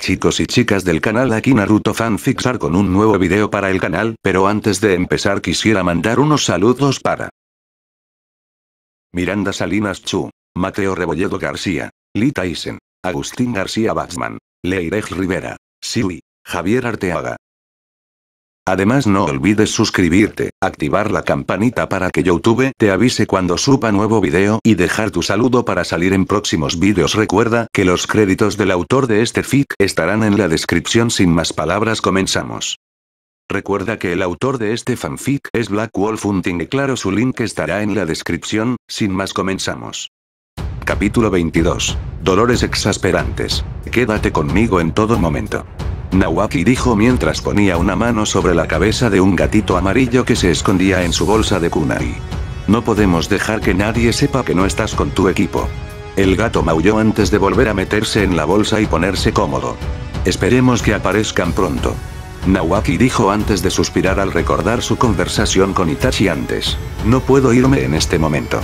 Chicos y chicas del canal aquí Naruto Fanfixar con un nuevo video para el canal, pero antes de empezar quisiera mandar unos saludos para Miranda Salinas Chu, Mateo Rebolledo García, Lita Isen, Agustín García Baxman, Leirej Rivera, Siwi, Javier Arteaga, Además no olvides suscribirte, activar la campanita para que YouTube te avise cuando suba nuevo video y dejar tu saludo para salir en próximos vídeos. Recuerda que los créditos del autor de este fic estarán en la descripción sin más palabras comenzamos. Recuerda que el autor de este fanfic es Black Wolf Hunting y claro su link estará en la descripción, sin más comenzamos. Capítulo 22. Dolores exasperantes. Quédate conmigo en todo momento. Nawaki dijo mientras ponía una mano sobre la cabeza de un gatito amarillo que se escondía en su bolsa de kunai. No podemos dejar que nadie sepa que no estás con tu equipo. El gato maulló antes de volver a meterse en la bolsa y ponerse cómodo. Esperemos que aparezcan pronto. Nawaki dijo antes de suspirar al recordar su conversación con Itachi antes. No puedo irme en este momento.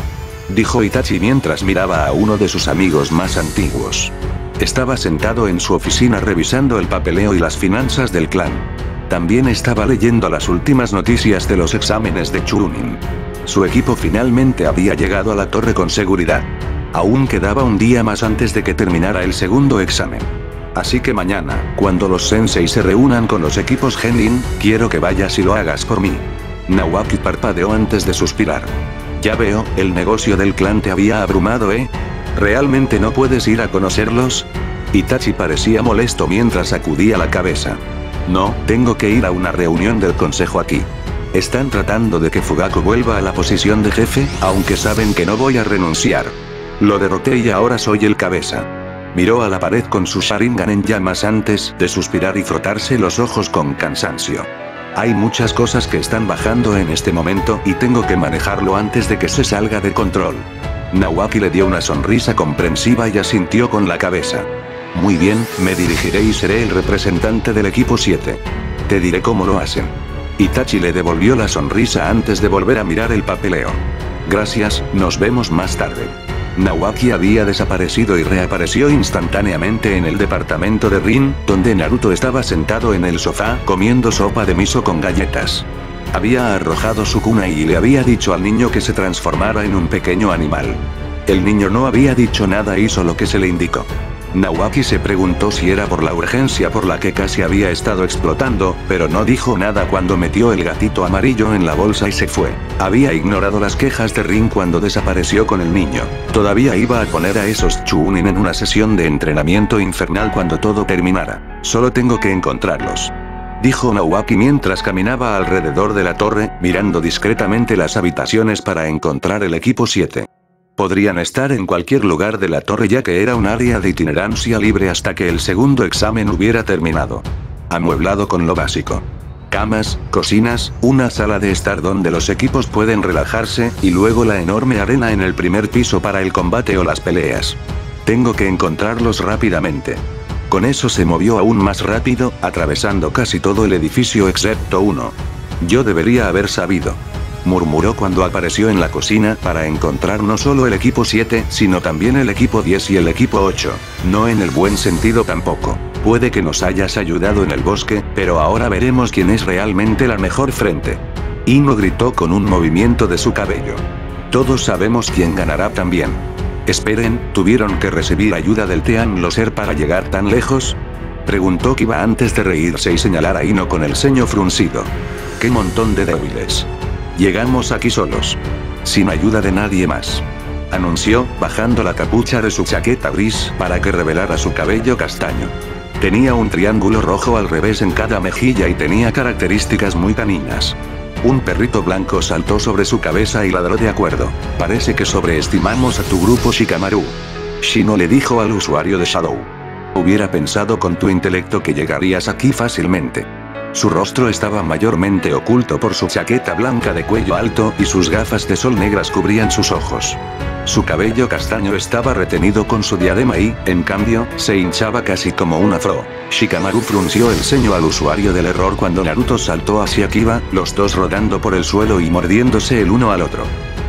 Dijo Itachi mientras miraba a uno de sus amigos más antiguos. Estaba sentado en su oficina revisando el papeleo y las finanzas del clan. También estaba leyendo las últimas noticias de los exámenes de Chunin. Su equipo finalmente había llegado a la torre con seguridad. Aún quedaba un día más antes de que terminara el segundo examen. Así que mañana, cuando los sensei se reúnan con los equipos Genin, quiero que vayas y lo hagas por mí. Nawaki parpadeó antes de suspirar. Ya veo, el negocio del clan te había abrumado, ¿eh? ¿Realmente no puedes ir a conocerlos? Itachi parecía molesto mientras sacudía la cabeza. No, tengo que ir a una reunión del consejo aquí. Están tratando de que Fugaku vuelva a la posición de jefe, aunque saben que no voy a renunciar. Lo derroté y ahora soy el cabeza. Miró a la pared con su Sharingan en llamas antes de suspirar y frotarse los ojos con cansancio. Hay muchas cosas que están bajando en este momento y tengo que manejarlo antes de que se salga de control. Nawaki le dio una sonrisa comprensiva y asintió con la cabeza. Muy bien, me dirigiré y seré el representante del equipo 7. Te diré cómo lo hacen. Itachi le devolvió la sonrisa antes de volver a mirar el papeleo. Gracias, nos vemos más tarde. Nawaki había desaparecido y reapareció instantáneamente en el departamento de Rin, donde Naruto estaba sentado en el sofá comiendo sopa de miso con galletas. Había arrojado su cuna y le había dicho al niño que se transformara en un pequeño animal. El niño no había dicho nada hizo lo que se le indicó. Nawaki se preguntó si era por la urgencia por la que casi había estado explotando, pero no dijo nada cuando metió el gatito amarillo en la bolsa y se fue. Había ignorado las quejas de Rin cuando desapareció con el niño. Todavía iba a poner a esos Chunin en una sesión de entrenamiento infernal cuando todo terminara. Solo tengo que encontrarlos dijo Nawaki mientras caminaba alrededor de la torre, mirando discretamente las habitaciones para encontrar el equipo 7. Podrían estar en cualquier lugar de la torre ya que era un área de itinerancia libre hasta que el segundo examen hubiera terminado. Amueblado con lo básico. Camas, cocinas, una sala de estar donde los equipos pueden relajarse, y luego la enorme arena en el primer piso para el combate o las peleas. Tengo que encontrarlos rápidamente. Con eso se movió aún más rápido, atravesando casi todo el edificio excepto uno. Yo debería haber sabido. Murmuró cuando apareció en la cocina para encontrar no solo el equipo 7, sino también el equipo 10 y el equipo 8. No en el buen sentido tampoco. Puede que nos hayas ayudado en el bosque, pero ahora veremos quién es realmente la mejor frente. Ino gritó con un movimiento de su cabello. Todos sabemos quién ganará también. Esperen, ¿tuvieron que recibir ayuda del Team Loser para llegar tan lejos? Preguntó Kiba antes de reírse y señalar a Ino con el ceño fruncido. ¡Qué montón de débiles! Llegamos aquí solos. Sin ayuda de nadie más. Anunció, bajando la capucha de su chaqueta gris para que revelara su cabello castaño. Tenía un triángulo rojo al revés en cada mejilla y tenía características muy caninas. Un perrito blanco saltó sobre su cabeza y ladró de acuerdo. Parece que sobreestimamos a tu grupo Shikamaru. Shino le dijo al usuario de Shadow. Hubiera pensado con tu intelecto que llegarías aquí fácilmente. Su rostro estaba mayormente oculto por su chaqueta blanca de cuello alto y sus gafas de sol negras cubrían sus ojos. Su cabello castaño estaba retenido con su diadema y, en cambio, se hinchaba casi como un afro. Shikamaru frunció el ceño al usuario del error cuando Naruto saltó hacia Kiba, los dos rodando por el suelo y mordiéndose el uno al otro.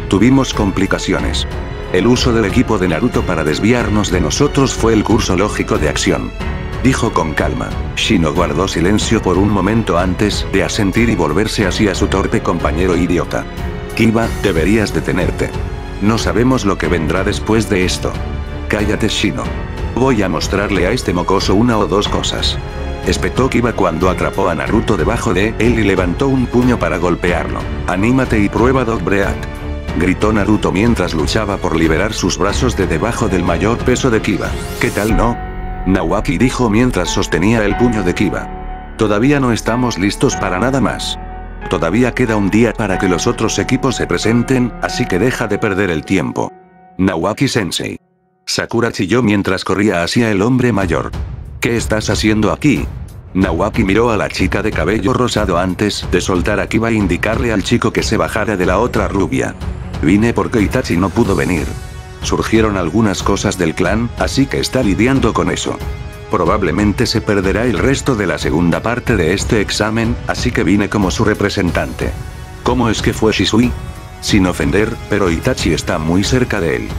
Tuvimos complicaciones. El uso del equipo de Naruto para desviarnos de nosotros fue el curso lógico de acción. Dijo con calma. Shino guardó silencio por un momento antes de asentir y volverse hacia su torpe compañero idiota. Kiba, deberías detenerte. No sabemos lo que vendrá después de esto. Cállate Shino. Voy a mostrarle a este mocoso una o dos cosas. Espetó Kiba cuando atrapó a Naruto debajo de él y levantó un puño para golpearlo. Anímate y prueba Dog Breath. Gritó Naruto mientras luchaba por liberar sus brazos de debajo del mayor peso de Kiba. ¿Qué tal no? Nawaki dijo mientras sostenía el puño de Kiba. Todavía no estamos listos para nada más. Todavía queda un día para que los otros equipos se presenten, así que deja de perder el tiempo. Nawaki Sensei. Sakura chilló mientras corría hacia el hombre mayor. ¿Qué estás haciendo aquí? Nawaki miró a la chica de cabello rosado antes de soltar a Kiba e indicarle al chico que se bajara de la otra rubia. Vine porque Itachi no pudo venir. Surgieron algunas cosas del clan, así que está lidiando con eso. Probablemente se perderá el resto de la segunda parte de este examen, así que vine como su representante. ¿Cómo es que fue Shisui? Sin ofender, pero Itachi está muy cerca de él.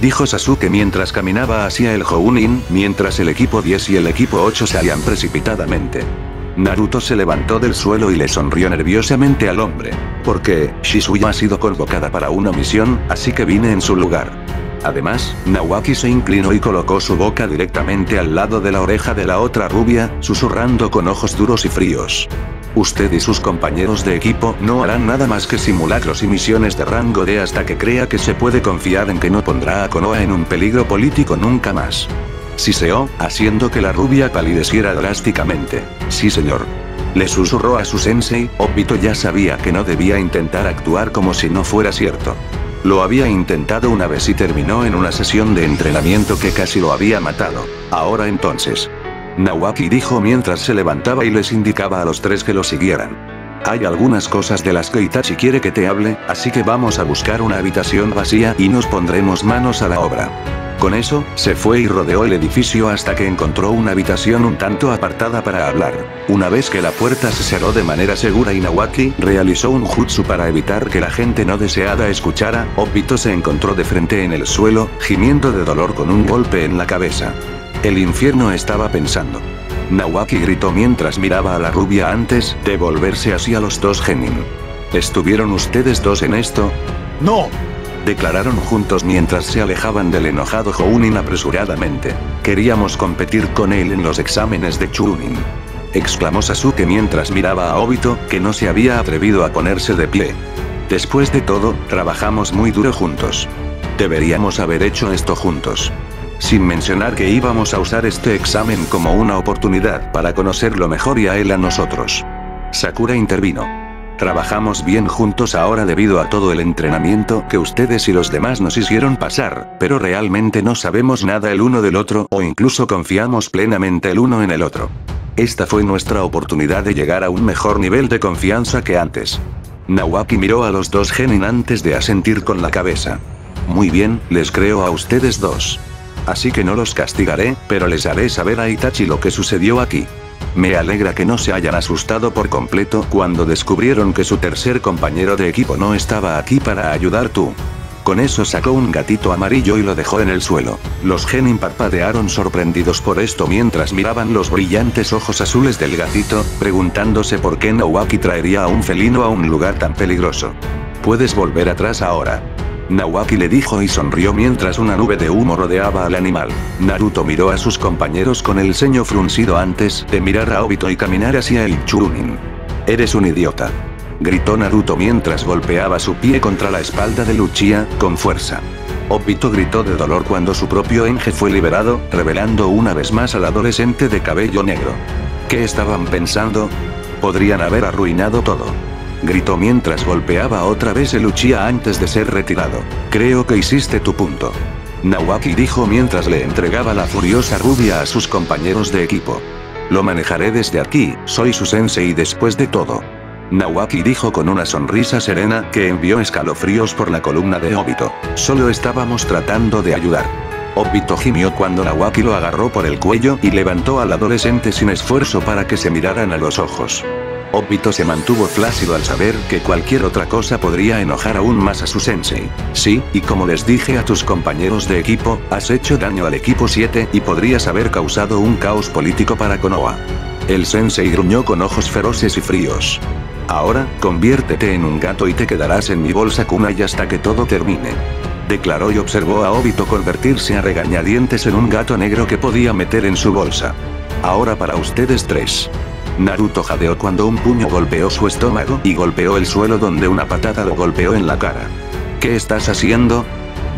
Dijo Sasuke mientras caminaba hacia el Jounin, mientras el equipo 10 y el equipo 8 salían precipitadamente. Naruto se levantó del suelo y le sonrió nerviosamente al hombre. Porque, Shisui ha sido convocada para una misión, así que vine en su lugar. Además, Nawaki se inclinó y colocó su boca directamente al lado de la oreja de la otra rubia, susurrando con ojos duros y fríos. Usted y sus compañeros de equipo no harán nada más que simulacros y misiones de rango D hasta que crea que se puede confiar en que no pondrá a Konoha en un peligro político nunca más. Siseó, haciendo que la rubia palideciera drásticamente. Sí señor. Le susurró a su sensei, Obito ya sabía que no debía intentar actuar como si no fuera cierto. Lo había intentado una vez y terminó en una sesión de entrenamiento que casi lo había matado. Ahora entonces. Nawaki dijo mientras se levantaba y les indicaba a los tres que lo siguieran. Hay algunas cosas de las que Itachi quiere que te hable, así que vamos a buscar una habitación vacía y nos pondremos manos a la obra. Con eso, se fue y rodeó el edificio hasta que encontró una habitación un tanto apartada para hablar. Una vez que la puerta se cerró de manera segura y Nawaki realizó un jutsu para evitar que la gente no deseada escuchara, Obito se encontró de frente en el suelo, gimiendo de dolor con un golpe en la cabeza. El infierno estaba pensando. Nawaki gritó mientras miraba a la rubia antes de volverse hacia los dos genin. ¿Estuvieron ustedes dos en esto? ¡No! Declararon juntos mientras se alejaban del enojado Jounin apresuradamente. Queríamos competir con él en los exámenes de Chunin. Exclamó Sasuke mientras miraba a Obito, que no se había atrevido a ponerse de pie. Después de todo, trabajamos muy duro juntos. Deberíamos haber hecho esto juntos. Sin mencionar que íbamos a usar este examen como una oportunidad para conocerlo mejor y a él a nosotros. Sakura intervino. Trabajamos bien juntos ahora debido a todo el entrenamiento que ustedes y los demás nos hicieron pasar, pero realmente no sabemos nada el uno del otro o incluso confiamos plenamente el uno en el otro. Esta fue nuestra oportunidad de llegar a un mejor nivel de confianza que antes. Nawaki miró a los dos genin antes de asentir con la cabeza. Muy bien, les creo a ustedes dos así que no los castigaré, pero les haré saber a Itachi lo que sucedió aquí. Me alegra que no se hayan asustado por completo cuando descubrieron que su tercer compañero de equipo no estaba aquí para ayudar tú. Con eso sacó un gatito amarillo y lo dejó en el suelo. Los genin parpadearon sorprendidos por esto mientras miraban los brillantes ojos azules del gatito, preguntándose por qué Nawaki traería a un felino a un lugar tan peligroso. Puedes volver atrás ahora. Nawaki le dijo y sonrió mientras una nube de humo rodeaba al animal. Naruto miró a sus compañeros con el ceño fruncido antes de mirar a Obito y caminar hacia el Chunin. Eres un idiota. Gritó Naruto mientras golpeaba su pie contra la espalda de Luchia, con fuerza. Obito gritó de dolor cuando su propio Enge fue liberado, revelando una vez más al adolescente de cabello negro. ¿Qué estaban pensando? Podrían haber arruinado todo gritó mientras golpeaba otra vez el Uchiha antes de ser retirado. Creo que hiciste tu punto. Nawaki dijo mientras le entregaba la furiosa rubia a sus compañeros de equipo. Lo manejaré desde aquí, soy su sensei después de todo. Nawaki dijo con una sonrisa serena que envió escalofríos por la columna de Obito. Solo estábamos tratando de ayudar. Obito gimió cuando Nawaki lo agarró por el cuello y levantó al adolescente sin esfuerzo para que se miraran a los ojos. Obito se mantuvo flácido al saber que cualquier otra cosa podría enojar aún más a su sensei. Sí, y como les dije a tus compañeros de equipo, has hecho daño al equipo 7 y podrías haber causado un caos político para Konoha. El sensei gruñó con ojos feroces y fríos. Ahora, conviértete en un gato y te quedarás en mi bolsa kunai hasta que todo termine. Declaró y observó a Obito convertirse a regañadientes en un gato negro que podía meter en su bolsa. Ahora para ustedes tres. Naruto jadeó cuando un puño golpeó su estómago y golpeó el suelo donde una patada lo golpeó en la cara. ¿Qué estás haciendo?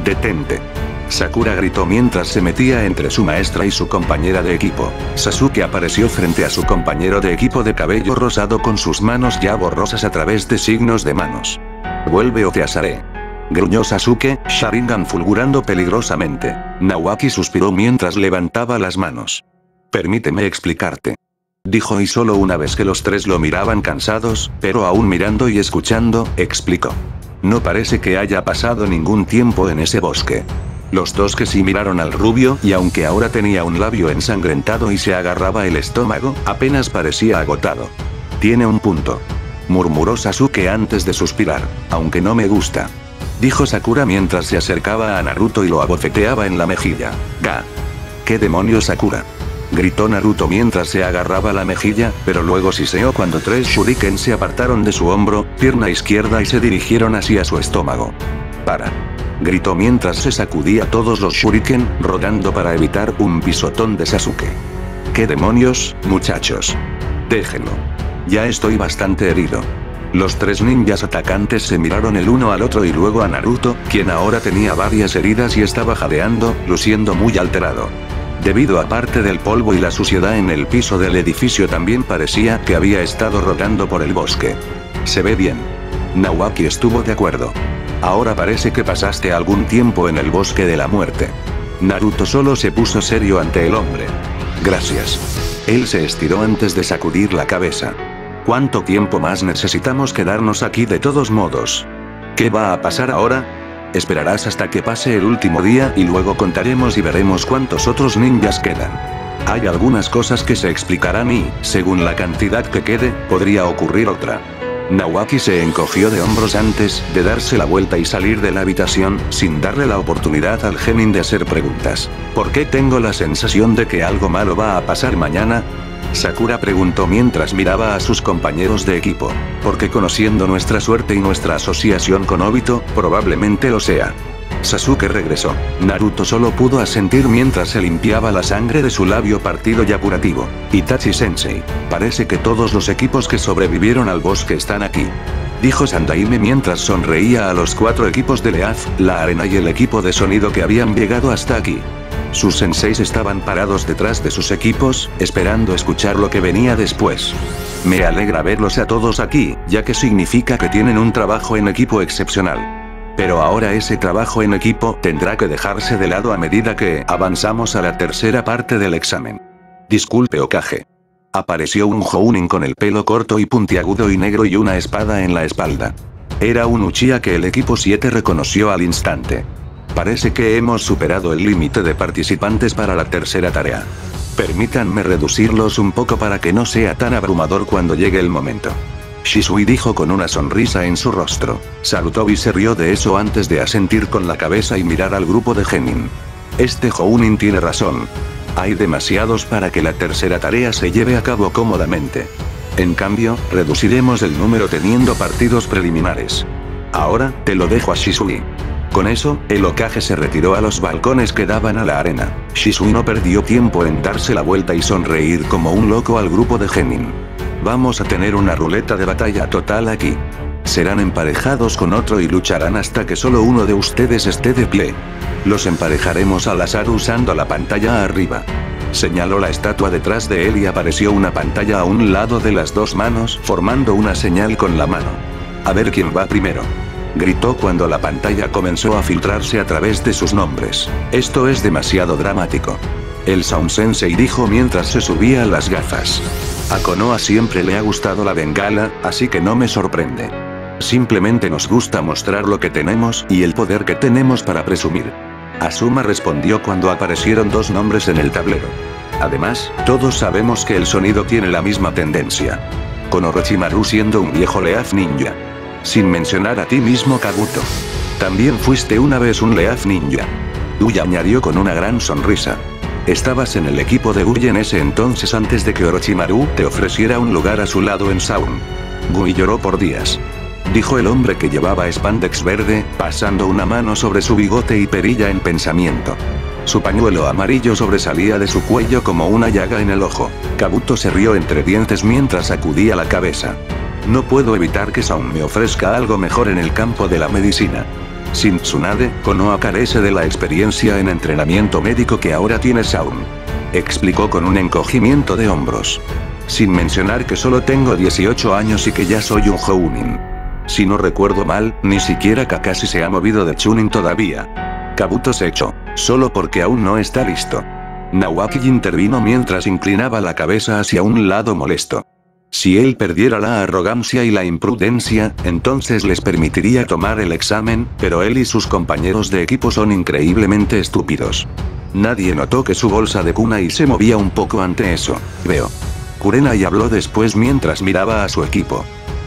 Detente. Sakura gritó mientras se metía entre su maestra y su compañera de equipo. Sasuke apareció frente a su compañero de equipo de cabello rosado con sus manos ya borrosas a través de signos de manos. Vuelve o te asaré. Gruñó Sasuke, Sharingan fulgurando peligrosamente. Nawaki suspiró mientras levantaba las manos. Permíteme explicarte dijo y solo una vez que los tres lo miraban cansados, pero aún mirando y escuchando, explicó. No parece que haya pasado ningún tiempo en ese bosque. Los dos que sí miraron al rubio y aunque ahora tenía un labio ensangrentado y se agarraba el estómago, apenas parecía agotado. Tiene un punto. Murmuró Sasuke antes de suspirar, aunque no me gusta. Dijo Sakura mientras se acercaba a Naruto y lo abofeteaba en la mejilla. Ga. ¿Qué demonios Sakura? Gritó Naruto mientras se agarraba la mejilla, pero luego siseó cuando tres shuriken se apartaron de su hombro, pierna izquierda y se dirigieron hacia su estómago. Para. Gritó mientras se sacudía todos los shuriken, rodando para evitar un pisotón de Sasuke. ¿Qué demonios, muchachos? Déjenlo. Ya estoy bastante herido. Los tres ninjas atacantes se miraron el uno al otro y luego a Naruto, quien ahora tenía varias heridas y estaba jadeando, luciendo muy alterado. Debido a parte del polvo y la suciedad en el piso del edificio también parecía que había estado rodando por el bosque. Se ve bien. Nawaki estuvo de acuerdo. Ahora parece que pasaste algún tiempo en el bosque de la muerte. Naruto solo se puso serio ante el hombre. Gracias. Él se estiró antes de sacudir la cabeza. ¿Cuánto tiempo más necesitamos quedarnos aquí de todos modos? ¿Qué va a pasar ahora? Esperarás hasta que pase el último día y luego contaremos y veremos cuántos otros ninjas quedan. Hay algunas cosas que se explicarán y, según la cantidad que quede, podría ocurrir otra. Nawaki se encogió de hombros antes de darse la vuelta y salir de la habitación, sin darle la oportunidad al genin de hacer preguntas. ¿Por qué tengo la sensación de que algo malo va a pasar mañana? Sakura preguntó mientras miraba a sus compañeros de equipo. Porque conociendo nuestra suerte y nuestra asociación con Obito, probablemente lo sea. Sasuke regresó. Naruto solo pudo asentir mientras se limpiaba la sangre de su labio partido y apurativo. Itachi-sensei. Parece que todos los equipos que sobrevivieron al bosque están aquí. Dijo Sandaime mientras sonreía a los cuatro equipos de Leaf, la arena y el equipo de sonido que habían llegado hasta aquí. Sus senseis estaban parados detrás de sus equipos, esperando escuchar lo que venía después. Me alegra verlos a todos aquí, ya que significa que tienen un trabajo en equipo excepcional. Pero ahora ese trabajo en equipo tendrá que dejarse de lado a medida que avanzamos a la tercera parte del examen. Disculpe Okage. Apareció un Jounin con el pelo corto y puntiagudo y negro y una espada en la espalda. Era un Uchiha que el equipo 7 reconoció al instante. Parece que hemos superado el límite de participantes para la tercera tarea. Permítanme reducirlos un poco para que no sea tan abrumador cuando llegue el momento. Shisui dijo con una sonrisa en su rostro. Salutó y se rió de eso antes de asentir con la cabeza y mirar al grupo de Genin. Este Jounin tiene razón. Hay demasiados para que la tercera tarea se lleve a cabo cómodamente. En cambio, reduciremos el número teniendo partidos preliminares. Ahora, te lo dejo a Shisui. Con eso, el Okage se retiró a los balcones que daban a la arena. Shisui no perdió tiempo en darse la vuelta y sonreír como un loco al grupo de Genin. Vamos a tener una ruleta de batalla total aquí. Serán emparejados con otro y lucharán hasta que solo uno de ustedes esté de pie. Los emparejaremos al azar usando la pantalla arriba. Señaló la estatua detrás de él y apareció una pantalla a un lado de las dos manos, formando una señal con la mano. A ver quién va primero gritó cuando la pantalla comenzó a filtrarse a través de sus nombres. Esto es demasiado dramático. El Sound Sensei dijo mientras se subía las gafas. A Konoha siempre le ha gustado la bengala, así que no me sorprende. Simplemente nos gusta mostrar lo que tenemos y el poder que tenemos para presumir. Asuma respondió cuando aparecieron dos nombres en el tablero. Además, todos sabemos que el sonido tiene la misma tendencia. Con Orochimaru siendo un viejo Leaf Ninja. Sin mencionar a ti mismo Kabuto. También fuiste una vez un Leaf Ninja. Uy añadió con una gran sonrisa. Estabas en el equipo de Gui en ese entonces antes de que Orochimaru te ofreciera un lugar a su lado en Saun. Gui lloró por días. Dijo el hombre que llevaba spandex verde, pasando una mano sobre su bigote y perilla en pensamiento. Su pañuelo amarillo sobresalía de su cuello como una llaga en el ojo. Kabuto se rió entre dientes mientras sacudía la cabeza. No puedo evitar que Saun me ofrezca algo mejor en el campo de la medicina. Sin Tsunade, Konoha carece de la experiencia en entrenamiento médico que ahora tiene Saun. Explicó con un encogimiento de hombros. Sin mencionar que solo tengo 18 años y que ya soy un Jounin. Si no recuerdo mal, ni siquiera Kakashi se ha movido de Chunin todavía. Kabuto se echó. Solo porque aún no está listo. Nawaki intervino mientras inclinaba la cabeza hacia un lado molesto. Si él perdiera la arrogancia y la imprudencia, entonces les permitiría tomar el examen, pero él y sus compañeros de equipo son increíblemente estúpidos. Nadie notó que su bolsa de cuna y se movía un poco ante eso. Veo. Kurenai habló después mientras miraba a su equipo.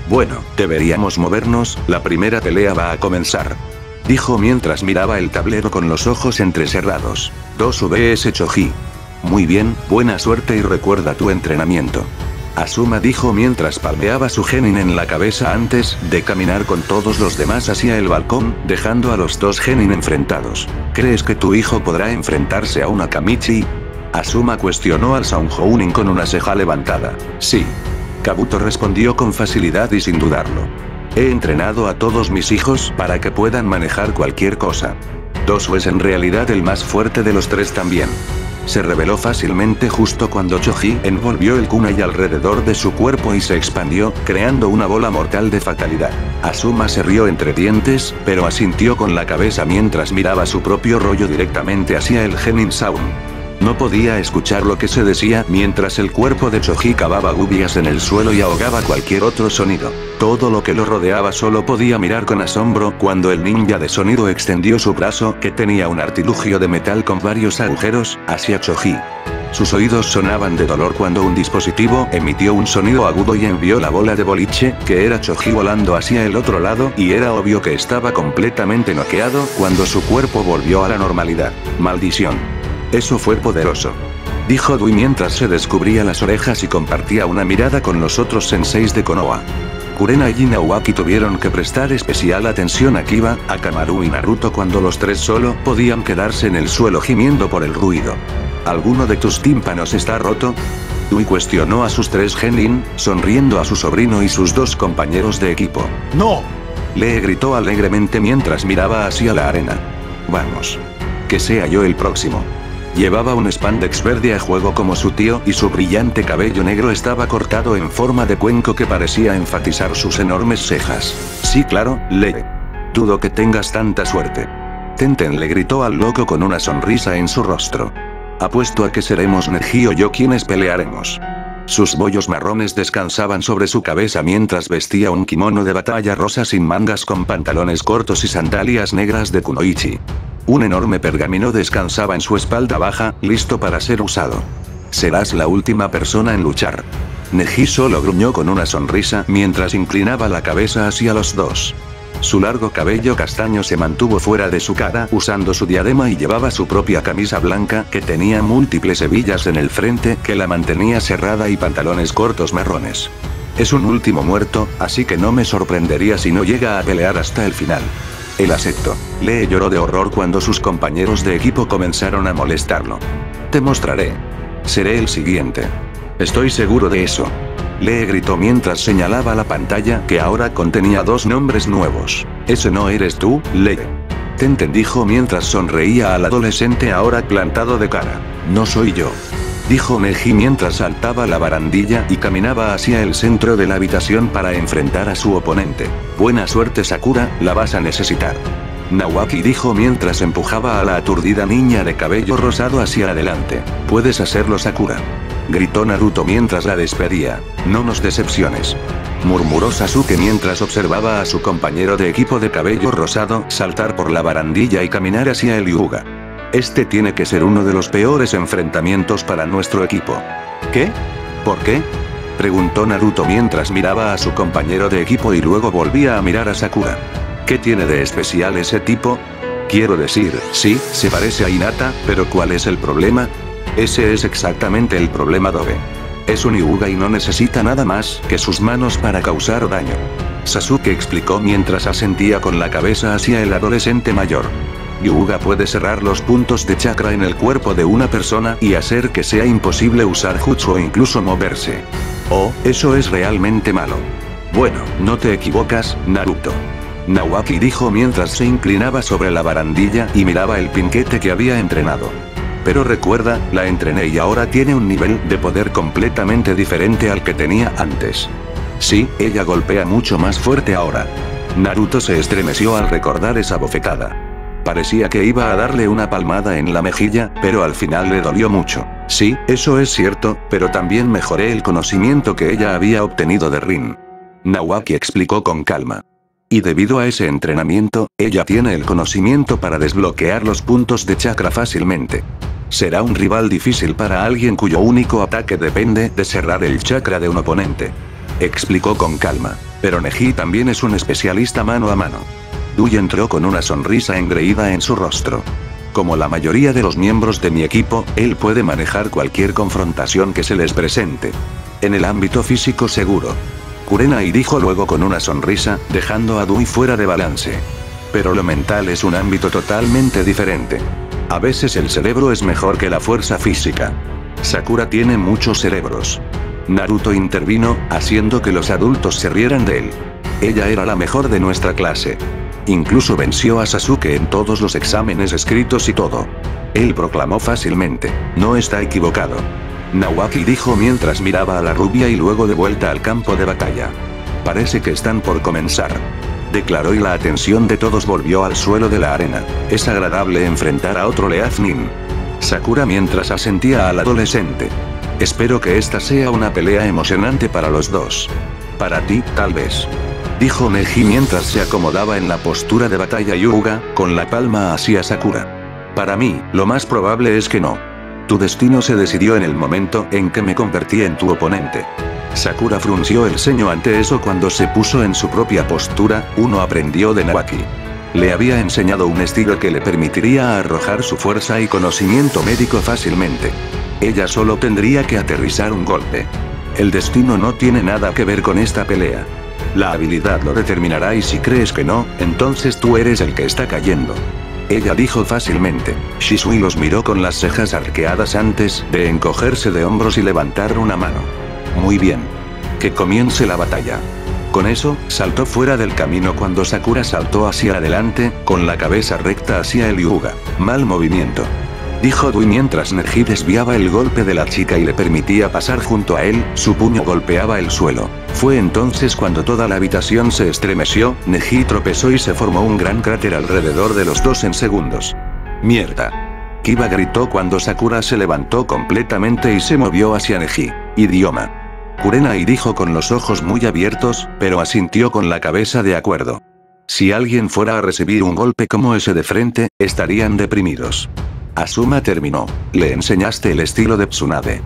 Bueno, deberíamos movernos, la primera pelea va a comenzar. Dijo mientras miraba el tablero con los ojos entrecerrados. 2 vs Choji. Muy bien, buena suerte y recuerda tu entrenamiento. Asuma dijo mientras palmeaba su genin en la cabeza antes de caminar con todos los demás hacia el balcón, dejando a los dos genin enfrentados. ¿Crees que tu hijo podrá enfrentarse a una Kamichi? Asuma cuestionó al Saunjounin con una ceja levantada. Sí. Kabuto respondió con facilidad y sin dudarlo. He entrenado a todos mis hijos para que puedan manejar cualquier cosa. Dosu es en realidad el más fuerte de los tres también se reveló fácilmente justo cuando Choji envolvió el kunai alrededor de su cuerpo y se expandió, creando una bola mortal de fatalidad. Asuma se rió entre dientes, pero asintió con la cabeza mientras miraba su propio rollo directamente hacia el Genin Sound. No podía escuchar lo que se decía mientras el cuerpo de Choji cavaba gubias en el suelo y ahogaba cualquier otro sonido. Todo lo que lo rodeaba solo podía mirar con asombro cuando el ninja de sonido extendió su brazo, que tenía un artilugio de metal con varios agujeros, hacia Choji. Sus oídos sonaban de dolor cuando un dispositivo emitió un sonido agudo y envió la bola de boliche, que era Choji volando hacia el otro lado, y era obvio que estaba completamente noqueado cuando su cuerpo volvió a la normalidad. Maldición. Eso fue poderoso. Dijo Dui mientras se descubría las orejas y compartía una mirada con los otros senseis de Konoha. Kurena y Nawaki tuvieron que prestar especial atención a Kiba, a Kamaru y Naruto cuando los tres solo podían quedarse en el suelo gimiendo por el ruido. ¿Alguno de tus tímpanos está roto? Dui cuestionó a sus tres genin, sonriendo a su sobrino y sus dos compañeros de equipo. ¡No! Le gritó alegremente mientras miraba hacia la arena. Vamos. Que sea yo el próximo. Llevaba un spandex verde a juego como su tío y su brillante cabello negro estaba cortado en forma de cuenco que parecía enfatizar sus enormes cejas. Sí claro, le. Dudo que tengas tanta suerte. Tenten le gritó al loco con una sonrisa en su rostro. Apuesto a que seremos Neji o yo quienes pelearemos. Sus bollos marrones descansaban sobre su cabeza mientras vestía un kimono de batalla rosa sin mangas con pantalones cortos y sandalias negras de kunoichi. Un enorme pergamino descansaba en su espalda baja, listo para ser usado. Serás la última persona en luchar. Neji solo gruñó con una sonrisa mientras inclinaba la cabeza hacia los dos. Su largo cabello castaño se mantuvo fuera de su cara usando su diadema y llevaba su propia camisa blanca que tenía múltiples hebillas en el frente que la mantenía cerrada y pantalones cortos marrones. Es un último muerto, así que no me sorprendería si no llega a pelear hasta el final. El acepto. Lee lloró de horror cuando sus compañeros de equipo comenzaron a molestarlo. Te mostraré. Seré el siguiente. Estoy seguro de eso. Lee gritó mientras señalaba la pantalla que ahora contenía dos nombres nuevos. ¿Ese no eres tú, Lee? Tenten dijo mientras sonreía al adolescente ahora plantado de cara. No soy yo dijo Neji mientras saltaba la barandilla y caminaba hacia el centro de la habitación para enfrentar a su oponente. Buena suerte Sakura, la vas a necesitar. Nawaki dijo mientras empujaba a la aturdida niña de cabello rosado hacia adelante. Puedes hacerlo Sakura. Gritó Naruto mientras la despedía. No nos decepciones. Murmuró Sasuke mientras observaba a su compañero de equipo de cabello rosado saltar por la barandilla y caminar hacia el Yuga. Este tiene que ser uno de los peores enfrentamientos para nuestro equipo. ¿Qué? ¿Por qué? Preguntó Naruto mientras miraba a su compañero de equipo y luego volvía a mirar a Sakura. ¿Qué tiene de especial ese tipo? Quiero decir, sí, se parece a Hinata, pero ¿cuál es el problema? Ese es exactamente el problema Dobe. Es un Hyuga y no necesita nada más que sus manos para causar daño. Sasuke explicó mientras asentía con la cabeza hacia el adolescente mayor. Yuga puede cerrar los puntos de chakra en el cuerpo de una persona y hacer que sea imposible usar jutsu o incluso moverse. Oh, eso es realmente malo. Bueno, no te equivocas, Naruto. Nawaki dijo mientras se inclinaba sobre la barandilla y miraba el pinquete que había entrenado. Pero recuerda, la entrené y ahora tiene un nivel de poder completamente diferente al que tenía antes. Sí, ella golpea mucho más fuerte ahora. Naruto se estremeció al recordar esa bofetada. Parecía que iba a darle una palmada en la mejilla, pero al final le dolió mucho. Sí, eso es cierto, pero también mejoré el conocimiento que ella había obtenido de Rin. Nawaki explicó con calma. Y debido a ese entrenamiento, ella tiene el conocimiento para desbloquear los puntos de chakra fácilmente. Será un rival difícil para alguien cuyo único ataque depende de cerrar el chakra de un oponente. Explicó con calma. Pero Neji también es un especialista mano a mano. Dui entró con una sonrisa engreída en su rostro. Como la mayoría de los miembros de mi equipo, él puede manejar cualquier confrontación que se les presente. En el ámbito físico seguro. Kurenai dijo luego con una sonrisa, dejando a Dui fuera de balance. Pero lo mental es un ámbito totalmente diferente. A veces el cerebro es mejor que la fuerza física. Sakura tiene muchos cerebros. Naruto intervino, haciendo que los adultos se rieran de él. Ella era la mejor de nuestra clase. Incluso venció a Sasuke en todos los exámenes escritos y todo. Él proclamó fácilmente, no está equivocado. Nawaki dijo mientras miraba a la rubia y luego de vuelta al campo de batalla. Parece que están por comenzar. Declaró y la atención de todos volvió al suelo de la arena. Es agradable enfrentar a otro Leafnin. Sakura mientras asentía al adolescente. Espero que esta sea una pelea emocionante para los dos. Para ti, tal vez dijo Neji mientras se acomodaba en la postura de batalla Yuga, con la palma hacia Sakura. Para mí, lo más probable es que no. Tu destino se decidió en el momento en que me convertí en tu oponente. Sakura frunció el ceño ante eso cuando se puso en su propia postura, uno aprendió de Nawaki. Le había enseñado un estilo que le permitiría arrojar su fuerza y conocimiento médico fácilmente. Ella solo tendría que aterrizar un golpe. El destino no tiene nada que ver con esta pelea. La habilidad lo determinará y si crees que no, entonces tú eres el que está cayendo. Ella dijo fácilmente. Shisui los miró con las cejas arqueadas antes de encogerse de hombros y levantar una mano. Muy bien. Que comience la batalla. Con eso, saltó fuera del camino cuando Sakura saltó hacia adelante, con la cabeza recta hacia el Yuga. Mal movimiento dijo Dui mientras Neji desviaba el golpe de la chica y le permitía pasar junto a él, su puño golpeaba el suelo. Fue entonces cuando toda la habitación se estremeció, Neji tropezó y se formó un gran cráter alrededor de los dos en segundos. ¡Mierda! Kiba gritó cuando Sakura se levantó completamente y se movió hacia Neji. Idioma. Kurenai dijo con los ojos muy abiertos, pero asintió con la cabeza de acuerdo. Si alguien fuera a recibir un golpe como ese de frente, estarían deprimidos. Asuma terminó. Le enseñaste el estilo de Tsunade.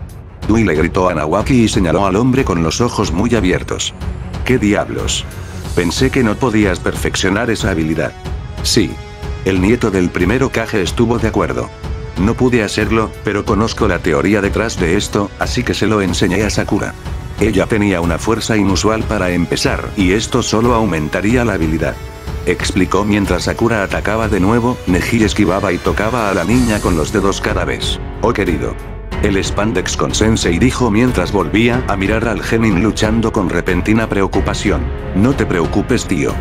Dui le gritó a Nawaki y señaló al hombre con los ojos muy abiertos. ¿Qué diablos? Pensé que no podías perfeccionar esa habilidad. Sí. El nieto del primero Kage estuvo de acuerdo. No pude hacerlo, pero conozco la teoría detrás de esto, así que se lo enseñé a Sakura. Ella tenía una fuerza inusual para empezar, y esto solo aumentaría la habilidad explicó mientras Sakura atacaba de nuevo, Neji esquivaba y tocaba a la niña con los dedos cada vez. Oh querido. El Spandex con Sensei dijo mientras volvía a mirar al genin luchando con repentina preocupación. No te preocupes tío.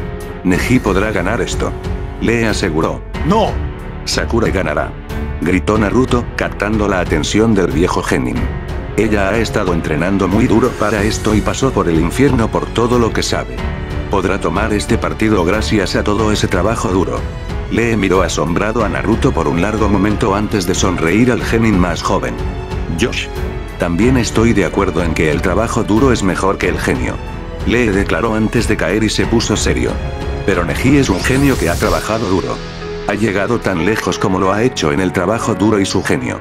Neji podrá ganar esto. Le aseguró. ¡No! Sakura ganará. Gritó Naruto, captando la atención del viejo genin. Ella ha estado entrenando muy duro para esto y pasó por el infierno por todo lo que sabe podrá tomar este partido gracias a todo ese trabajo duro. Lee miró asombrado a Naruto por un largo momento antes de sonreír al genin más joven. Josh. También estoy de acuerdo en que el trabajo duro es mejor que el genio. Lee declaró antes de caer y se puso serio. Pero Neji es un genio que ha trabajado duro. Ha llegado tan lejos como lo ha hecho en el trabajo duro y su genio.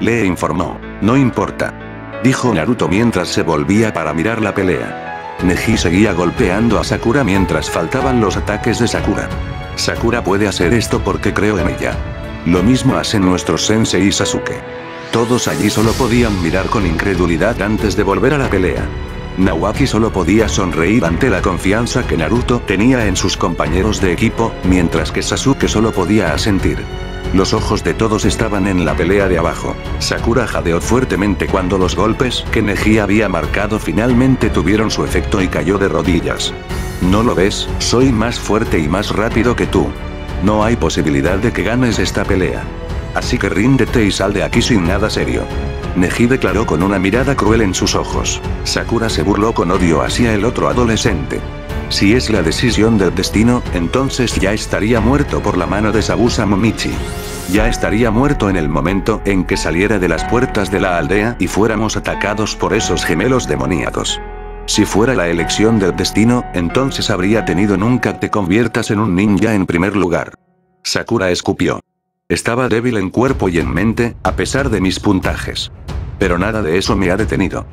Lee informó. No importa. Dijo Naruto mientras se volvía para mirar la pelea. Neji seguía golpeando a Sakura mientras faltaban los ataques de Sakura. Sakura puede hacer esto porque creo en ella. Lo mismo hacen nuestros sensei y Sasuke. Todos allí solo podían mirar con incredulidad antes de volver a la pelea. Nawaki solo podía sonreír ante la confianza que Naruto tenía en sus compañeros de equipo, mientras que Sasuke solo podía asentir. Los ojos de todos estaban en la pelea de abajo. Sakura jadeó fuertemente cuando los golpes que Neji había marcado finalmente tuvieron su efecto y cayó de rodillas. ¿No lo ves? Soy más fuerte y más rápido que tú. No hay posibilidad de que ganes esta pelea. Así que ríndete y sal de aquí sin nada serio. Neji declaró con una mirada cruel en sus ojos. Sakura se burló con odio hacia el otro adolescente. Si es la decisión del destino, entonces ya estaría muerto por la mano de Sabusa Momichi. Ya estaría muerto en el momento en que saliera de las puertas de la aldea y fuéramos atacados por esos gemelos demoníacos. Si fuera la elección del destino, entonces habría tenido nunca te conviertas en un ninja en primer lugar. Sakura escupió. Estaba débil en cuerpo y en mente, a pesar de mis puntajes. Pero nada de eso me ha detenido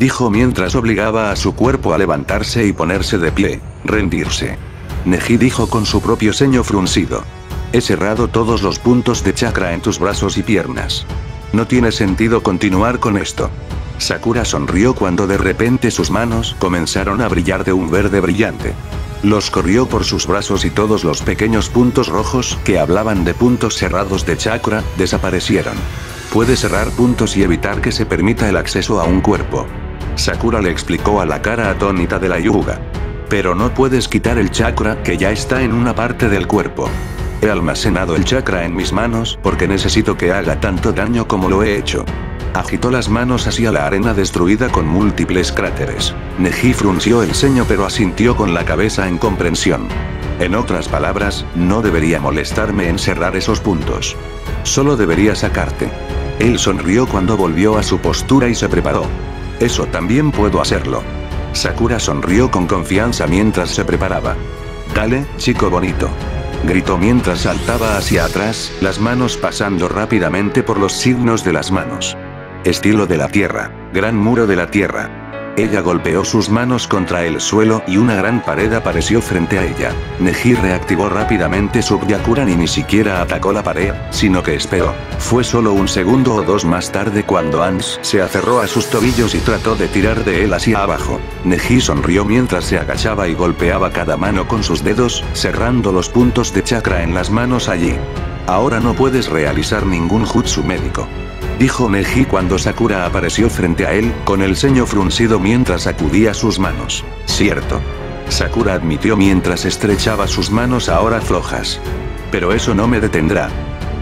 dijo mientras obligaba a su cuerpo a levantarse y ponerse de pie, rendirse. Neji dijo con su propio ceño fruncido. He cerrado todos los puntos de chakra en tus brazos y piernas. No tiene sentido continuar con esto. Sakura sonrió cuando de repente sus manos comenzaron a brillar de un verde brillante. Los corrió por sus brazos y todos los pequeños puntos rojos que hablaban de puntos cerrados de chakra, desaparecieron. Puede cerrar puntos y evitar que se permita el acceso a un cuerpo. Sakura le explicó a la cara atónita de la yuga. Pero no puedes quitar el chakra que ya está en una parte del cuerpo. He almacenado el chakra en mis manos porque necesito que haga tanto daño como lo he hecho. Agitó las manos hacia la arena destruida con múltiples cráteres. Neji frunció el ceño pero asintió con la cabeza en comprensión. En otras palabras, no debería molestarme en cerrar esos puntos. Solo debería sacarte. Él sonrió cuando volvió a su postura y se preparó. Eso también puedo hacerlo. Sakura sonrió con confianza mientras se preparaba. Dale, chico bonito. Gritó mientras saltaba hacia atrás, las manos pasando rápidamente por los signos de las manos. Estilo de la Tierra, gran muro de la Tierra, ella golpeó sus manos contra el suelo y una gran pared apareció frente a ella. Neji reactivó rápidamente su Byakuran y ni siquiera atacó la pared, sino que esperó. Fue solo un segundo o dos más tarde cuando Ans se aferró a sus tobillos y trató de tirar de él hacia abajo. Neji sonrió mientras se agachaba y golpeaba cada mano con sus dedos, cerrando los puntos de chakra en las manos allí. Ahora no puedes realizar ningún jutsu médico dijo Neji cuando Sakura apareció frente a él, con el ceño fruncido mientras sacudía sus manos. Cierto. Sakura admitió mientras estrechaba sus manos ahora flojas. Pero eso no me detendrá.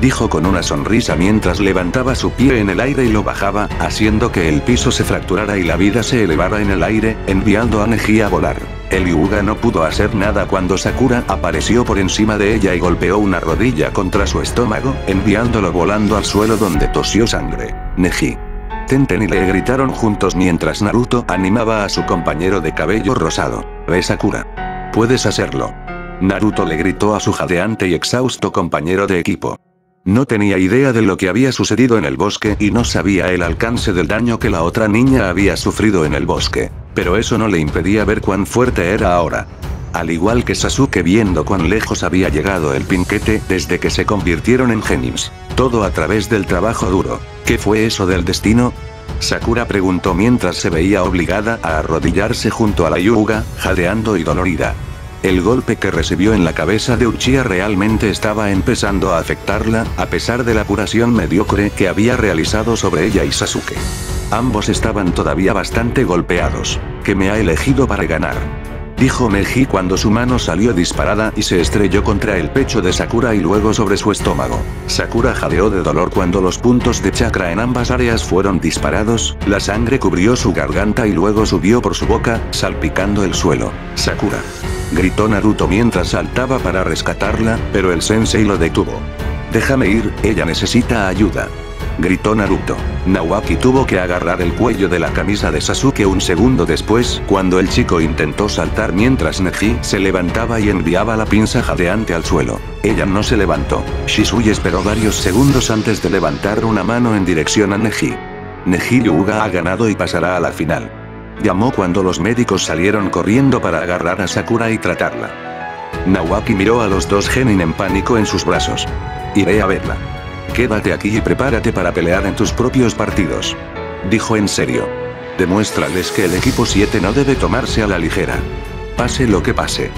Dijo con una sonrisa mientras levantaba su pie en el aire y lo bajaba, haciendo que el piso se fracturara y la vida se elevara en el aire, enviando a Neji a volar. El Yuga no pudo hacer nada cuando Sakura apareció por encima de ella y golpeó una rodilla contra su estómago, enviándolo volando al suelo donde tosió sangre. Neji. Tenten y le gritaron juntos mientras Naruto animaba a su compañero de cabello rosado. Ve Sakura. Puedes hacerlo. Naruto le gritó a su jadeante y exhausto compañero de equipo. No tenía idea de lo que había sucedido en el bosque y no sabía el alcance del daño que la otra niña había sufrido en el bosque. Pero eso no le impedía ver cuán fuerte era ahora. Al igual que Sasuke viendo cuán lejos había llegado el pinquete desde que se convirtieron en genims. Todo a través del trabajo duro. ¿Qué fue eso del destino? Sakura preguntó mientras se veía obligada a arrodillarse junto a la yuga, jadeando y dolorida. El golpe que recibió en la cabeza de Uchiha realmente estaba empezando a afectarla, a pesar de la curación mediocre que había realizado sobre ella y Sasuke. Ambos estaban todavía bastante golpeados. Que me ha elegido para ganar. Dijo Neji cuando su mano salió disparada y se estrelló contra el pecho de Sakura y luego sobre su estómago. Sakura jadeó de dolor cuando los puntos de chakra en ambas áreas fueron disparados, la sangre cubrió su garganta y luego subió por su boca, salpicando el suelo. Sakura gritó Naruto mientras saltaba para rescatarla, pero el sensei lo detuvo. Déjame ir, ella necesita ayuda. Gritó Naruto. Nawaki tuvo que agarrar el cuello de la camisa de Sasuke un segundo después, cuando el chico intentó saltar mientras Neji se levantaba y enviaba la pinza jadeante al suelo. Ella no se levantó. Shisui esperó varios segundos antes de levantar una mano en dirección a Neji. Neji Hyuga ha ganado y pasará a la final. Llamó cuando los médicos salieron corriendo para agarrar a Sakura y tratarla. Nawaki miró a los dos genin en pánico en sus brazos. Iré a verla. Quédate aquí y prepárate para pelear en tus propios partidos. Dijo en serio. Demuéstrales que el equipo 7 no debe tomarse a la ligera. Pase lo que pase.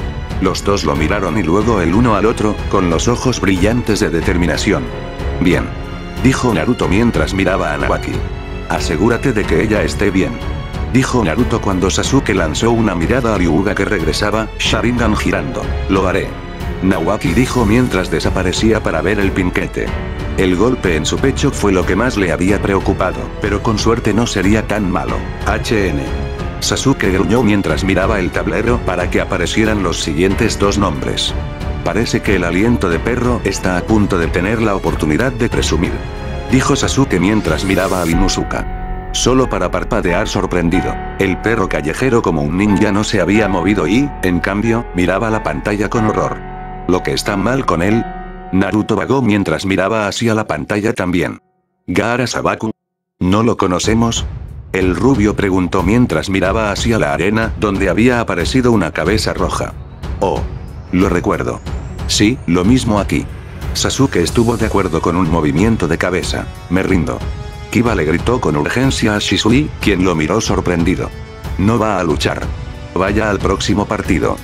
Los dos lo miraron y luego el uno al otro, con los ojos brillantes de determinación. Bien. Dijo Naruto mientras miraba a Nawaki. Asegúrate de que ella esté bien. Dijo Naruto cuando Sasuke lanzó una mirada a Ryuga que regresaba, Sharingan girando. Lo haré. Nawaki dijo mientras desaparecía para ver el pinquete. El golpe en su pecho fue lo que más le había preocupado, pero con suerte no sería tan malo. HN. Sasuke gruñó mientras miraba el tablero para que aparecieran los siguientes dos nombres. Parece que el aliento de perro está a punto de tener la oportunidad de presumir. Dijo Sasuke mientras miraba a Inuzuka. Solo para parpadear sorprendido. El perro callejero como un ninja no se había movido y, en cambio, miraba la pantalla con horror. ¿Lo que está mal con él? Naruto vagó mientras miraba hacia la pantalla también. ¿Gaara Sabaku? ¿No lo conocemos? El rubio preguntó mientras miraba hacia la arena donde había aparecido una cabeza roja. Oh. Lo recuerdo. Sí, lo mismo aquí. Sasuke estuvo de acuerdo con un movimiento de cabeza. Me rindo. Kiba le gritó con urgencia a Shisui, quien lo miró sorprendido. No va a luchar. Vaya al próximo partido.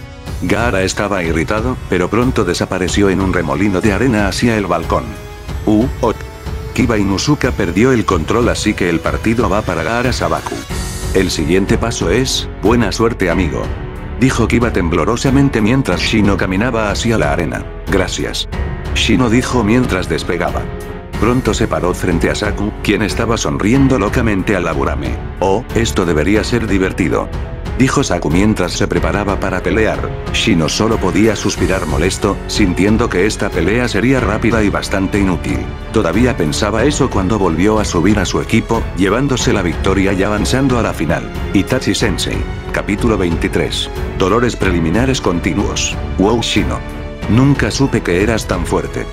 Gaara estaba irritado, pero pronto desapareció en un remolino de arena hacia el balcón. Uh, oh. Kiba Inuzuka perdió el control así que el partido va para Gaara Sabaku. El siguiente paso es, buena suerte amigo. Dijo Kiba temblorosamente mientras Shino caminaba hacia la arena. Gracias. Shino dijo mientras despegaba. Pronto se paró frente a Saku, quien estaba sonriendo locamente a la Burame. Oh, esto debería ser divertido dijo Saku mientras se preparaba para pelear. Shino solo podía suspirar molesto, sintiendo que esta pelea sería rápida y bastante inútil. Todavía pensaba eso cuando volvió a subir a su equipo, llevándose la victoria y avanzando a la final. Itachi Sensei. Capítulo 23. Dolores preliminares continuos. Wow Shino. Nunca supe que eras tan fuerte.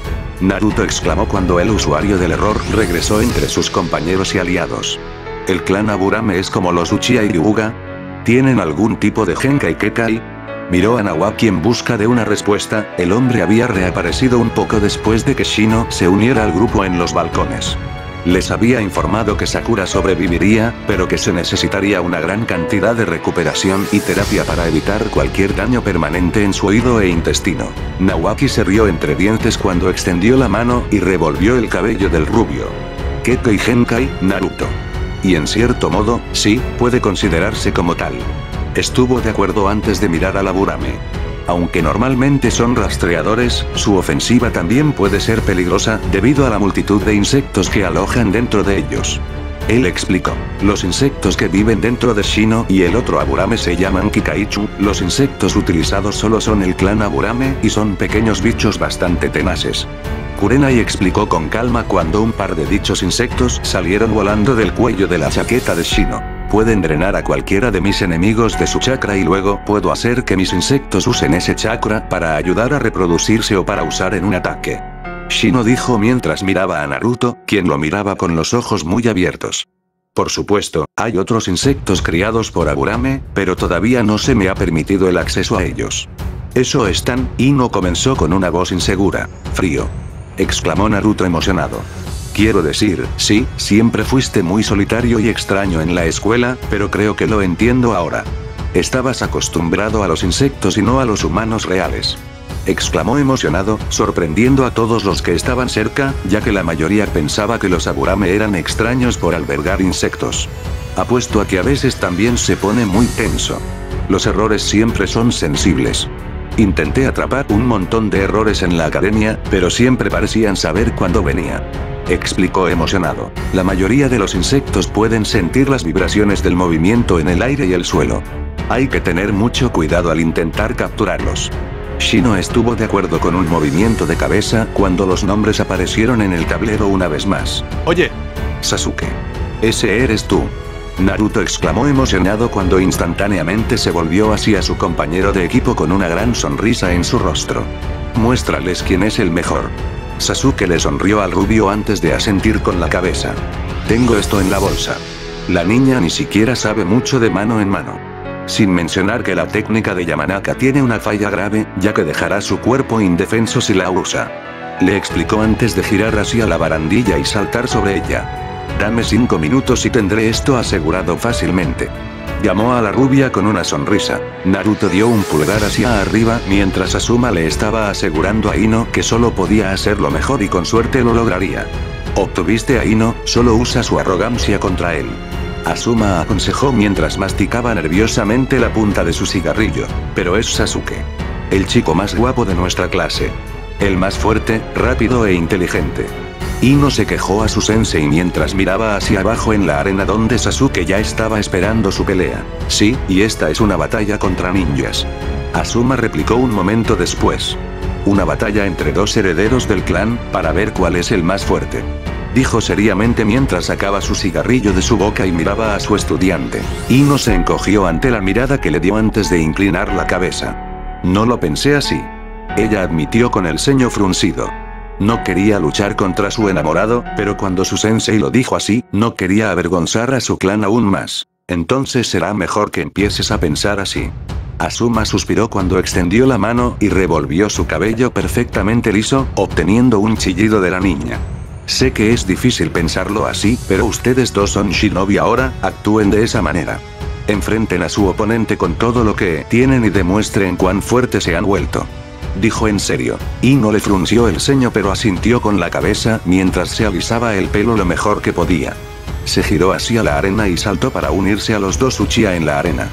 Naruto exclamó cuando el usuario del error regresó entre sus compañeros y aliados. El clan Aburame es como los Uchiha y Ryuga, ¿Tienen algún tipo de Genkai Kekai? Miró a Nawaki en busca de una respuesta, el hombre había reaparecido un poco después de que Shino se uniera al grupo en los balcones. Les había informado que Sakura sobreviviría, pero que se necesitaría una gran cantidad de recuperación y terapia para evitar cualquier daño permanente en su oído e intestino. Nawaki se rió entre dientes cuando extendió la mano y revolvió el cabello del rubio. Kekai Genkai, Naruto. Y en cierto modo, sí, puede considerarse como tal. Estuvo de acuerdo antes de mirar a la Burame. Aunque normalmente son rastreadores, su ofensiva también puede ser peligrosa debido a la multitud de insectos que alojan dentro de ellos. Él explicó. Los insectos que viven dentro de Shino y el otro Aburame se llaman Kikaichu, los insectos utilizados solo son el clan Aburame y son pequeños bichos bastante tenaces. Kurenai explicó con calma cuando un par de dichos insectos salieron volando del cuello de la chaqueta de Shino. Pueden drenar a cualquiera de mis enemigos de su chakra y luego puedo hacer que mis insectos usen ese chakra para ayudar a reproducirse o para usar en un ataque. Shino dijo mientras miraba a Naruto, quien lo miraba con los ojos muy abiertos. Por supuesto, hay otros insectos criados por Aburame, pero todavía no se me ha permitido el acceso a ellos. Eso están, y no comenzó con una voz insegura. Frío exclamó Naruto emocionado. Quiero decir, sí, siempre fuiste muy solitario y extraño en la escuela, pero creo que lo entiendo ahora. Estabas acostumbrado a los insectos y no a los humanos reales. Exclamó emocionado, sorprendiendo a todos los que estaban cerca, ya que la mayoría pensaba que los Aburame eran extraños por albergar insectos. Apuesto a que a veces también se pone muy tenso. Los errores siempre son sensibles. Intenté atrapar un montón de errores en la academia, pero siempre parecían saber cuándo venía. Explicó emocionado. La mayoría de los insectos pueden sentir las vibraciones del movimiento en el aire y el suelo. Hay que tener mucho cuidado al intentar capturarlos. Shino estuvo de acuerdo con un movimiento de cabeza cuando los nombres aparecieron en el tablero una vez más. Oye. Sasuke. Ese eres tú. Naruto exclamó emocionado cuando instantáneamente se volvió hacia su compañero de equipo con una gran sonrisa en su rostro. Muéstrales quién es el mejor. Sasuke le sonrió al rubio antes de asentir con la cabeza. Tengo esto en la bolsa. La niña ni siquiera sabe mucho de mano en mano. Sin mencionar que la técnica de Yamanaka tiene una falla grave, ya que dejará su cuerpo indefenso si la usa. Le explicó antes de girar hacia la barandilla y saltar sobre ella. Dame cinco minutos y tendré esto asegurado fácilmente. Llamó a la rubia con una sonrisa. Naruto dio un pulgar hacia arriba mientras Asuma le estaba asegurando a Ino que solo podía hacerlo mejor y con suerte lo lograría. Obtuviste a Ino, solo usa su arrogancia contra él. Asuma aconsejó mientras masticaba nerviosamente la punta de su cigarrillo. Pero es Sasuke. El chico más guapo de nuestra clase. El más fuerte, rápido e inteligente. Ino se quejó a su sensei mientras miraba hacia abajo en la arena donde Sasuke ya estaba esperando su pelea. Sí, y esta es una batalla contra ninjas. Asuma replicó un momento después. Una batalla entre dos herederos del clan, para ver cuál es el más fuerte. Dijo seriamente mientras sacaba su cigarrillo de su boca y miraba a su estudiante. Ino se encogió ante la mirada que le dio antes de inclinar la cabeza. No lo pensé así. Ella admitió con el ceño fruncido. No quería luchar contra su enamorado, pero cuando su sensei lo dijo así, no quería avergonzar a su clan aún más. Entonces será mejor que empieces a pensar así. Asuma suspiró cuando extendió la mano y revolvió su cabello perfectamente liso, obteniendo un chillido de la niña. Sé que es difícil pensarlo así, pero ustedes dos son shinobi ahora, actúen de esa manera. Enfrenten a su oponente con todo lo que tienen y demuestren cuán fuertes se han vuelto dijo en serio. Y no le frunció el ceño pero asintió con la cabeza mientras se alisaba el pelo lo mejor que podía. Se giró hacia la arena y saltó para unirse a los dos Uchiha en la arena.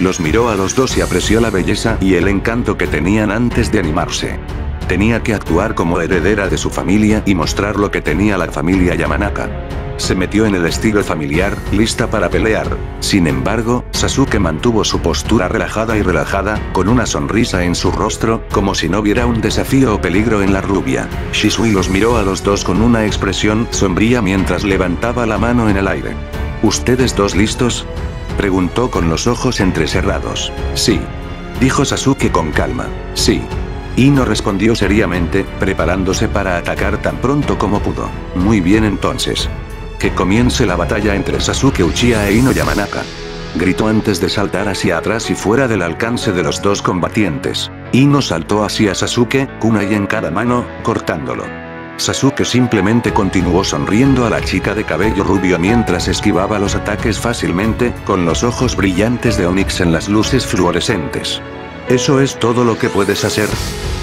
Los miró a los dos y apreció la belleza y el encanto que tenían antes de animarse. Tenía que actuar como heredera de su familia y mostrar lo que tenía la familia Yamanaka. Se metió en el estilo familiar, lista para pelear. Sin embargo, Sasuke mantuvo su postura relajada y relajada, con una sonrisa en su rostro, como si no viera un desafío o peligro en la rubia. Shisui los miró a los dos con una expresión sombría mientras levantaba la mano en el aire. ¿Ustedes dos listos? Preguntó con los ojos entrecerrados. Sí. Dijo Sasuke con calma. Sí. Ino respondió seriamente, preparándose para atacar tan pronto como pudo. Muy bien entonces. Que comience la batalla entre Sasuke Uchiha e Ino Yamanaka. Gritó antes de saltar hacia atrás y fuera del alcance de los dos combatientes. Ino saltó hacia Sasuke, kunai en cada mano, cortándolo. Sasuke simplemente continuó sonriendo a la chica de cabello rubio mientras esquivaba los ataques fácilmente, con los ojos brillantes de Onix en las luces fluorescentes. ¿Eso es todo lo que puedes hacer?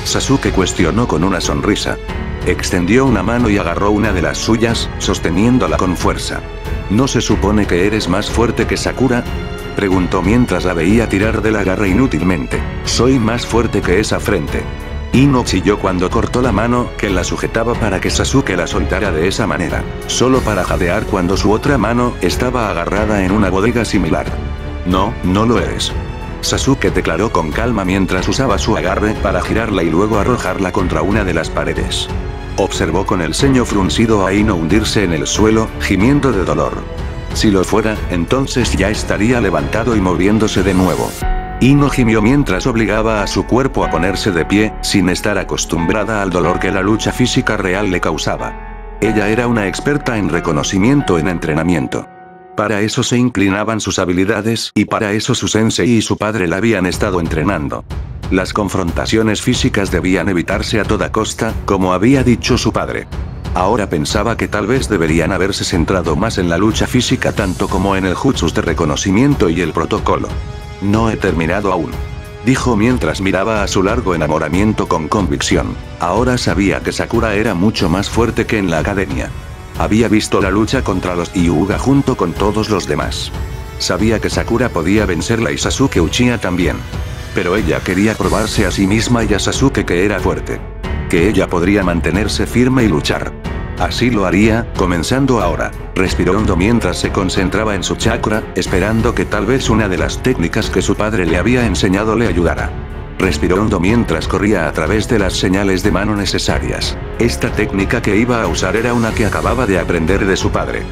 Sasuke cuestionó con una sonrisa. Extendió una mano y agarró una de las suyas, sosteniéndola con fuerza. ¿No se supone que eres más fuerte que Sakura? Preguntó mientras la veía tirar de la garra inútilmente. Soy más fuerte que esa frente. Ino chilló cuando cortó la mano que la sujetaba para que Sasuke la soltara de esa manera, solo para jadear cuando su otra mano estaba agarrada en una bodega similar. No, no lo eres. Sasuke declaró con calma mientras usaba su agarre para girarla y luego arrojarla contra una de las paredes. Observó con el ceño fruncido a Ino hundirse en el suelo, gimiendo de dolor. Si lo fuera, entonces ya estaría levantado y moviéndose de nuevo. Ino gimió mientras obligaba a su cuerpo a ponerse de pie, sin estar acostumbrada al dolor que la lucha física real le causaba. Ella era una experta en reconocimiento en entrenamiento. Para eso se inclinaban sus habilidades y para eso su sensei y su padre la habían estado entrenando. Las confrontaciones físicas debían evitarse a toda costa, como había dicho su padre. Ahora pensaba que tal vez deberían haberse centrado más en la lucha física tanto como en el jutsus de reconocimiento y el protocolo. No he terminado aún. Dijo mientras miraba a su largo enamoramiento con convicción. Ahora sabía que Sakura era mucho más fuerte que en la academia. Había visto la lucha contra los Hyuga junto con todos los demás. Sabía que Sakura podía vencerla y Sasuke Uchiha también. Pero ella quería probarse a sí misma y a Sasuke que era fuerte. Que ella podría mantenerse firme y luchar. Así lo haría, comenzando ahora. Respiró hondo mientras se concentraba en su chakra, esperando que tal vez una de las técnicas que su padre le había enseñado le ayudara. Respiró hondo mientras corría a través de las señales de mano necesarias. Esta técnica que iba a usar era una que acababa de aprender de su padre.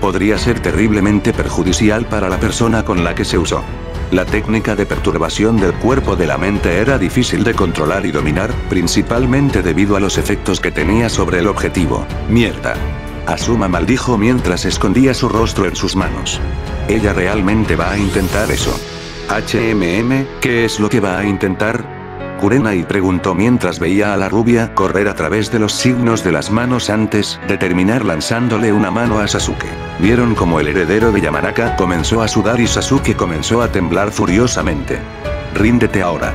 Podría ser terriblemente perjudicial para la persona con la que se usó. La técnica de perturbación del cuerpo de la mente era difícil de controlar y dominar, principalmente debido a los efectos que tenía sobre el objetivo. Mierda. Asuma maldijo mientras escondía su rostro en sus manos. Ella realmente va a intentar eso. HMM, ¿qué es lo que va a intentar? Kurenai preguntó mientras veía a la rubia correr a través de los signos de las manos antes de terminar lanzándole una mano a Sasuke. Vieron como el heredero de Yamanaka comenzó a sudar y Sasuke comenzó a temblar furiosamente. Ríndete ahora.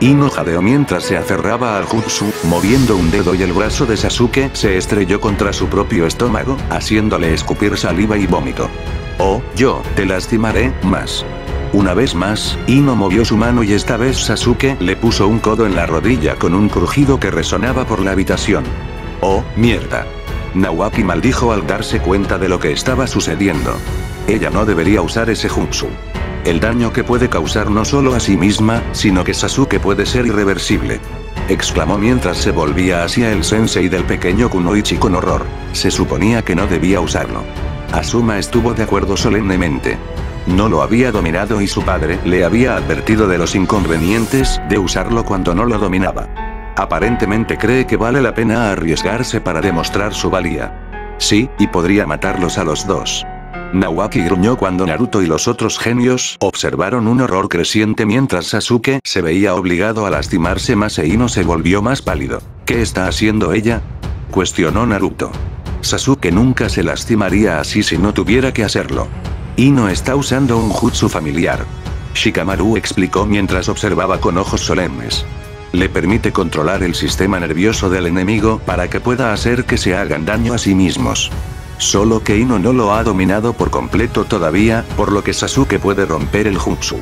Ino jadeó mientras se aferraba al jutsu, moviendo un dedo y el brazo de Sasuke se estrelló contra su propio estómago, haciéndole escupir saliva y vómito. Oh, yo, te lastimaré, más. Una vez más, Ino movió su mano y esta vez Sasuke le puso un codo en la rodilla con un crujido que resonaba por la habitación. ¡Oh, mierda! Nawaki maldijo al darse cuenta de lo que estaba sucediendo. Ella no debería usar ese jutsu. El daño que puede causar no solo a sí misma, sino que Sasuke puede ser irreversible. Exclamó mientras se volvía hacia el sensei del pequeño Kunoichi con horror. Se suponía que no debía usarlo. Asuma estuvo de acuerdo solemnemente. No lo había dominado y su padre le había advertido de los inconvenientes de usarlo cuando no lo dominaba. Aparentemente cree que vale la pena arriesgarse para demostrar su valía. Sí, y podría matarlos a los dos. Nawaki gruñó cuando Naruto y los otros genios observaron un horror creciente mientras Sasuke se veía obligado a lastimarse más e Ino se volvió más pálido. ¿Qué está haciendo ella? Cuestionó Naruto. Sasuke nunca se lastimaría así si no tuviera que hacerlo. Ino está usando un jutsu familiar. Shikamaru explicó mientras observaba con ojos solemnes. Le permite controlar el sistema nervioso del enemigo para que pueda hacer que se hagan daño a sí mismos. Solo que Ino no lo ha dominado por completo todavía, por lo que Sasuke puede romper el jutsu.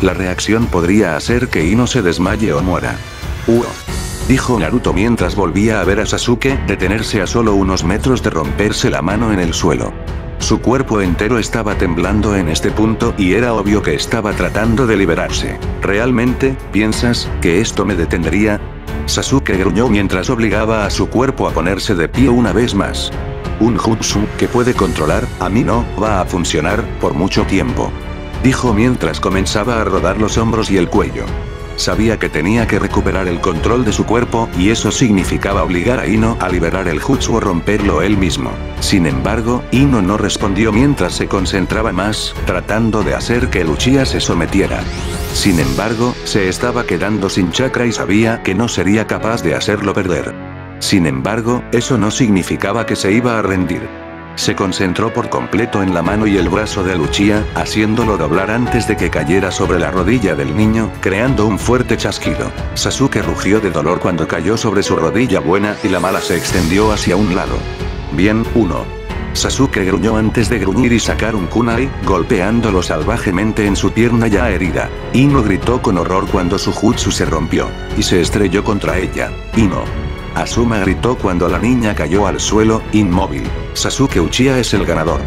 La reacción podría hacer que Ino se desmaye o muera. Uo. Dijo Naruto mientras volvía a ver a Sasuke detenerse a solo unos metros de romperse la mano en el suelo. Su cuerpo entero estaba temblando en este punto y era obvio que estaba tratando de liberarse. ¿Realmente, piensas, que esto me detendría? Sasuke gruñó mientras obligaba a su cuerpo a ponerse de pie una vez más. Un jutsu que puede controlar, a mí no, va a funcionar, por mucho tiempo. Dijo mientras comenzaba a rodar los hombros y el cuello. Sabía que tenía que recuperar el control de su cuerpo, y eso significaba obligar a Ino a liberar el jutsu o romperlo él mismo. Sin embargo, Ino no respondió mientras se concentraba más, tratando de hacer que el Uchiha se sometiera. Sin embargo, se estaba quedando sin chakra y sabía que no sería capaz de hacerlo perder. Sin embargo, eso no significaba que se iba a rendir. Se concentró por completo en la mano y el brazo de Luchia, haciéndolo doblar antes de que cayera sobre la rodilla del niño, creando un fuerte chasquido. Sasuke rugió de dolor cuando cayó sobre su rodilla buena y la mala se extendió hacia un lado. Bien, uno. Sasuke gruñó antes de gruñir y sacar un kunai, golpeándolo salvajemente en su pierna ya herida. Ino gritó con horror cuando su jutsu se rompió, y se estrelló contra ella. Ino. Asuma gritó cuando la niña cayó al suelo, inmóvil. Sasuke Uchiha es el ganador.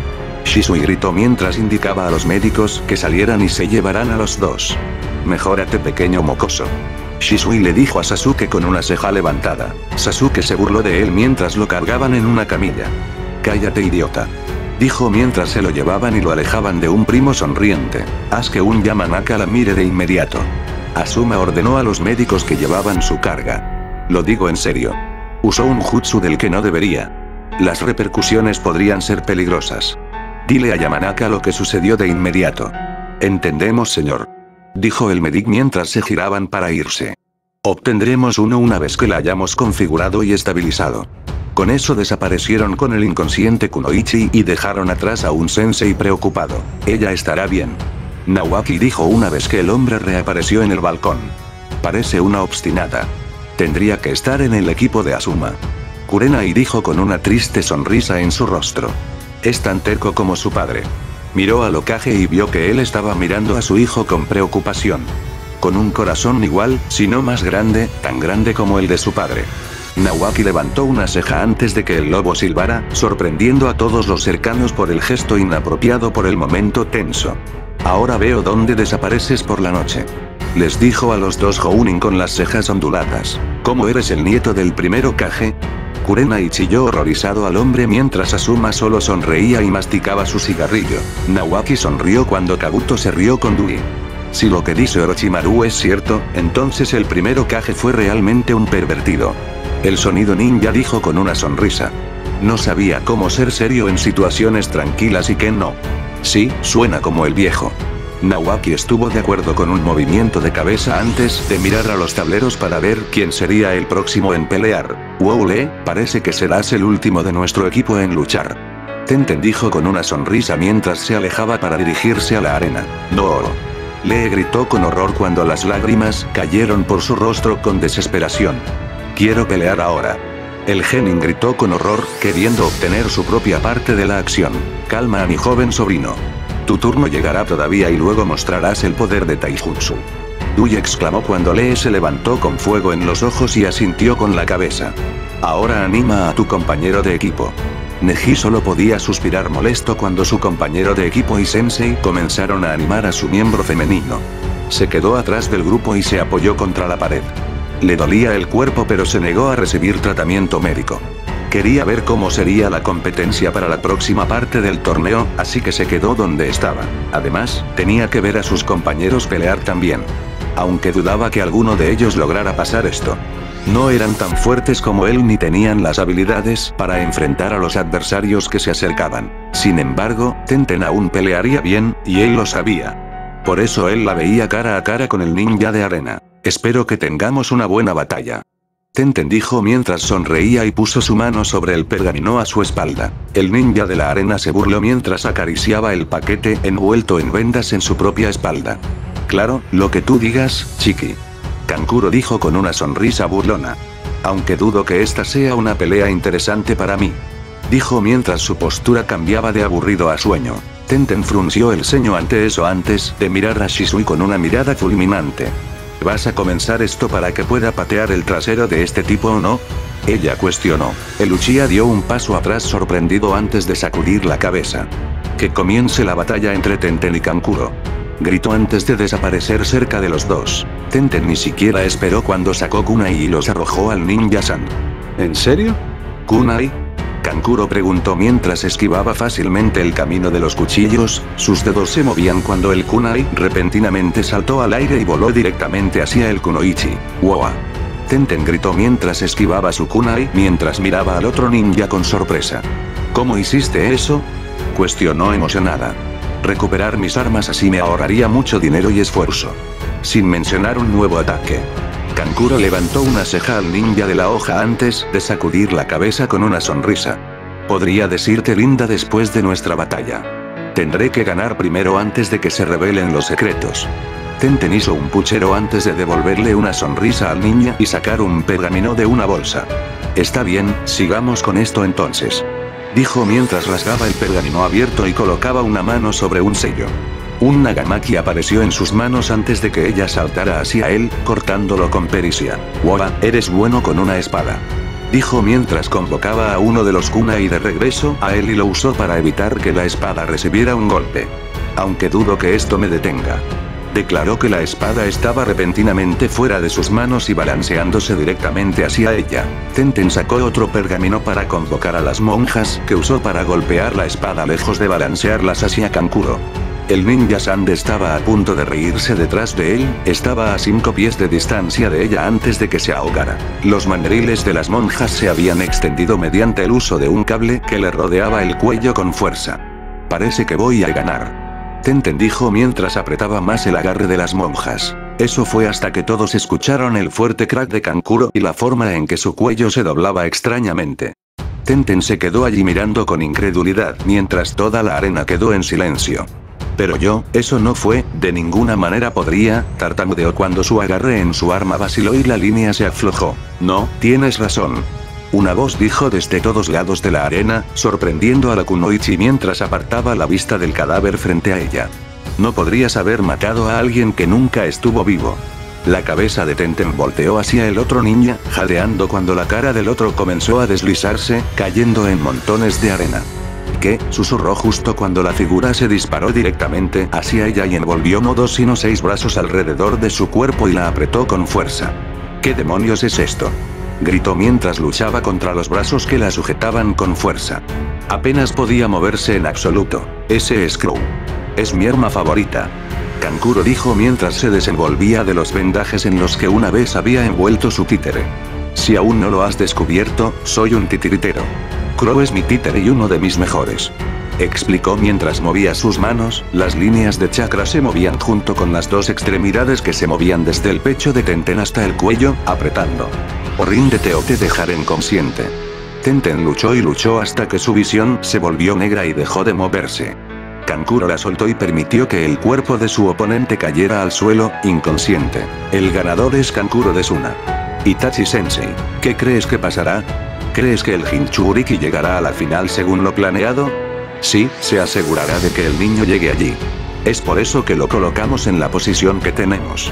Shisui gritó mientras indicaba a los médicos que salieran y se llevarán a los dos. Mejórate pequeño mocoso. Shisui le dijo a Sasuke con una ceja levantada. Sasuke se burló de él mientras lo cargaban en una camilla. Cállate idiota. Dijo mientras se lo llevaban y lo alejaban de un primo sonriente. Haz que un Yamanaka la mire de inmediato. Asuma ordenó a los médicos que llevaban su carga. Lo digo en serio. Usó un jutsu del que no debería. Las repercusiones podrían ser peligrosas. Dile a Yamanaka lo que sucedió de inmediato. Entendemos señor. Dijo el medic mientras se giraban para irse. Obtendremos uno una vez que la hayamos configurado y estabilizado. Con eso desaparecieron con el inconsciente Kunoichi y dejaron atrás a un sensei preocupado. Ella estará bien. Nawaki dijo una vez que el hombre reapareció en el balcón. Parece una obstinada. Tendría que estar en el equipo de Asuma. Kurenai dijo con una triste sonrisa en su rostro. Es tan terco como su padre. Miró al Okage y vio que él estaba mirando a su hijo con preocupación. Con un corazón igual, si no más grande, tan grande como el de su padre. Nawaki levantó una ceja antes de que el lobo silbara, sorprendiendo a todos los cercanos por el gesto inapropiado por el momento tenso. Ahora veo dónde desapareces por la noche. Les dijo a los dos Jounin con las cejas onduladas. ¿Cómo eres el nieto del primero Kage? Kurenai chilló horrorizado al hombre mientras Asuma solo sonreía y masticaba su cigarrillo. Nawaki sonrió cuando Kabuto se rió con Dui. Si lo que dice Orochimaru es cierto, entonces el primero Kage fue realmente un pervertido. El sonido ninja dijo con una sonrisa. No sabía cómo ser serio en situaciones tranquilas y que no. Sí, suena como el viejo. Nawaki estuvo de acuerdo con un movimiento de cabeza antes de mirar a los tableros para ver quién sería el próximo en pelear. Wowle, parece que serás el último de nuestro equipo en luchar. Tenten dijo con una sonrisa mientras se alejaba para dirigirse a la arena. No. Le gritó con horror cuando las lágrimas cayeron por su rostro con desesperación. Quiero pelear ahora. El genin gritó con horror, queriendo obtener su propia parte de la acción. Calma a mi joven sobrino. Tu turno llegará todavía y luego mostrarás el poder de Taijutsu. Dui exclamó cuando Lee se levantó con fuego en los ojos y asintió con la cabeza. Ahora anima a tu compañero de equipo. Neji solo podía suspirar molesto cuando su compañero de equipo y Sensei comenzaron a animar a su miembro femenino. Se quedó atrás del grupo y se apoyó contra la pared. Le dolía el cuerpo pero se negó a recibir tratamiento médico. Quería ver cómo sería la competencia para la próxima parte del torneo, así que se quedó donde estaba. Además, tenía que ver a sus compañeros pelear también. Aunque dudaba que alguno de ellos lograra pasar esto. No eran tan fuertes como él ni tenían las habilidades para enfrentar a los adversarios que se acercaban. Sin embargo, Tenten aún pelearía bien, y él lo sabía. Por eso él la veía cara a cara con el ninja de arena. Espero que tengamos una buena batalla. Tenten dijo mientras sonreía y puso su mano sobre el pergamino a su espalda. El ninja de la arena se burló mientras acariciaba el paquete envuelto en vendas en su propia espalda. Claro, lo que tú digas, chiqui. Kankuro dijo con una sonrisa burlona. Aunque dudo que esta sea una pelea interesante para mí. Dijo mientras su postura cambiaba de aburrido a sueño. Tenten frunció el ceño ante eso antes de mirar a Shisui con una mirada fulminante. ¿Vas a comenzar esto para que pueda patear el trasero de este tipo o no? Ella cuestionó. El Uchiha dio un paso atrás sorprendido antes de sacudir la cabeza. Que comience la batalla entre Tenten y Kankuro. Gritó antes de desaparecer cerca de los dos. Tenten ni siquiera esperó cuando sacó kunai y los arrojó al ninja-san. ¿En serio? ¿Kunai? Kankuro preguntó mientras esquivaba fácilmente el camino de los cuchillos, sus dedos se movían cuando el kunai repentinamente saltó al aire y voló directamente hacia el kunoichi. ¡Wow! Tenten gritó mientras esquivaba su kunai mientras miraba al otro ninja con sorpresa. ¿Cómo hiciste eso? Cuestionó emocionada. Recuperar mis armas así me ahorraría mucho dinero y esfuerzo. Sin mencionar un nuevo ataque. Kankuro levantó una ceja al ninja de la hoja antes de sacudir la cabeza con una sonrisa. Podría decirte linda después de nuestra batalla. Tendré que ganar primero antes de que se revelen los secretos. Tenten hizo un puchero antes de devolverle una sonrisa al niña y sacar un pergamino de una bolsa. Está bien, sigamos con esto entonces. Dijo mientras rasgaba el pergamino abierto y colocaba una mano sobre un sello. Un Nagamaki apareció en sus manos antes de que ella saltara hacia él, cortándolo con pericia. Wow, eres bueno con una espada. Dijo mientras convocaba a uno de los kunai de regreso a él y lo usó para evitar que la espada recibiera un golpe. Aunque dudo que esto me detenga. Declaró que la espada estaba repentinamente fuera de sus manos y balanceándose directamente hacia ella. Tenten sacó otro pergamino para convocar a las monjas, que usó para golpear la espada lejos de balancearlas hacia Kankuro. El ninja Sand estaba a punto de reírse detrás de él, estaba a cinco pies de distancia de ella antes de que se ahogara. Los mandriles de las monjas se habían extendido mediante el uso de un cable que le rodeaba el cuello con fuerza. Parece que voy a ganar. Tenten dijo mientras apretaba más el agarre de las monjas. Eso fue hasta que todos escucharon el fuerte crack de Kankuro y la forma en que su cuello se doblaba extrañamente. Tenten se quedó allí mirando con incredulidad mientras toda la arena quedó en silencio. Pero yo, eso no fue, de ninguna manera podría, tartamudeó cuando su agarre en su arma vaciló y la línea se aflojó. No, tienes razón. Una voz dijo desde todos lados de la arena, sorprendiendo a la Kunoichi mientras apartaba la vista del cadáver frente a ella. No podrías haber matado a alguien que nunca estuvo vivo. La cabeza de Tenten volteó hacia el otro niña, jadeando cuando la cara del otro comenzó a deslizarse, cayendo en montones de arena. ¿Qué? Susurró justo cuando la figura se disparó directamente hacia ella y envolvió no dos sino seis brazos alrededor de su cuerpo y la apretó con fuerza. ¿Qué demonios es esto? Gritó mientras luchaba contra los brazos que la sujetaban con fuerza. Apenas podía moverse en absoluto. Ese es Crow. Es mi arma favorita. Kankuro dijo mientras se desenvolvía de los vendajes en los que una vez había envuelto su títere. Si aún no lo has descubierto, soy un titiritero. Es mi títere y uno de mis mejores. Explicó mientras movía sus manos, las líneas de chakra se movían junto con las dos extremidades que se movían desde el pecho de Tenten hasta el cuello, apretando. O ríndete o te dejaré inconsciente. Tenten luchó y luchó hasta que su visión se volvió negra y dejó de moverse. Kankuro la soltó y permitió que el cuerpo de su oponente cayera al suelo, inconsciente. El ganador es Kankuro de Suna. Itachi Sensei, ¿qué crees que pasará? ¿Crees que el Jinchuriki llegará a la final según lo planeado? Sí, se asegurará de que el niño llegue allí. Es por eso que lo colocamos en la posición que tenemos.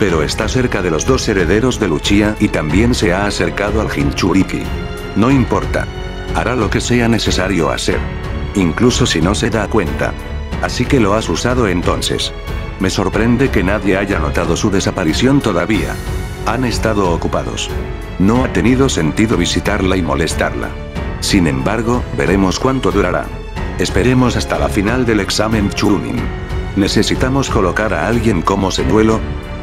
Pero está cerca de los dos herederos de Luchia y también se ha acercado al Jinchuriki. No importa. Hará lo que sea necesario hacer. Incluso si no se da cuenta. Así que lo has usado entonces. Me sorprende que nadie haya notado su desaparición todavía. Han estado ocupados. No ha tenido sentido visitarla y molestarla. Sin embargo, veremos cuánto durará. Esperemos hasta la final del examen Chunin. ¿Necesitamos colocar a alguien como señuelo?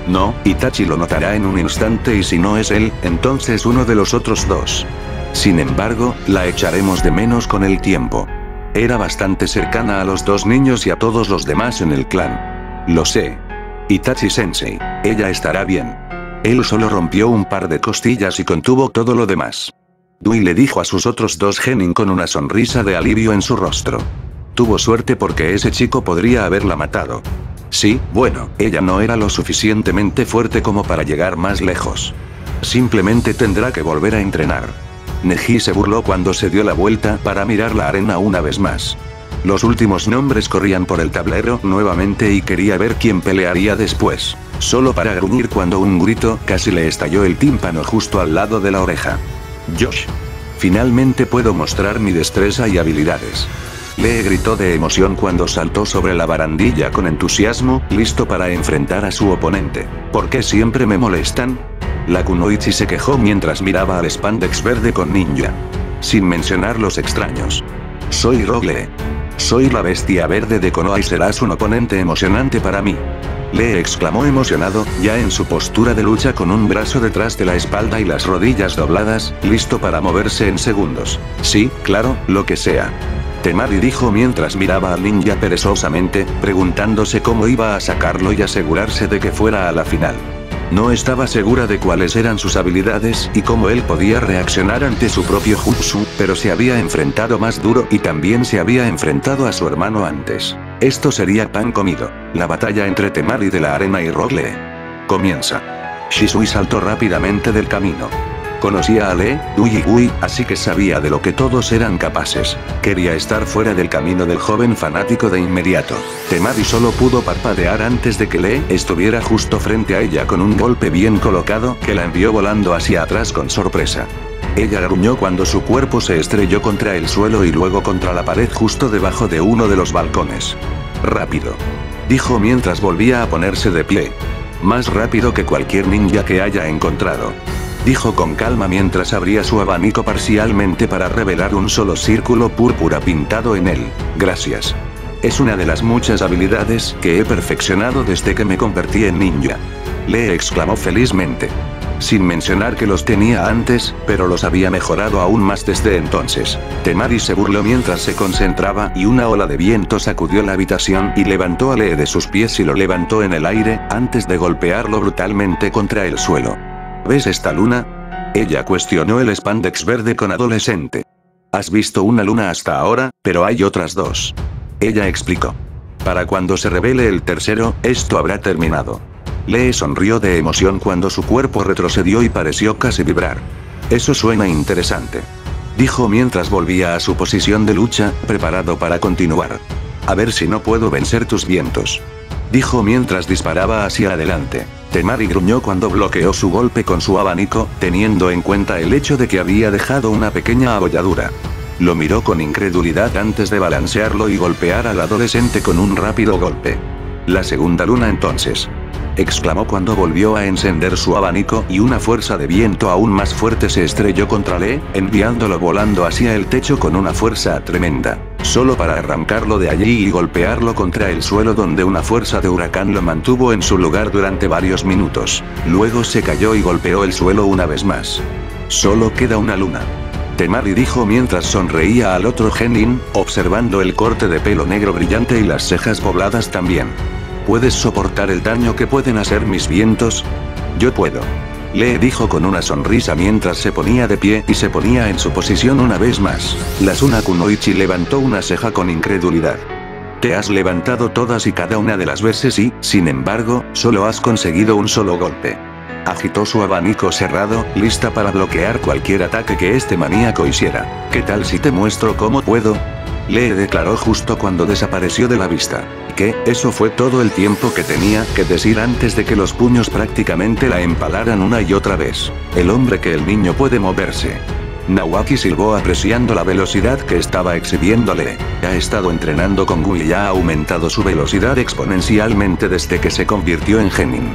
No, Itachi lo notará en un instante y si no es él, entonces uno de los otros dos. Sin embargo, la echaremos de menos con el tiempo. Era bastante cercana a los dos niños y a todos los demás en el clan. Lo sé. Itachi Sensei, ella estará bien. Él solo rompió un par de costillas y contuvo todo lo demás. Dui le dijo a sus otros dos genin con una sonrisa de alivio en su rostro. Tuvo suerte porque ese chico podría haberla matado. Sí, bueno, ella no era lo suficientemente fuerte como para llegar más lejos. Simplemente tendrá que volver a entrenar. Neji se burló cuando se dio la vuelta para mirar la arena una vez más. Los últimos nombres corrían por el tablero nuevamente y quería ver quién pelearía después. Solo para gruñir cuando un grito casi le estalló el tímpano justo al lado de la oreja. Josh. Finalmente puedo mostrar mi destreza y habilidades. Lee gritó de emoción cuando saltó sobre la barandilla con entusiasmo, listo para enfrentar a su oponente. ¿Por qué siempre me molestan? La Kunoichi se quejó mientras miraba al spandex verde con ninja. Sin mencionar los extraños. Soy Rogle. Soy la bestia verde de Konoha y serás un oponente emocionante para mí. Le exclamó emocionado, ya en su postura de lucha con un brazo detrás de la espalda y las rodillas dobladas, listo para moverse en segundos. Sí, claro, lo que sea. Temari dijo mientras miraba al ninja perezosamente, preguntándose cómo iba a sacarlo y asegurarse de que fuera a la final. No estaba segura de cuáles eran sus habilidades y cómo él podía reaccionar ante su propio jutsu, pero se había enfrentado más duro y también se había enfrentado a su hermano antes. Esto sería pan comido. La batalla entre Temari de la arena y Rogle. Comienza. Shisui saltó rápidamente del camino. Conocía a Le, Dui y Gui, así que sabía de lo que todos eran capaces. Quería estar fuera del camino del joven fanático de inmediato. Temari solo pudo parpadear antes de que Le estuviera justo frente a ella con un golpe bien colocado que la envió volando hacia atrás con sorpresa. Ella gruñó cuando su cuerpo se estrelló contra el suelo y luego contra la pared justo debajo de uno de los balcones. Rápido. Dijo mientras volvía a ponerse de pie. Más rápido que cualquier ninja que haya encontrado dijo con calma mientras abría su abanico parcialmente para revelar un solo círculo púrpura pintado en él. Gracias. Es una de las muchas habilidades que he perfeccionado desde que me convertí en ninja. Le exclamó felizmente. Sin mencionar que los tenía antes, pero los había mejorado aún más desde entonces. Temari se burló mientras se concentraba y una ola de viento sacudió la habitación y levantó a Lee de sus pies y lo levantó en el aire, antes de golpearlo brutalmente contra el suelo. ¿Ves esta luna? Ella cuestionó el spandex verde con adolescente. Has visto una luna hasta ahora, pero hay otras dos. Ella explicó. Para cuando se revele el tercero, esto habrá terminado. Lee sonrió de emoción cuando su cuerpo retrocedió y pareció casi vibrar. Eso suena interesante. Dijo mientras volvía a su posición de lucha, preparado para continuar. A ver si no puedo vencer tus vientos. Dijo mientras disparaba hacia adelante. Temari gruñó cuando bloqueó su golpe con su abanico, teniendo en cuenta el hecho de que había dejado una pequeña abolladura. Lo miró con incredulidad antes de balancearlo y golpear al adolescente con un rápido golpe. La segunda luna entonces exclamó cuando volvió a encender su abanico y una fuerza de viento aún más fuerte se estrelló contra Le, enviándolo volando hacia el techo con una fuerza tremenda. Solo para arrancarlo de allí y golpearlo contra el suelo donde una fuerza de huracán lo mantuvo en su lugar durante varios minutos. Luego se cayó y golpeó el suelo una vez más. Solo queda una luna. Temari dijo mientras sonreía al otro genin, observando el corte de pelo negro brillante y las cejas pobladas también. ¿Puedes soportar el daño que pueden hacer mis vientos? Yo puedo. Le dijo con una sonrisa mientras se ponía de pie y se ponía en su posición una vez más. La Suna Kunoichi levantó una ceja con incredulidad. Te has levantado todas y cada una de las veces y, sin embargo, solo has conseguido un solo golpe. Agitó su abanico cerrado, lista para bloquear cualquier ataque que este maníaco hiciera. ¿Qué tal si te muestro cómo puedo? Le declaró justo cuando desapareció de la vista. Que, eso fue todo el tiempo que tenía que decir antes de que los puños prácticamente la empalaran una y otra vez. El hombre que el niño puede moverse. Nawaki silbó apreciando la velocidad que estaba exhibiéndole. Ha estado entrenando con Gu y ha aumentado su velocidad exponencialmente desde que se convirtió en Genin.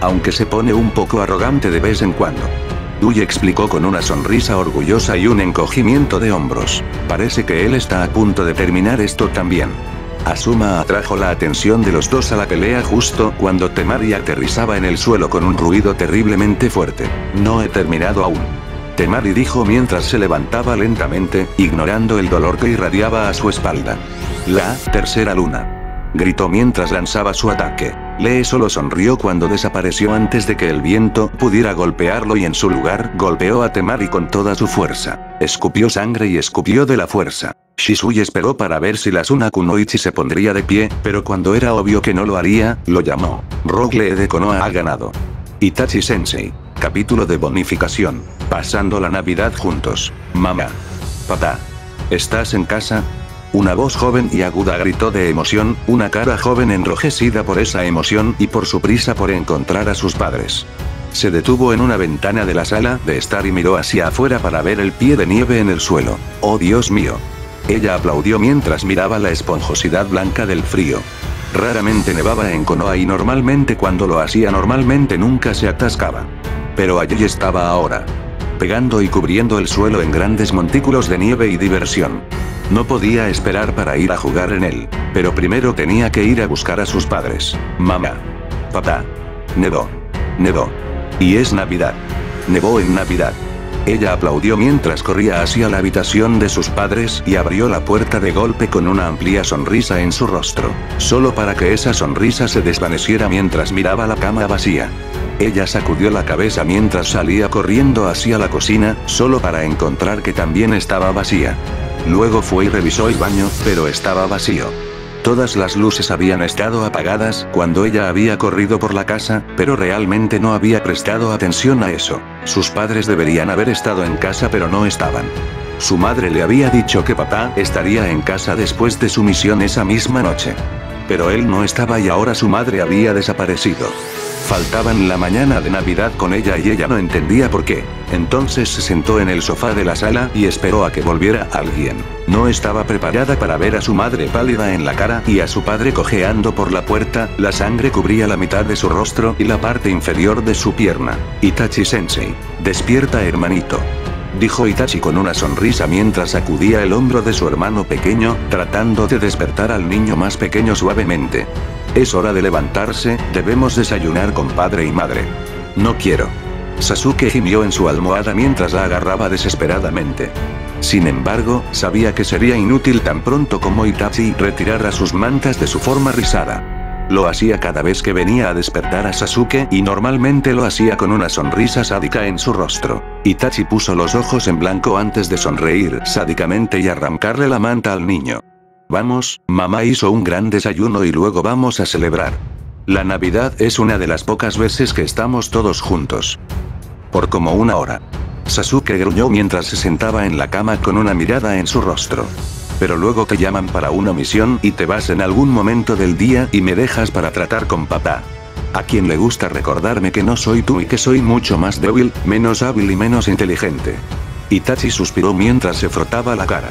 Aunque se pone un poco arrogante de vez en cuando. Dui explicó con una sonrisa orgullosa y un encogimiento de hombros. Parece que él está a punto de terminar esto también. Asuma atrajo la atención de los dos a la pelea justo cuando Temari aterrizaba en el suelo con un ruido terriblemente fuerte. No he terminado aún. Temari dijo mientras se levantaba lentamente, ignorando el dolor que irradiaba a su espalda. La tercera luna. Gritó mientras lanzaba su ataque. Lee solo sonrió cuando desapareció antes de que el viento pudiera golpearlo y en su lugar golpeó a Temari con toda su fuerza. Escupió sangre y escupió de la fuerza. Shisui esperó para ver si la Suna Kunoichi se pondría de pie, pero cuando era obvio que no lo haría, lo llamó. Rogle de Konoha ha ganado. Itachi Sensei. Capítulo de bonificación. Pasando la Navidad juntos. Mamá. Papá. ¿Estás en casa? Una voz joven y aguda gritó de emoción, una cara joven enrojecida por esa emoción y por su prisa por encontrar a sus padres. Se detuvo en una ventana de la sala de estar y miró hacia afuera para ver el pie de nieve en el suelo. ¡Oh Dios mío! Ella aplaudió mientras miraba la esponjosidad blanca del frío. Raramente nevaba en Konoha y normalmente cuando lo hacía normalmente nunca se atascaba. Pero allí estaba ahora. Pegando y cubriendo el suelo en grandes montículos de nieve y diversión. No podía esperar para ir a jugar en él. Pero primero tenía que ir a buscar a sus padres. Mamá. Papá. Nevó. Nevó. Y es Navidad. Nevó en Navidad. Ella aplaudió mientras corría hacia la habitación de sus padres y abrió la puerta de golpe con una amplia sonrisa en su rostro. Solo para que esa sonrisa se desvaneciera mientras miraba la cama vacía. Ella sacudió la cabeza mientras salía corriendo hacia la cocina, solo para encontrar que también estaba vacía. Luego fue y revisó el baño, pero estaba vacío. Todas las luces habían estado apagadas cuando ella había corrido por la casa, pero realmente no había prestado atención a eso. Sus padres deberían haber estado en casa pero no estaban. Su madre le había dicho que papá estaría en casa después de su misión esa misma noche. Pero él no estaba y ahora su madre había desaparecido. Faltaban la mañana de Navidad con ella y ella no entendía por qué. Entonces se sentó en el sofá de la sala y esperó a que volviera alguien. No estaba preparada para ver a su madre pálida en la cara y a su padre cojeando por la puerta, la sangre cubría la mitad de su rostro y la parte inferior de su pierna. Itachi Sensei. Despierta hermanito. Dijo Itachi con una sonrisa mientras sacudía el hombro de su hermano pequeño, tratando de despertar al niño más pequeño suavemente. Es hora de levantarse, debemos desayunar con padre y madre. No quiero. Sasuke gimió en su almohada mientras la agarraba desesperadamente. Sin embargo, sabía que sería inútil tan pronto como Itachi retirara sus mantas de su forma rizada. Lo hacía cada vez que venía a despertar a Sasuke y normalmente lo hacía con una sonrisa sádica en su rostro. Itachi puso los ojos en blanco antes de sonreír sádicamente y arrancarle la manta al niño. Vamos, mamá hizo un gran desayuno y luego vamos a celebrar. La Navidad es una de las pocas veces que estamos todos juntos. Por como una hora. Sasuke gruñó mientras se sentaba en la cama con una mirada en su rostro. Pero luego te llaman para una misión y te vas en algún momento del día y me dejas para tratar con papá. A quien le gusta recordarme que no soy tú y que soy mucho más débil, menos hábil y menos inteligente. Itachi suspiró mientras se frotaba la cara.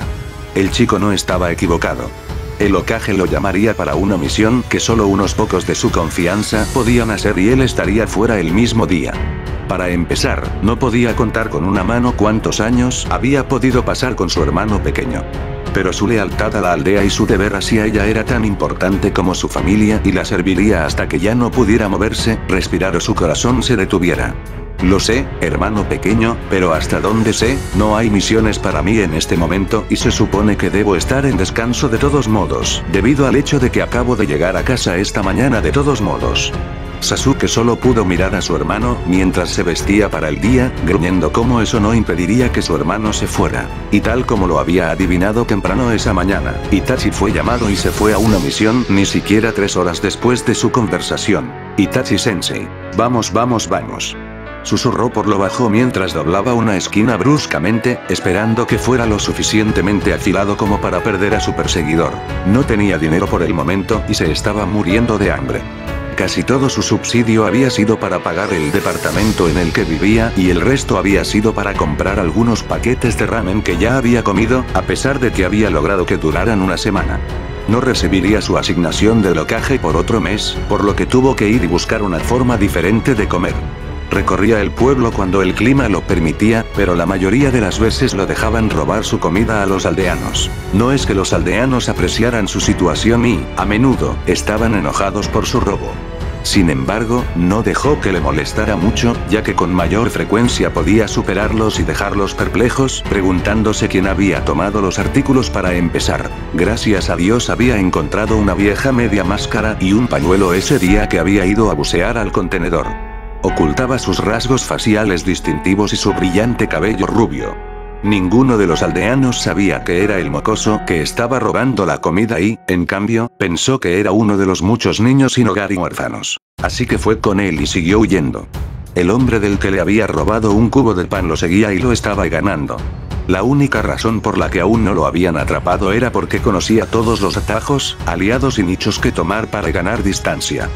El chico no estaba equivocado. El Okage lo llamaría para una misión que solo unos pocos de su confianza podían hacer y él estaría fuera el mismo día. Para empezar, no podía contar con una mano cuántos años había podido pasar con su hermano pequeño. Pero su lealtad a la aldea y su deber hacia ella era tan importante como su familia y la serviría hasta que ya no pudiera moverse, respirar o su corazón se detuviera. Lo sé, hermano pequeño, pero hasta donde sé, no hay misiones para mí en este momento y se supone que debo estar en descanso de todos modos, debido al hecho de que acabo de llegar a casa esta mañana de todos modos. Sasuke solo pudo mirar a su hermano mientras se vestía para el día, gruñendo como eso no impediría que su hermano se fuera. Y tal como lo había adivinado temprano esa mañana, Itachi fue llamado y se fue a una misión ni siquiera tres horas después de su conversación. Itachi Sensei. Vamos vamos vamos. Susurró por lo bajo mientras doblaba una esquina bruscamente, esperando que fuera lo suficientemente afilado como para perder a su perseguidor. No tenía dinero por el momento y se estaba muriendo de hambre. Casi todo su subsidio había sido para pagar el departamento en el que vivía y el resto había sido para comprar algunos paquetes de ramen que ya había comido, a pesar de que había logrado que duraran una semana. No recibiría su asignación de locaje por otro mes, por lo que tuvo que ir y buscar una forma diferente de comer. Recorría el pueblo cuando el clima lo permitía, pero la mayoría de las veces lo dejaban robar su comida a los aldeanos. No es que los aldeanos apreciaran su situación y, a menudo, estaban enojados por su robo. Sin embargo, no dejó que le molestara mucho, ya que con mayor frecuencia podía superarlos y dejarlos perplejos, preguntándose quién había tomado los artículos para empezar. Gracias a Dios había encontrado una vieja media máscara y un pañuelo ese día que había ido a bucear al contenedor ocultaba sus rasgos faciales distintivos y su brillante cabello rubio. Ninguno de los aldeanos sabía que era el mocoso que estaba robando la comida y, en cambio, pensó que era uno de los muchos niños sin hogar y huérfanos. Así que fue con él y siguió huyendo. El hombre del que le había robado un cubo de pan lo seguía y lo estaba ganando. La única razón por la que aún no lo habían atrapado era porque conocía todos los atajos, aliados y nichos que tomar para ganar distancia.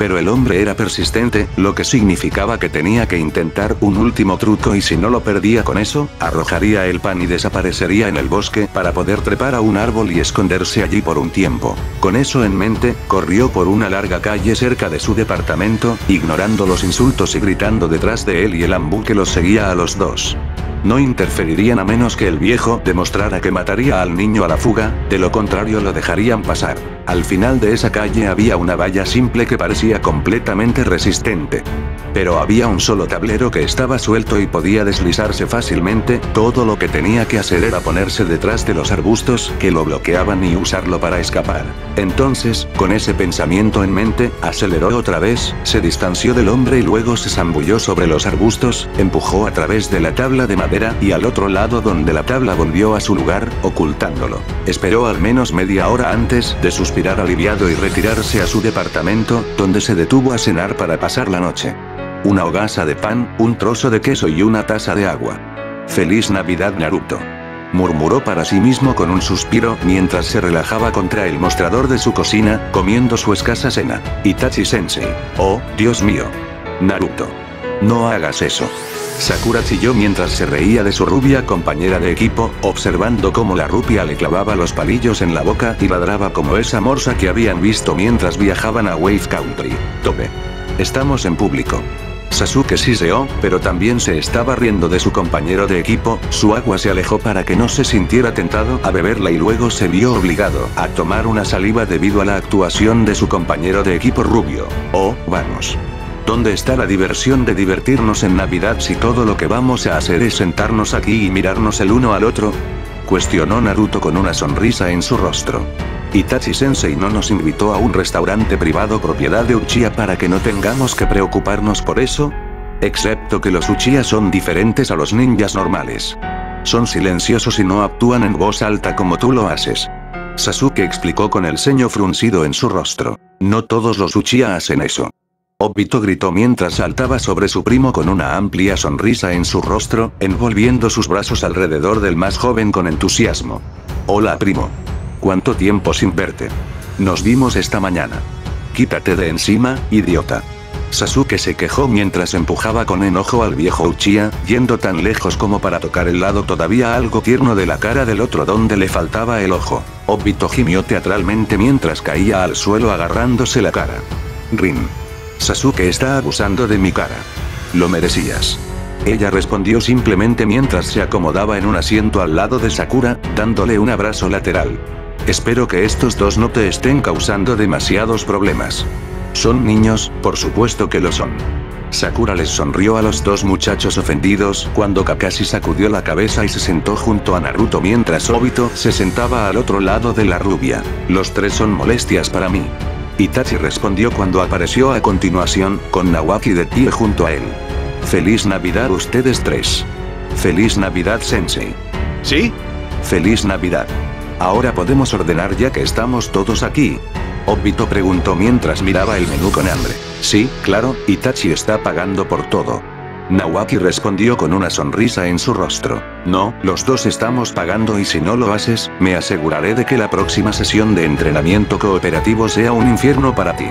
Pero el hombre era persistente, lo que significaba que tenía que intentar un último truco y si no lo perdía con eso, arrojaría el pan y desaparecería en el bosque para poder trepar a un árbol y esconderse allí por un tiempo. Con eso en mente, corrió por una larga calle cerca de su departamento, ignorando los insultos y gritando detrás de él y el ambú que los seguía a los dos. No interferirían a menos que el viejo demostrara que mataría al niño a la fuga, de lo contrario lo dejarían pasar. Al final de esa calle había una valla simple que parecía completamente resistente. Pero había un solo tablero que estaba suelto y podía deslizarse fácilmente, todo lo que tenía que hacer era ponerse detrás de los arbustos que lo bloqueaban y usarlo para escapar. Entonces, con ese pensamiento en mente, aceleró otra vez, se distanció del hombre y luego se zambulló sobre los arbustos, empujó a través de la tabla de madera y al otro lado donde la tabla volvió a su lugar, ocultándolo. Esperó al menos media hora antes de suspirar aliviado y retirarse a su departamento, donde se detuvo a cenar para pasar la noche. Una hogaza de pan, un trozo de queso y una taza de agua. Feliz Navidad Naruto murmuró para sí mismo con un suspiro mientras se relajaba contra el mostrador de su cocina, comiendo su escasa cena. Itachi Sensei. Oh, Dios mío. Naruto. No hagas eso. Sakura chilló mientras se reía de su rubia compañera de equipo, observando cómo la rupia le clavaba los palillos en la boca y ladraba como esa morsa que habían visto mientras viajaban a Wave Country. Tope. Estamos en público. Sasuke siseó, pero también se estaba riendo de su compañero de equipo, su agua se alejó para que no se sintiera tentado a beberla y luego se vio obligado a tomar una saliva debido a la actuación de su compañero de equipo rubio. Oh, vamos. ¿Dónde está la diversión de divertirnos en Navidad si todo lo que vamos a hacer es sentarnos aquí y mirarnos el uno al otro? Cuestionó Naruto con una sonrisa en su rostro. Itachi Sensei no nos invitó a un restaurante privado propiedad de Uchiha para que no tengamos que preocuparnos por eso. Excepto que los Uchiha son diferentes a los ninjas normales. Son silenciosos y no actúan en voz alta como tú lo haces. Sasuke explicó con el ceño fruncido en su rostro. No todos los Uchiha hacen eso. Obito gritó mientras saltaba sobre su primo con una amplia sonrisa en su rostro, envolviendo sus brazos alrededor del más joven con entusiasmo. Hola primo. ¿Cuánto tiempo sin verte? Nos vimos esta mañana. Quítate de encima, idiota. Sasuke se quejó mientras empujaba con enojo al viejo Uchiha, yendo tan lejos como para tocar el lado todavía algo tierno de la cara del otro donde le faltaba el ojo. Obito gimió teatralmente mientras caía al suelo agarrándose la cara. Rin. Sasuke está abusando de mi cara. Lo merecías. Ella respondió simplemente mientras se acomodaba en un asiento al lado de Sakura, dándole un abrazo lateral. Espero que estos dos no te estén causando demasiados problemas. Son niños, por supuesto que lo son. Sakura les sonrió a los dos muchachos ofendidos cuando Kakashi sacudió la cabeza y se sentó junto a Naruto mientras Obito se sentaba al otro lado de la rubia. Los tres son molestias para mí. Itachi respondió cuando apareció a continuación, con Nawaki de pie junto a él. Feliz Navidad ustedes tres. Feliz Navidad Sensei. ¿Sí? Feliz Navidad. Ahora podemos ordenar ya que estamos todos aquí. Obito preguntó mientras miraba el menú con hambre. Sí, claro, Itachi está pagando por todo. Nawaki respondió con una sonrisa en su rostro. No, los dos estamos pagando y si no lo haces, me aseguraré de que la próxima sesión de entrenamiento cooperativo sea un infierno para ti.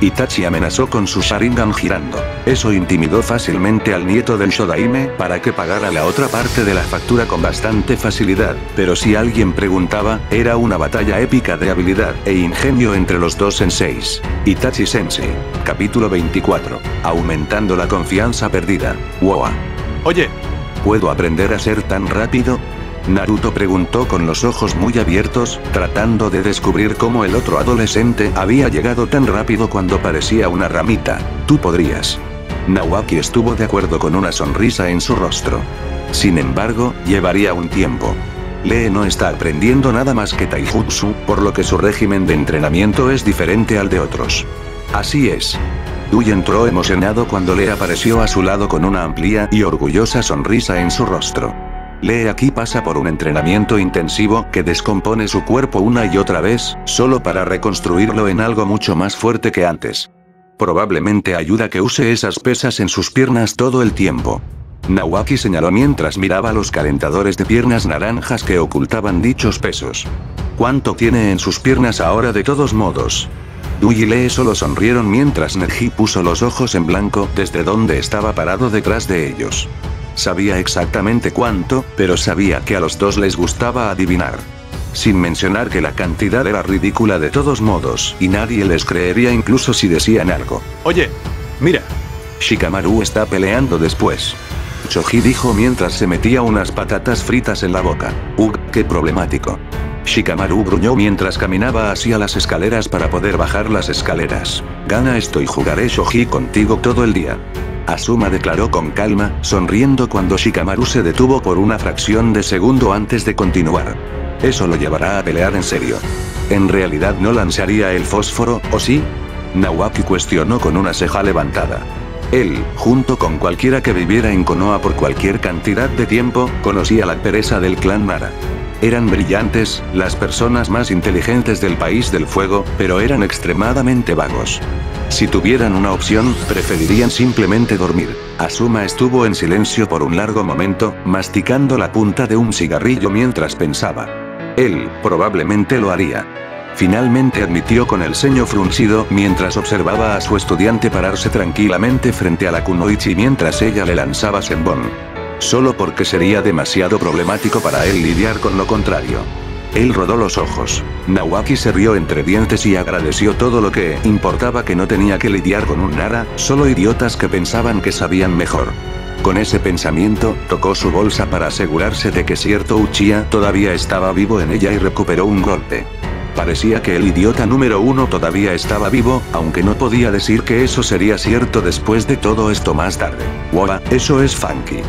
Itachi amenazó con su Sharingan girando. Eso intimidó fácilmente al nieto del Shodaime para que pagara la otra parte de la factura con bastante facilidad, pero si alguien preguntaba, era una batalla épica de habilidad e ingenio entre los dos senseis. Itachi Sensei. Capítulo 24. Aumentando la confianza perdida. Woa. Oye, ¿Puedo aprender a ser tan rápido? Naruto preguntó con los ojos muy abiertos, tratando de descubrir cómo el otro adolescente había llegado tan rápido cuando parecía una ramita. Tú podrías. Nawaki estuvo de acuerdo con una sonrisa en su rostro. Sin embargo, llevaría un tiempo. Lee no está aprendiendo nada más que taijutsu, por lo que su régimen de entrenamiento es diferente al de otros. Así es. Dui entró emocionado cuando Lee apareció a su lado con una amplia y orgullosa sonrisa en su rostro. Lee aquí pasa por un entrenamiento intensivo que descompone su cuerpo una y otra vez, solo para reconstruirlo en algo mucho más fuerte que antes. Probablemente ayuda que use esas pesas en sus piernas todo el tiempo. Nawaki señaló mientras miraba los calentadores de piernas naranjas que ocultaban dichos pesos. ¿Cuánto tiene en sus piernas ahora de todos modos? Dui y Lee solo sonrieron mientras Neji puso los ojos en blanco desde donde estaba parado detrás de ellos. Sabía exactamente cuánto, pero sabía que a los dos les gustaba adivinar. Sin mencionar que la cantidad era ridícula de todos modos, y nadie les creería incluso si decían algo. oye, mira. Shikamaru está peleando después. Choji dijo mientras se metía unas patatas fritas en la boca. Ugh, qué problemático. Shikamaru gruñó mientras caminaba hacia las escaleras para poder bajar las escaleras. Gana esto y jugaré Shoji contigo todo el día. Asuma declaró con calma, sonriendo cuando Shikamaru se detuvo por una fracción de segundo antes de continuar. Eso lo llevará a pelear en serio. ¿En realidad no lanzaría el fósforo, o sí? Nawaki cuestionó con una ceja levantada. Él, junto con cualquiera que viviera en Konoha por cualquier cantidad de tiempo, conocía la pereza del clan Nara. Eran brillantes, las personas más inteligentes del país del fuego, pero eran extremadamente vagos. Si tuvieran una opción, preferirían simplemente dormir. Asuma estuvo en silencio por un largo momento, masticando la punta de un cigarrillo mientras pensaba. Él, probablemente lo haría. Finalmente admitió con el ceño fruncido mientras observaba a su estudiante pararse tranquilamente frente a la kunoichi mientras ella le lanzaba senbon. Solo porque sería demasiado problemático para él lidiar con lo contrario. Él rodó los ojos. Nawaki se rió entre dientes y agradeció todo lo que importaba que no tenía que lidiar con un Nara, solo idiotas que pensaban que sabían mejor. Con ese pensamiento, tocó su bolsa para asegurarse de que cierto Uchiha todavía estaba vivo en ella y recuperó un golpe. Parecía que el idiota número uno todavía estaba vivo, aunque no podía decir que eso sería cierto después de todo esto más tarde. Wow, eso es funky.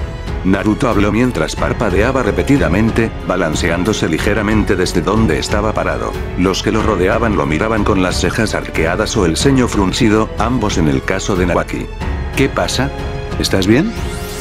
Naruto habló mientras parpadeaba repetidamente, balanceándose ligeramente desde donde estaba parado. Los que lo rodeaban lo miraban con las cejas arqueadas o el ceño fruncido, ambos en el caso de Nawaki. ¿Qué pasa? ¿Estás bien?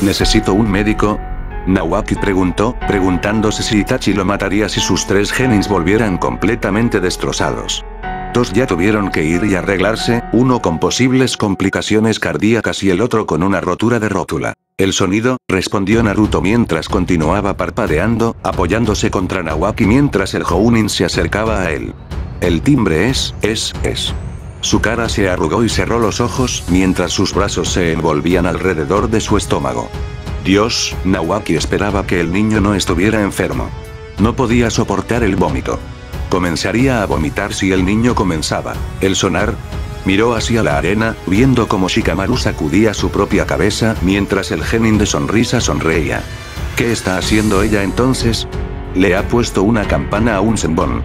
¿Necesito un médico? Nawaki preguntó, preguntándose si Itachi lo mataría si sus tres genins volvieran completamente destrozados. Dos ya tuvieron que ir y arreglarse, uno con posibles complicaciones cardíacas y el otro con una rotura de rótula. El sonido, respondió Naruto mientras continuaba parpadeando, apoyándose contra Nawaki mientras el Jounin se acercaba a él. El timbre es, es, es. Su cara se arrugó y cerró los ojos, mientras sus brazos se envolvían alrededor de su estómago. Dios, Nawaki esperaba que el niño no estuviera enfermo. No podía soportar el vómito. Comenzaría a vomitar si el niño comenzaba. El sonar. Miró hacia la arena, viendo cómo Shikamaru sacudía su propia cabeza mientras el genin de sonrisa sonreía. ¿Qué está haciendo ella entonces? Le ha puesto una campana a un senbon.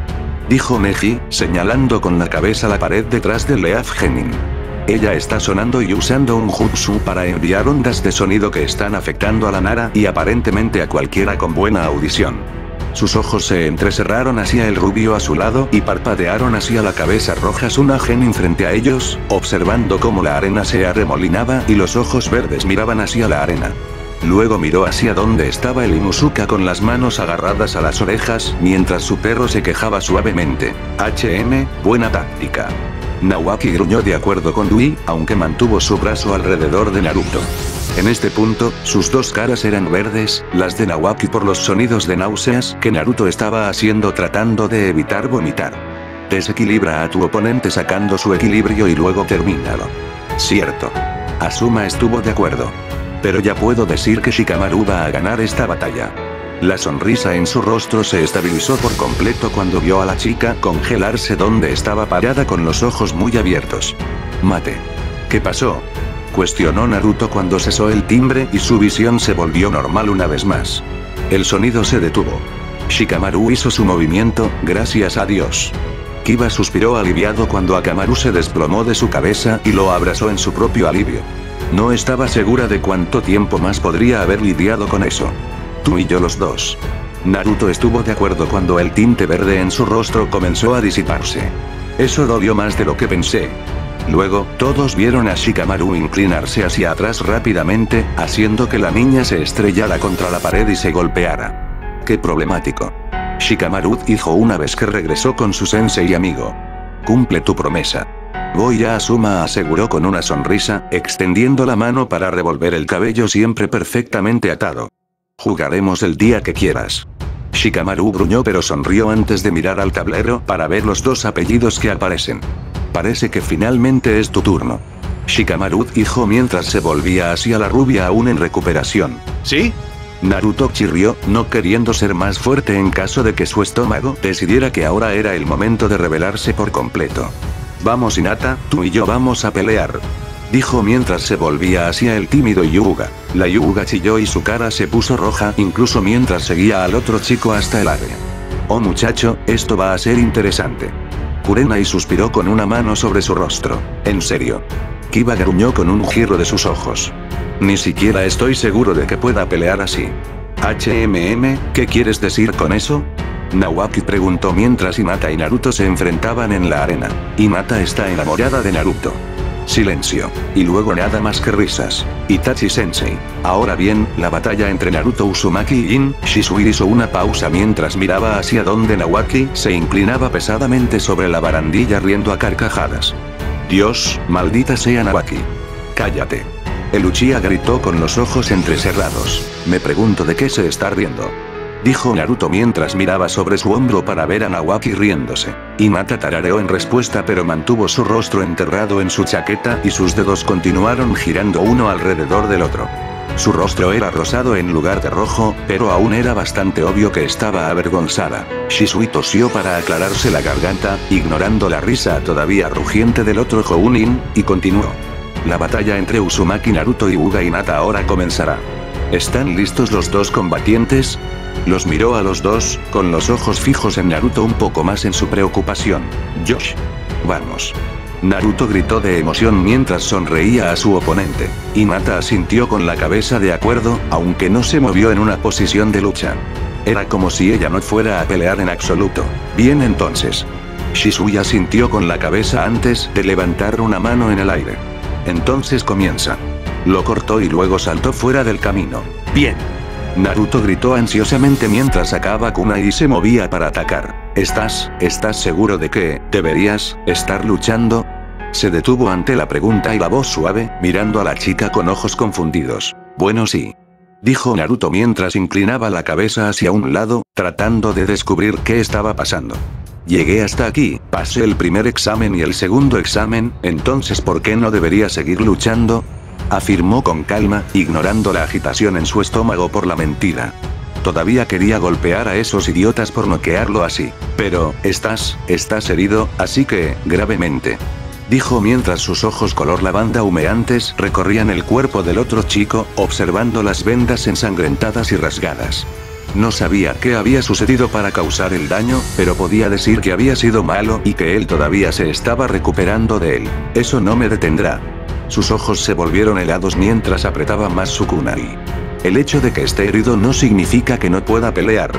Dijo Neji, señalando con la cabeza la pared detrás de Leaf Genin. Ella está sonando y usando un jutsu para enviar ondas de sonido que están afectando a la Nara y aparentemente a cualquiera con buena audición. Sus ojos se entrecerraron hacia el rubio a su lado y parpadearon hacia la cabeza roja Suna Genin frente a ellos, observando cómo la arena se arremolinaba y los ojos verdes miraban hacia la arena. Luego miró hacia donde estaba el Inuzuka con las manos agarradas a las orejas, mientras su perro se quejaba suavemente. HM, buena táctica. Nawaki gruñó de acuerdo con Dui, aunque mantuvo su brazo alrededor de Naruto. En este punto, sus dos caras eran verdes, las de Nawaki por los sonidos de náuseas que Naruto estaba haciendo tratando de evitar vomitar. Desequilibra a tu oponente sacando su equilibrio y luego termínalo. Cierto. Asuma estuvo de acuerdo. Pero ya puedo decir que Shikamaru va a ganar esta batalla. La sonrisa en su rostro se estabilizó por completo cuando vio a la chica congelarse donde estaba parada con los ojos muy abiertos. Mate. ¿Qué pasó? Cuestionó Naruto cuando cesó el timbre y su visión se volvió normal una vez más. El sonido se detuvo. Shikamaru hizo su movimiento, gracias a Dios. Kiba suspiró aliviado cuando Akamaru se desplomó de su cabeza y lo abrazó en su propio alivio. No estaba segura de cuánto tiempo más podría haber lidiado con eso. Tú y yo los dos. Naruto estuvo de acuerdo cuando el tinte verde en su rostro comenzó a disiparse. Eso dolió más de lo que pensé. Luego, todos vieron a Shikamaru inclinarse hacia atrás rápidamente, haciendo que la niña se estrellara contra la pared y se golpeara. Qué problemático. Shikamaru dijo una vez que regresó con su sensei amigo. Cumple tu promesa. Voy a Asuma aseguró con una sonrisa, extendiendo la mano para revolver el cabello siempre perfectamente atado. Jugaremos el día que quieras. Shikamaru gruñó pero sonrió antes de mirar al tablero para ver los dos apellidos que aparecen. Parece que finalmente es tu turno. Shikamaru dijo mientras se volvía hacia la rubia aún en recuperación. ¿Sí? Naruto chirrió, no queriendo ser más fuerte en caso de que su estómago decidiera que ahora era el momento de rebelarse por completo. Vamos Hinata, tú y yo vamos a pelear dijo mientras se volvía hacia el tímido Yuga. La Yuga chilló y su cara se puso roja incluso mientras seguía al otro chico hasta el área. Oh muchacho, esto va a ser interesante. Kurenai suspiró con una mano sobre su rostro. En serio. Kiba gruñó con un giro de sus ojos. Ni siquiera estoy seguro de que pueda pelear así. HMM, ¿qué quieres decir con eso? Nawaki preguntó mientras Hinata y Naruto se enfrentaban en la arena. Hinata está enamorada de Naruto. Silencio. Y luego nada más que risas. Itachi Sensei. Ahora bien, la batalla entre Naruto Uzumaki y Jin, Shisui hizo una pausa mientras miraba hacia donde Nawaki se inclinaba pesadamente sobre la barandilla riendo a carcajadas. Dios, maldita sea Nawaki. Cállate. El Uchiha gritó con los ojos entrecerrados. Me pregunto de qué se está riendo dijo Naruto mientras miraba sobre su hombro para ver a Nawaki riéndose. Hinata tarareó en respuesta pero mantuvo su rostro enterrado en su chaqueta y sus dedos continuaron girando uno alrededor del otro. Su rostro era rosado en lugar de rojo, pero aún era bastante obvio que estaba avergonzada. Shisui tosió para aclararse la garganta, ignorando la risa todavía rugiente del otro Jounin, y continuó. La batalla entre Uzumaki Naruto y Uga Hinata ahora comenzará. ¿Están listos los dos combatientes? Los miró a los dos, con los ojos fijos en Naruto un poco más en su preocupación. Josh. Vamos. Naruto gritó de emoción mientras sonreía a su oponente. Hinata asintió con la cabeza de acuerdo, aunque no se movió en una posición de lucha. Era como si ella no fuera a pelear en absoluto. Bien entonces. Shisui asintió con la cabeza antes de levantar una mano en el aire. Entonces comienza. Lo cortó y luego saltó fuera del camino. Bien. Naruto gritó ansiosamente mientras sacaba Kunai y se movía para atacar. ¿Estás, estás seguro de que, deberías, estar luchando? Se detuvo ante la pregunta y la voz suave, mirando a la chica con ojos confundidos. Bueno sí. Dijo Naruto mientras inclinaba la cabeza hacia un lado, tratando de descubrir qué estaba pasando. Llegué hasta aquí, pasé el primer examen y el segundo examen, entonces ¿por qué no debería seguir luchando? Afirmó con calma, ignorando la agitación en su estómago por la mentira. Todavía quería golpear a esos idiotas por noquearlo así. Pero, estás, estás herido, así que, gravemente. Dijo mientras sus ojos color lavanda humeantes recorrían el cuerpo del otro chico, observando las vendas ensangrentadas y rasgadas. No sabía qué había sucedido para causar el daño, pero podía decir que había sido malo y que él todavía se estaba recuperando de él. Eso no me detendrá. Sus ojos se volvieron helados mientras apretaba más su kunai. El hecho de que esté herido no significa que no pueda pelear.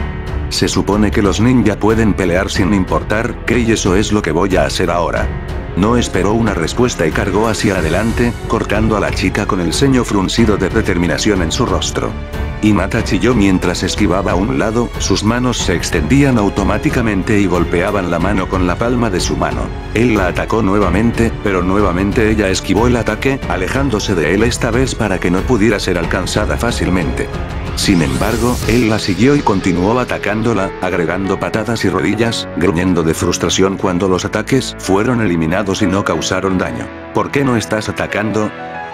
Se supone que los ninja pueden pelear sin importar qué y eso es lo que voy a hacer ahora. No esperó una respuesta y cargó hacia adelante, cortando a la chica con el ceño fruncido de determinación en su rostro. Mata chilló mientras esquivaba a un lado, sus manos se extendían automáticamente y golpeaban la mano con la palma de su mano. Él la atacó nuevamente, pero nuevamente ella esquivó el ataque, alejándose de él esta vez para que no pudiera ser alcanzada fácilmente. Sin embargo, él la siguió y continuó atacándola, agregando patadas y rodillas, gruñendo de frustración cuando los ataques fueron eliminados y no causaron daño. ¿Por qué no estás atacando?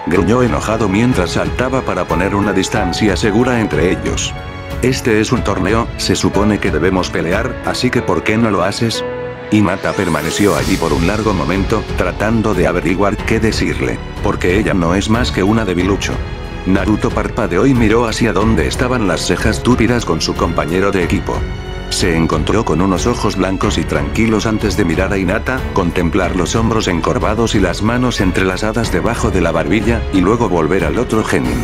Gruñó enojado mientras saltaba para poner una distancia segura entre ellos. Este es un torneo, se supone que debemos pelear, así que ¿por qué no lo haces? Y Mata permaneció allí por un largo momento, tratando de averiguar qué decirle, porque ella no es más que una debilucho. Naruto parpadeó y miró hacia donde estaban las cejas túpidas con su compañero de equipo. Se encontró con unos ojos blancos y tranquilos antes de mirar a Inata, contemplar los hombros encorvados y las manos entrelazadas debajo de la barbilla, y luego volver al otro genin.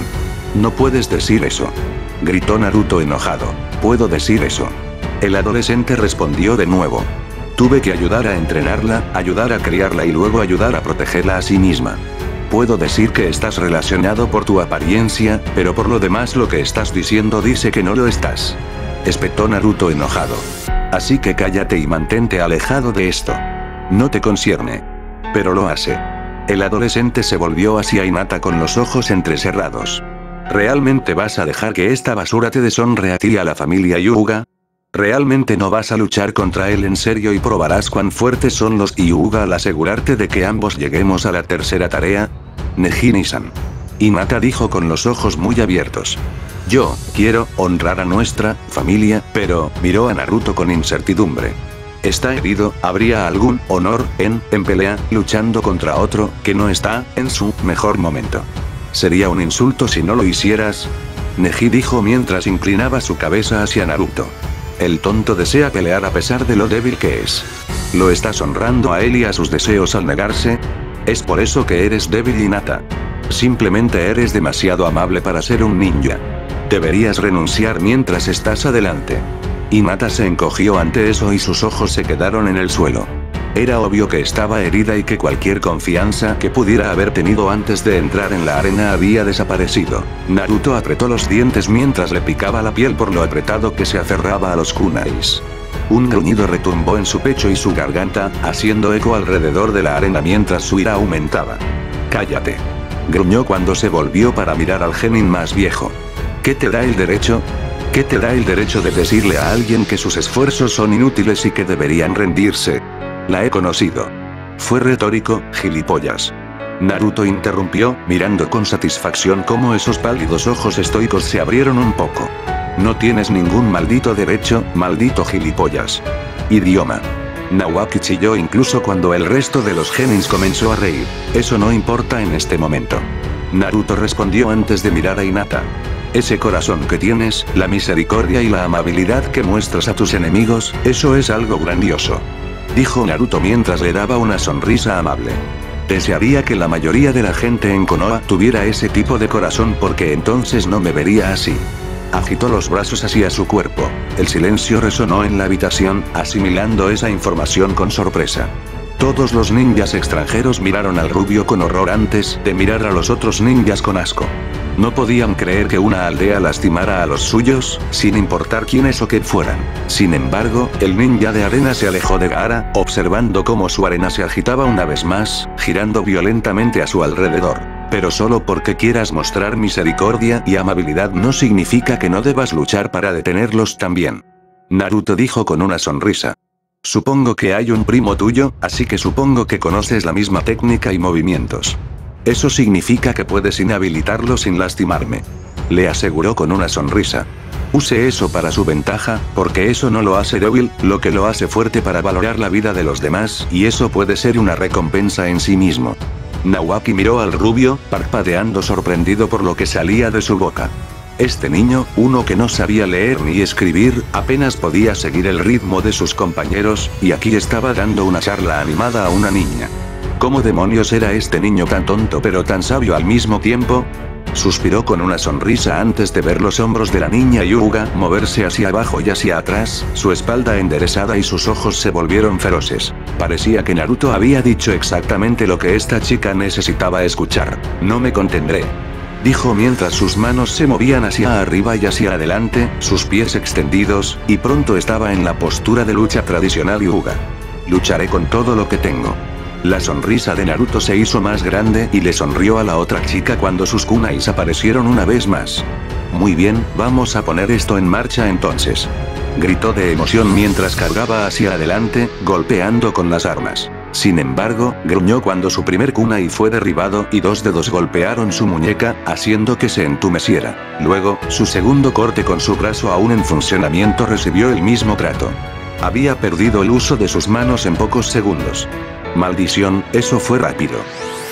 No puedes decir eso. Gritó Naruto enojado. Puedo decir eso. El adolescente respondió de nuevo. Tuve que ayudar a entrenarla, ayudar a criarla y luego ayudar a protegerla a sí misma. Puedo decir que estás relacionado por tu apariencia, pero por lo demás lo que estás diciendo dice que no lo estás espetó Naruto enojado. Así que cállate y mantente alejado de esto. No te concierne. Pero lo hace. El adolescente se volvió hacia Inata con los ojos entrecerrados. ¿Realmente vas a dejar que esta basura te deshonre a ti y a la familia Yuga? ¿Realmente no vas a luchar contra él en serio y probarás cuán fuertes son los Yuga al asegurarte de que ambos lleguemos a la tercera tarea? Nejini-san. Inata dijo con los ojos muy abiertos. Yo, quiero, honrar a nuestra, familia, pero, miró a Naruto con incertidumbre. Está herido, ¿habría algún honor en, en pelea, luchando contra otro, que no está, en su, mejor momento? Sería un insulto si no lo hicieras. Neji dijo mientras inclinaba su cabeza hacia Naruto. El tonto desea pelear a pesar de lo débil que es. ¿Lo estás honrando a él y a sus deseos al negarse? Es por eso que eres débil y nata. Simplemente eres demasiado amable para ser un ninja. Deberías renunciar mientras estás adelante. Mata se encogió ante eso y sus ojos se quedaron en el suelo. Era obvio que estaba herida y que cualquier confianza que pudiera haber tenido antes de entrar en la arena había desaparecido. Naruto apretó los dientes mientras le picaba la piel por lo apretado que se aferraba a los kunais. Un gruñido retumbó en su pecho y su garganta, haciendo eco alrededor de la arena mientras su ira aumentaba. Cállate. Gruñó cuando se volvió para mirar al genin más viejo. ¿Qué te da el derecho? ¿Qué te da el derecho de decirle a alguien que sus esfuerzos son inútiles y que deberían rendirse? La he conocido. Fue retórico, gilipollas. Naruto interrumpió, mirando con satisfacción cómo esos pálidos ojos estoicos se abrieron un poco. No tienes ningún maldito derecho, maldito gilipollas. Idioma. Nawaki chilló incluso cuando el resto de los genins comenzó a reír. Eso no importa en este momento. Naruto respondió antes de mirar a Hinata. Ese corazón que tienes, la misericordia y la amabilidad que muestras a tus enemigos, eso es algo grandioso. Dijo Naruto mientras le daba una sonrisa amable. Desearía que la mayoría de la gente en Konoha tuviera ese tipo de corazón porque entonces no me vería así. Agitó los brazos hacia su cuerpo. El silencio resonó en la habitación, asimilando esa información con sorpresa. Todos los ninjas extranjeros miraron al rubio con horror antes de mirar a los otros ninjas con asco. No podían creer que una aldea lastimara a los suyos, sin importar quiénes o qué fueran. Sin embargo, el ninja de arena se alejó de Gaara, observando cómo su arena se agitaba una vez más, girando violentamente a su alrededor. Pero solo porque quieras mostrar misericordia y amabilidad no significa que no debas luchar para detenerlos también. Naruto dijo con una sonrisa. Supongo que hay un primo tuyo, así que supongo que conoces la misma técnica y movimientos. Eso significa que puedes inhabilitarlo sin lastimarme. Le aseguró con una sonrisa. Use eso para su ventaja, porque eso no lo hace débil, lo que lo hace fuerte para valorar la vida de los demás, y eso puede ser una recompensa en sí mismo. Nawaki miró al rubio, parpadeando sorprendido por lo que salía de su boca. Este niño, uno que no sabía leer ni escribir, apenas podía seguir el ritmo de sus compañeros, y aquí estaba dando una charla animada a una niña. ¿Cómo demonios era este niño tan tonto pero tan sabio al mismo tiempo? Suspiró con una sonrisa antes de ver los hombros de la niña Yuga moverse hacia abajo y hacia atrás, su espalda enderezada y sus ojos se volvieron feroces. Parecía que Naruto había dicho exactamente lo que esta chica necesitaba escuchar. No me contendré dijo mientras sus manos se movían hacia arriba y hacia adelante, sus pies extendidos, y pronto estaba en la postura de lucha tradicional Yuga. Lucharé con todo lo que tengo. La sonrisa de Naruto se hizo más grande y le sonrió a la otra chica cuando sus kunais aparecieron una vez más. Muy bien, vamos a poner esto en marcha entonces. Gritó de emoción mientras cargaba hacia adelante, golpeando con las armas. Sin embargo, gruñó cuando su primer kunai fue derribado y dos dedos golpearon su muñeca, haciendo que se entumeciera. Luego, su segundo corte con su brazo aún en funcionamiento recibió el mismo trato. Había perdido el uso de sus manos en pocos segundos. Maldición, eso fue rápido.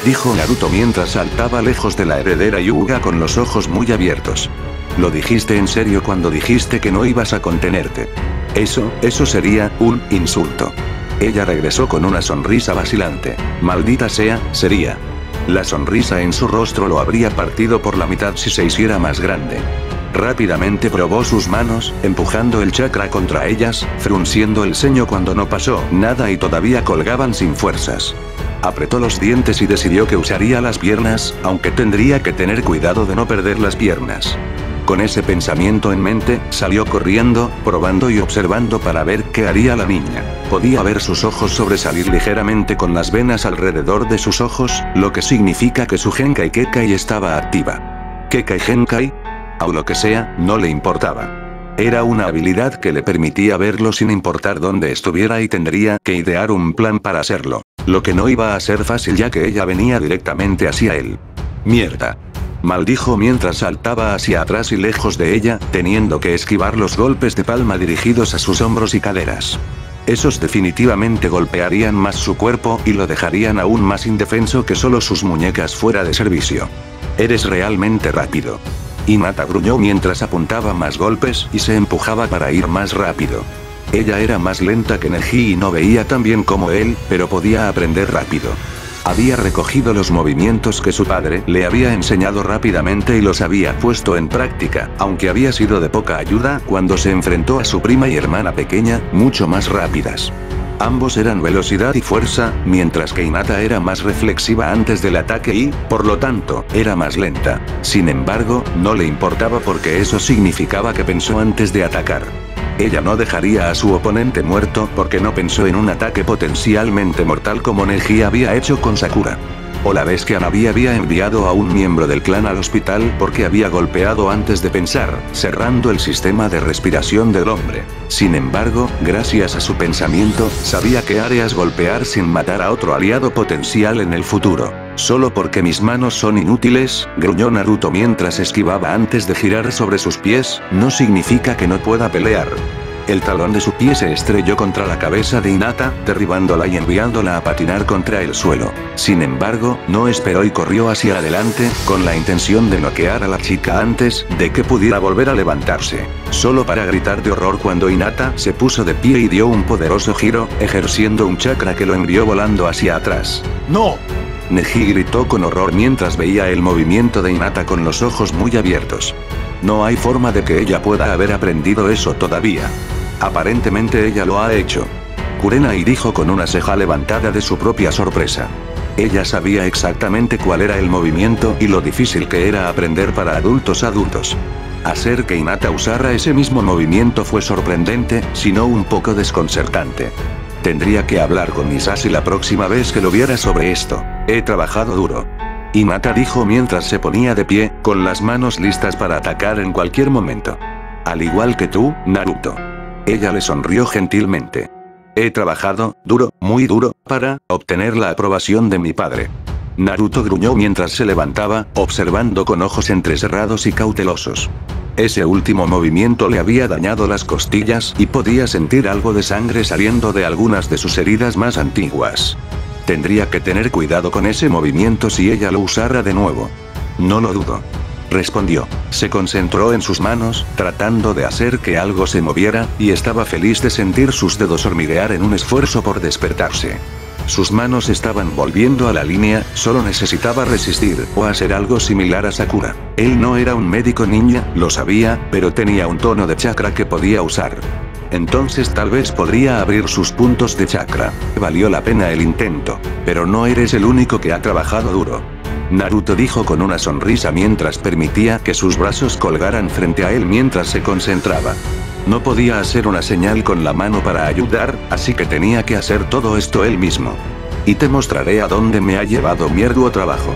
Dijo Naruto mientras saltaba lejos de la heredera Yuga con los ojos muy abiertos. Lo dijiste en serio cuando dijiste que no ibas a contenerte. Eso, eso sería, un insulto. Ella regresó con una sonrisa vacilante. Maldita sea, sería. La sonrisa en su rostro lo habría partido por la mitad si se hiciera más grande. Rápidamente probó sus manos, empujando el chakra contra ellas, frunciendo el ceño cuando no pasó nada y todavía colgaban sin fuerzas. Apretó los dientes y decidió que usaría las piernas, aunque tendría que tener cuidado de no perder las piernas. Con ese pensamiento en mente, salió corriendo, probando y observando para ver qué haría la niña. Podía ver sus ojos sobresalir ligeramente con las venas alrededor de sus ojos, lo que significa que su Genkai Kekai estaba activa. Kekai Genkai? O lo que sea, no le importaba. Era una habilidad que le permitía verlo sin importar dónde estuviera y tendría que idear un plan para hacerlo. Lo que no iba a ser fácil ya que ella venía directamente hacia él. Mierda maldijo mientras saltaba hacia atrás y lejos de ella, teniendo que esquivar los golpes de palma dirigidos a sus hombros y caderas. Esos definitivamente golpearían más su cuerpo y lo dejarían aún más indefenso que solo sus muñecas fuera de servicio. Eres realmente rápido. Mata gruñó mientras apuntaba más golpes y se empujaba para ir más rápido. Ella era más lenta que Neji y no veía tan bien como él, pero podía aprender rápido. Había recogido los movimientos que su padre le había enseñado rápidamente y los había puesto en práctica, aunque había sido de poca ayuda cuando se enfrentó a su prima y hermana pequeña, mucho más rápidas. Ambos eran velocidad y fuerza, mientras que Inata era más reflexiva antes del ataque y, por lo tanto, era más lenta. Sin embargo, no le importaba porque eso significaba que pensó antes de atacar. Ella no dejaría a su oponente muerto porque no pensó en un ataque potencialmente mortal como Neji había hecho con Sakura. O la vez que Anabi había enviado a un miembro del clan al hospital porque había golpeado antes de pensar, cerrando el sistema de respiración del hombre. Sin embargo, gracias a su pensamiento, sabía que áreas golpear sin matar a otro aliado potencial en el futuro. Solo porque mis manos son inútiles, gruñó Naruto mientras esquivaba antes de girar sobre sus pies, no significa que no pueda pelear. El talón de su pie se estrelló contra la cabeza de Inata, derribándola y enviándola a patinar contra el suelo. Sin embargo, no esperó y corrió hacia adelante, con la intención de noquear a la chica antes de que pudiera volver a levantarse. Solo para gritar de horror cuando Inata se puso de pie y dio un poderoso giro, ejerciendo un chakra que lo envió volando hacia atrás. ¡No! Neji gritó con horror mientras veía el movimiento de Inata con los ojos muy abiertos. No hay forma de que ella pueda haber aprendido eso todavía. Aparentemente ella lo ha hecho. Kurenai dijo con una ceja levantada de su propia sorpresa. Ella sabía exactamente cuál era el movimiento y lo difícil que era aprender para adultos adultos. Hacer que Inata usara ese mismo movimiento fue sorprendente, sino un poco desconcertante. Tendría que hablar con Misasi la próxima vez que lo viera sobre esto. He trabajado duro. Inata dijo mientras se ponía de pie, con las manos listas para atacar en cualquier momento. Al igual que tú, Naruto. Ella le sonrió gentilmente. He trabajado, duro, muy duro, para obtener la aprobación de mi padre. Naruto gruñó mientras se levantaba, observando con ojos entrecerrados y cautelosos. Ese último movimiento le había dañado las costillas y podía sentir algo de sangre saliendo de algunas de sus heridas más antiguas. Tendría que tener cuidado con ese movimiento si ella lo usara de nuevo. No lo dudo. respondió. Se concentró en sus manos, tratando de hacer que algo se moviera, y estaba feliz de sentir sus dedos hormiguear en un esfuerzo por despertarse. Sus manos estaban volviendo a la línea, solo necesitaba resistir o hacer algo similar a Sakura. Él no era un médico ninja, lo sabía, pero tenía un tono de chakra que podía usar. Entonces tal vez podría abrir sus puntos de chakra. Valió la pena el intento. Pero no eres el único que ha trabajado duro. Naruto dijo con una sonrisa mientras permitía que sus brazos colgaran frente a él mientras se concentraba. No podía hacer una señal con la mano para ayudar, así que tenía que hacer todo esto él mismo. Y te mostraré a dónde me ha llevado mi arduo trabajo.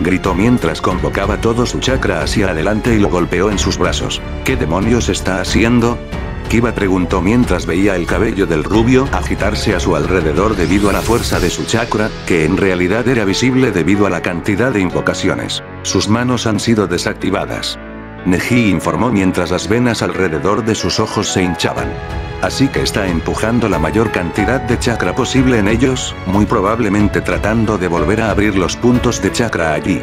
Gritó mientras convocaba todo su chakra hacia adelante y lo golpeó en sus brazos. ¿Qué demonios está haciendo? Kiba preguntó mientras veía el cabello del rubio agitarse a su alrededor debido a la fuerza de su chakra, que en realidad era visible debido a la cantidad de invocaciones. Sus manos han sido desactivadas. Neji informó mientras las venas alrededor de sus ojos se hinchaban. Así que está empujando la mayor cantidad de chakra posible en ellos, muy probablemente tratando de volver a abrir los puntos de chakra allí.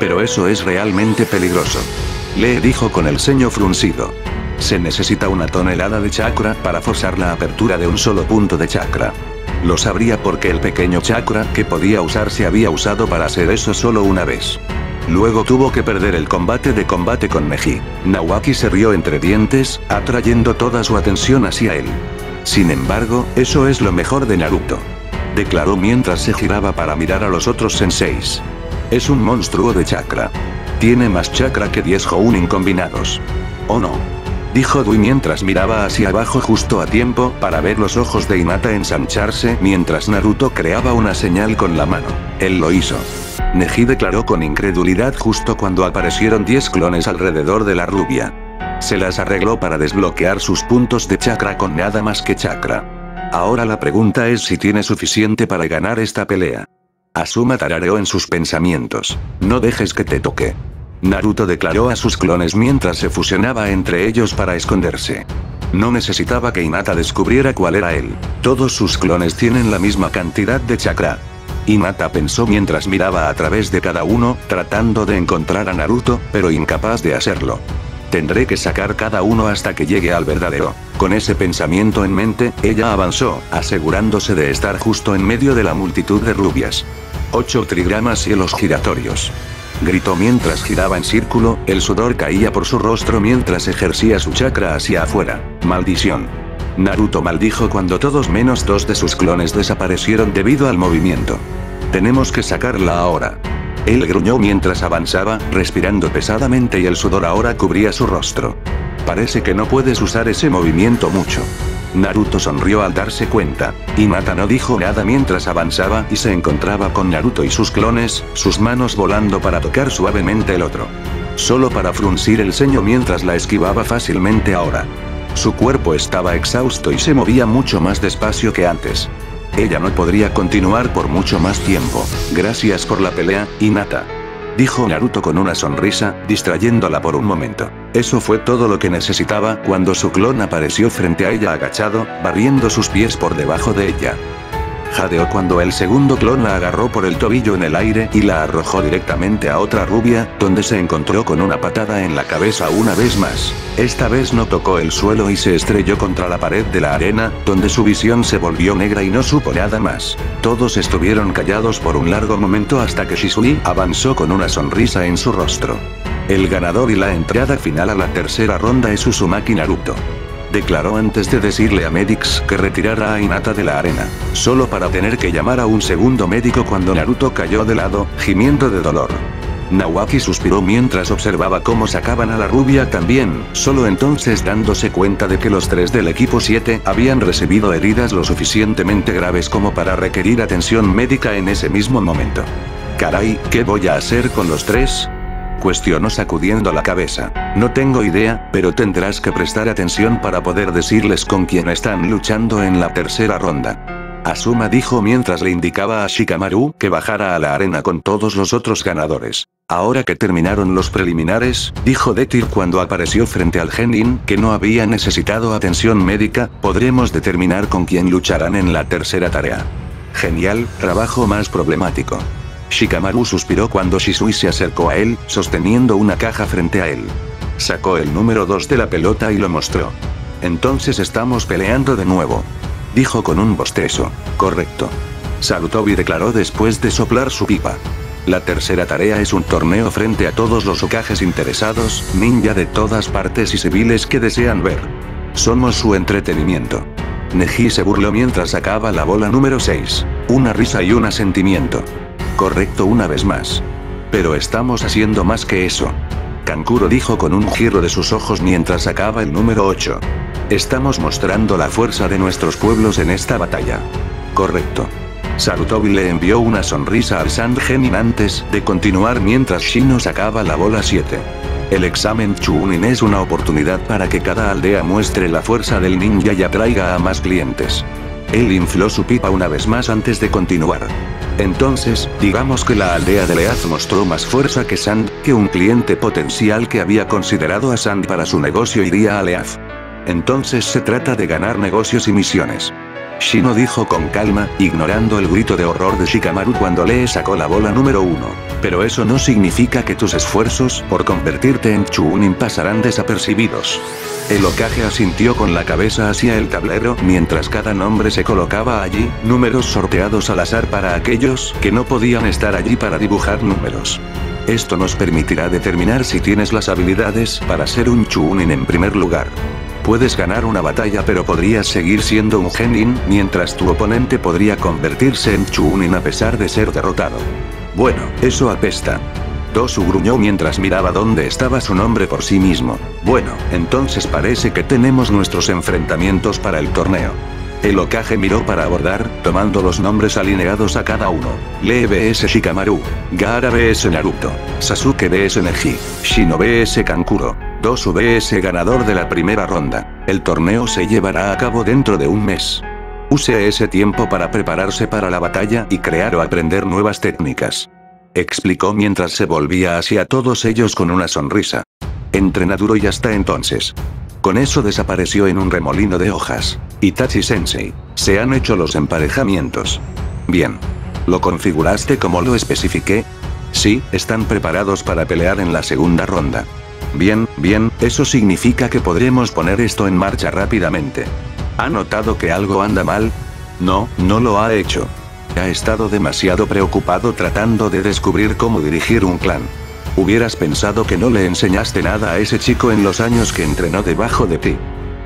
Pero eso es realmente peligroso. Le dijo con el ceño fruncido. Se necesita una tonelada de chakra para forzar la apertura de un solo punto de chakra. Lo sabría porque el pequeño chakra que podía usar se había usado para hacer eso solo una vez. Luego tuvo que perder el combate de combate con Neji. Nawaki se rió entre dientes, atrayendo toda su atención hacia él. Sin embargo, eso es lo mejor de Naruto. Declaró mientras se giraba para mirar a los otros senseis. Es un monstruo de chakra. Tiene más chakra que 10 Jounin combinados. ¿O no? Dijo Dui mientras miraba hacia abajo justo a tiempo para ver los ojos de Hinata ensancharse mientras Naruto creaba una señal con la mano. Él lo hizo. Neji declaró con incredulidad justo cuando aparecieron 10 clones alrededor de la rubia. Se las arregló para desbloquear sus puntos de chakra con nada más que chakra. Ahora la pregunta es si tiene suficiente para ganar esta pelea. Asuma tarareó en sus pensamientos. No dejes que te toque. Naruto declaró a sus clones mientras se fusionaba entre ellos para esconderse. No necesitaba que Hinata descubriera cuál era él. Todos sus clones tienen la misma cantidad de chakra. Hinata pensó mientras miraba a través de cada uno, tratando de encontrar a Naruto, pero incapaz de hacerlo. Tendré que sacar cada uno hasta que llegue al verdadero. Con ese pensamiento en mente, ella avanzó, asegurándose de estar justo en medio de la multitud de rubias. Ocho trigramas cielos giratorios. Gritó mientras giraba en círculo, el sudor caía por su rostro mientras ejercía su chakra hacia afuera. Maldición. Naruto maldijo cuando todos menos dos de sus clones desaparecieron debido al movimiento. Tenemos que sacarla ahora. Él gruñó mientras avanzaba, respirando pesadamente y el sudor ahora cubría su rostro. Parece que no puedes usar ese movimiento mucho. Naruto sonrió al darse cuenta. Hinata no dijo nada mientras avanzaba y se encontraba con Naruto y sus clones, sus manos volando para tocar suavemente el otro. Solo para fruncir el ceño mientras la esquivaba fácilmente ahora. Su cuerpo estaba exhausto y se movía mucho más despacio que antes. Ella no podría continuar por mucho más tiempo. Gracias por la pelea, Hinata dijo Naruto con una sonrisa, distrayéndola por un momento. Eso fue todo lo que necesitaba cuando su clon apareció frente a ella agachado, barriendo sus pies por debajo de ella. Jadeó cuando el segundo clon la agarró por el tobillo en el aire y la arrojó directamente a otra rubia, donde se encontró con una patada en la cabeza una vez más. Esta vez no tocó el suelo y se estrelló contra la pared de la arena, donde su visión se volvió negra y no supo nada más. Todos estuvieron callados por un largo momento hasta que Shisui avanzó con una sonrisa en su rostro. El ganador y la entrada final a la tercera ronda es Uzumaki Naruto declaró antes de decirle a Medix que retirara a Hinata de la arena, solo para tener que llamar a un segundo médico cuando Naruto cayó de lado, gimiendo de dolor. Nawaki suspiró mientras observaba cómo sacaban a la rubia también, solo entonces dándose cuenta de que los tres del equipo 7 habían recibido heridas lo suficientemente graves como para requerir atención médica en ese mismo momento. Caray, ¿qué voy a hacer con los tres? Cuestionó sacudiendo la cabeza. No tengo idea, pero tendrás que prestar atención para poder decirles con quién están luchando en la tercera ronda. Asuma dijo mientras le indicaba a Shikamaru que bajara a la arena con todos los otros ganadores. Ahora que terminaron los preliminares, dijo Detir cuando apareció frente al Genin que no había necesitado atención médica, podremos determinar con quién lucharán en la tercera tarea. Genial, trabajo más problemático. Shikamaru suspiró cuando Shisui se acercó a él, sosteniendo una caja frente a él. Sacó el número 2 de la pelota y lo mostró. Entonces estamos peleando de nuevo. Dijo con un bostezo. Correcto. Salutobi declaró después de soplar su pipa. La tercera tarea es un torneo frente a todos los ocajes interesados, ninja de todas partes y civiles que desean ver. Somos su entretenimiento. Neji se burló mientras sacaba la bola número 6. Una risa y un asentimiento. Correcto una vez más. Pero estamos haciendo más que eso. Kankuro dijo con un giro de sus ojos mientras sacaba el número 8. Estamos mostrando la fuerza de nuestros pueblos en esta batalla. Correcto. Sarutobi le envió una sonrisa al Sandgenin antes de continuar mientras Shino sacaba la bola 7. El examen Chunin es una oportunidad para que cada aldea muestre la fuerza del ninja y atraiga a más clientes. Él infló su pipa una vez más antes de continuar. Entonces, digamos que la aldea de Leaz mostró más fuerza que Sand, que un cliente potencial que había considerado a Sand para su negocio iría a Leaz. Entonces se trata de ganar negocios y misiones. Shino dijo con calma, ignorando el grito de horror de Shikamaru cuando Lee sacó la bola número uno. Pero eso no significa que tus esfuerzos por convertirte en Chunin pasarán desapercibidos. El Okage asintió con la cabeza hacia el tablero mientras cada nombre se colocaba allí, números sorteados al azar para aquellos que no podían estar allí para dibujar números. Esto nos permitirá determinar si tienes las habilidades para ser un Chunin en primer lugar. Puedes ganar una batalla pero podrías seguir siendo un genin, mientras tu oponente podría convertirse en Chunin a pesar de ser derrotado. Bueno, eso apesta. Tosu gruñó mientras miraba dónde estaba su nombre por sí mismo. Bueno, entonces parece que tenemos nuestros enfrentamientos para el torneo. El Okage miró para abordar, tomando los nombres alineados a cada uno. Lee vs Shikamaru. Gaara vs Naruto. Sasuke vs Neji. Shino vs Kankuro. Dosu vs ganador de la primera ronda. El torneo se llevará a cabo dentro de un mes. Use ese tiempo para prepararse para la batalla y crear o aprender nuevas técnicas. Explicó mientras se volvía hacia todos ellos con una sonrisa. Entrenaduro y hasta entonces. Con eso desapareció en un remolino de hojas. Itachi Sensei. Se han hecho los emparejamientos. Bien. ¿Lo configuraste como lo especifiqué? Sí, están preparados para pelear en la segunda ronda. Bien, bien, eso significa que podremos poner esto en marcha rápidamente. ¿Ha notado que algo anda mal? No, no lo ha hecho. Ha estado demasiado preocupado tratando de descubrir cómo dirigir un clan. Hubieras pensado que no le enseñaste nada a ese chico en los años que entrenó debajo de ti.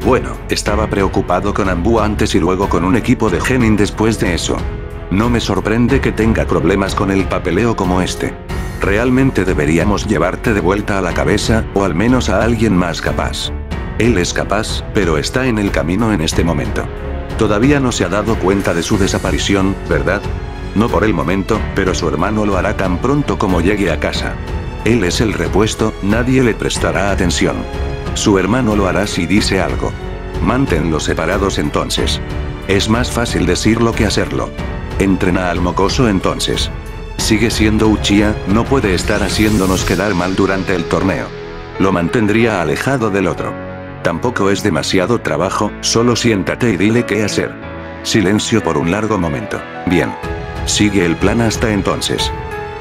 Bueno, estaba preocupado con Ambu antes y luego con un equipo de Genin después de eso. No me sorprende que tenga problemas con el papeleo como este. Realmente deberíamos llevarte de vuelta a la cabeza, o al menos a alguien más capaz. Él es capaz, pero está en el camino en este momento. Todavía no se ha dado cuenta de su desaparición, ¿verdad? No por el momento, pero su hermano lo hará tan pronto como llegue a casa. Él es el repuesto, nadie le prestará atención. Su hermano lo hará si dice algo. Manténlos separados entonces. Es más fácil decirlo que hacerlo. Entrena al mocoso entonces. Sigue siendo Uchiha, no puede estar haciéndonos quedar mal durante el torneo. Lo mantendría alejado del otro. Tampoco es demasiado trabajo, solo siéntate y dile qué hacer. Silencio por un largo momento. Bien. Sigue el plan hasta entonces.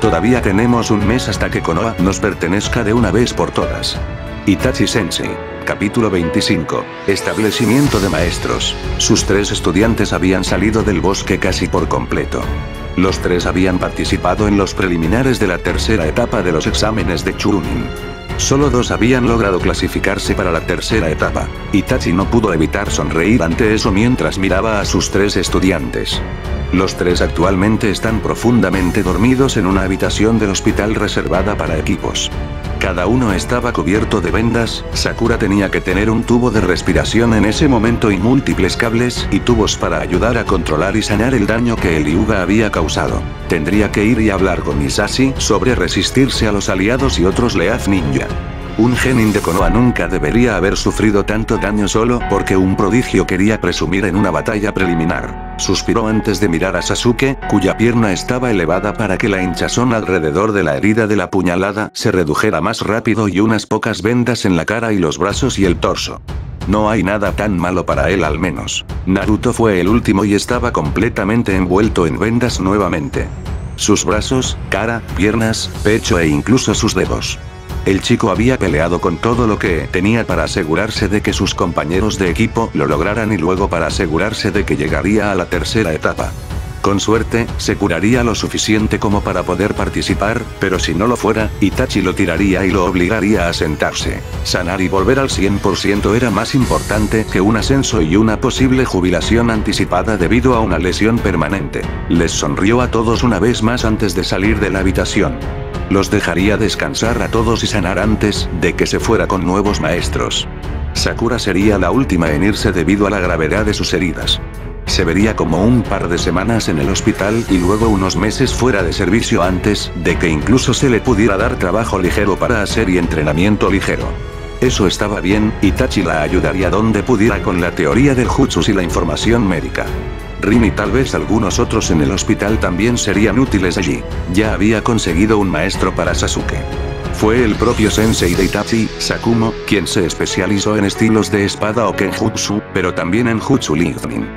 Todavía tenemos un mes hasta que Konoha nos pertenezca de una vez por todas. Itachi Sensei. Capítulo 25. Establecimiento de maestros. Sus tres estudiantes habían salido del bosque casi por completo. Los tres habían participado en los preliminares de la tercera etapa de los exámenes de Chunin. Solo dos habían logrado clasificarse para la tercera etapa. Itachi no pudo evitar sonreír ante eso mientras miraba a sus tres estudiantes. Los tres actualmente están profundamente dormidos en una habitación del hospital reservada para equipos. Cada uno estaba cubierto de vendas, Sakura tenía que tener un tubo de respiración en ese momento y múltiples cables y tubos para ayudar a controlar y sanar el daño que el Hyuga había causado. Tendría que ir y hablar con Isashi sobre resistirse a los aliados y otros Leaf Ninja. Un genin de Konoha nunca debería haber sufrido tanto daño solo porque un prodigio quería presumir en una batalla preliminar. Suspiró antes de mirar a Sasuke, cuya pierna estaba elevada para que la hinchazón alrededor de la herida de la puñalada se redujera más rápido y unas pocas vendas en la cara y los brazos y el torso. No hay nada tan malo para él al menos. Naruto fue el último y estaba completamente envuelto en vendas nuevamente. sus brazos, cara, piernas, pecho e incluso sus dedos. El chico había peleado con todo lo que tenía para asegurarse de que sus compañeros de equipo lo lograran y luego para asegurarse de que llegaría a la tercera etapa. Con suerte, se curaría lo suficiente como para poder participar, pero si no lo fuera, Itachi lo tiraría y lo obligaría a sentarse. Sanar y volver al 100% era más importante que un ascenso y una posible jubilación anticipada debido a una lesión permanente. Les sonrió a todos una vez más antes de salir de la habitación. Los dejaría descansar a todos y sanar antes de que se fuera con nuevos maestros. Sakura sería la última en irse debido a la gravedad de sus heridas. Se vería como un par de semanas en el hospital y luego unos meses fuera de servicio antes de que incluso se le pudiera dar trabajo ligero para hacer y entrenamiento ligero. Eso estaba bien, Itachi la ayudaría donde pudiera con la teoría del jutsus y la información médica. Rin y tal vez algunos otros en el hospital también serían útiles allí. Ya había conseguido un maestro para Sasuke. Fue el propio sensei de Itachi, Sakumo, quien se especializó en estilos de espada o kenjutsu, pero también en jutsu lightning.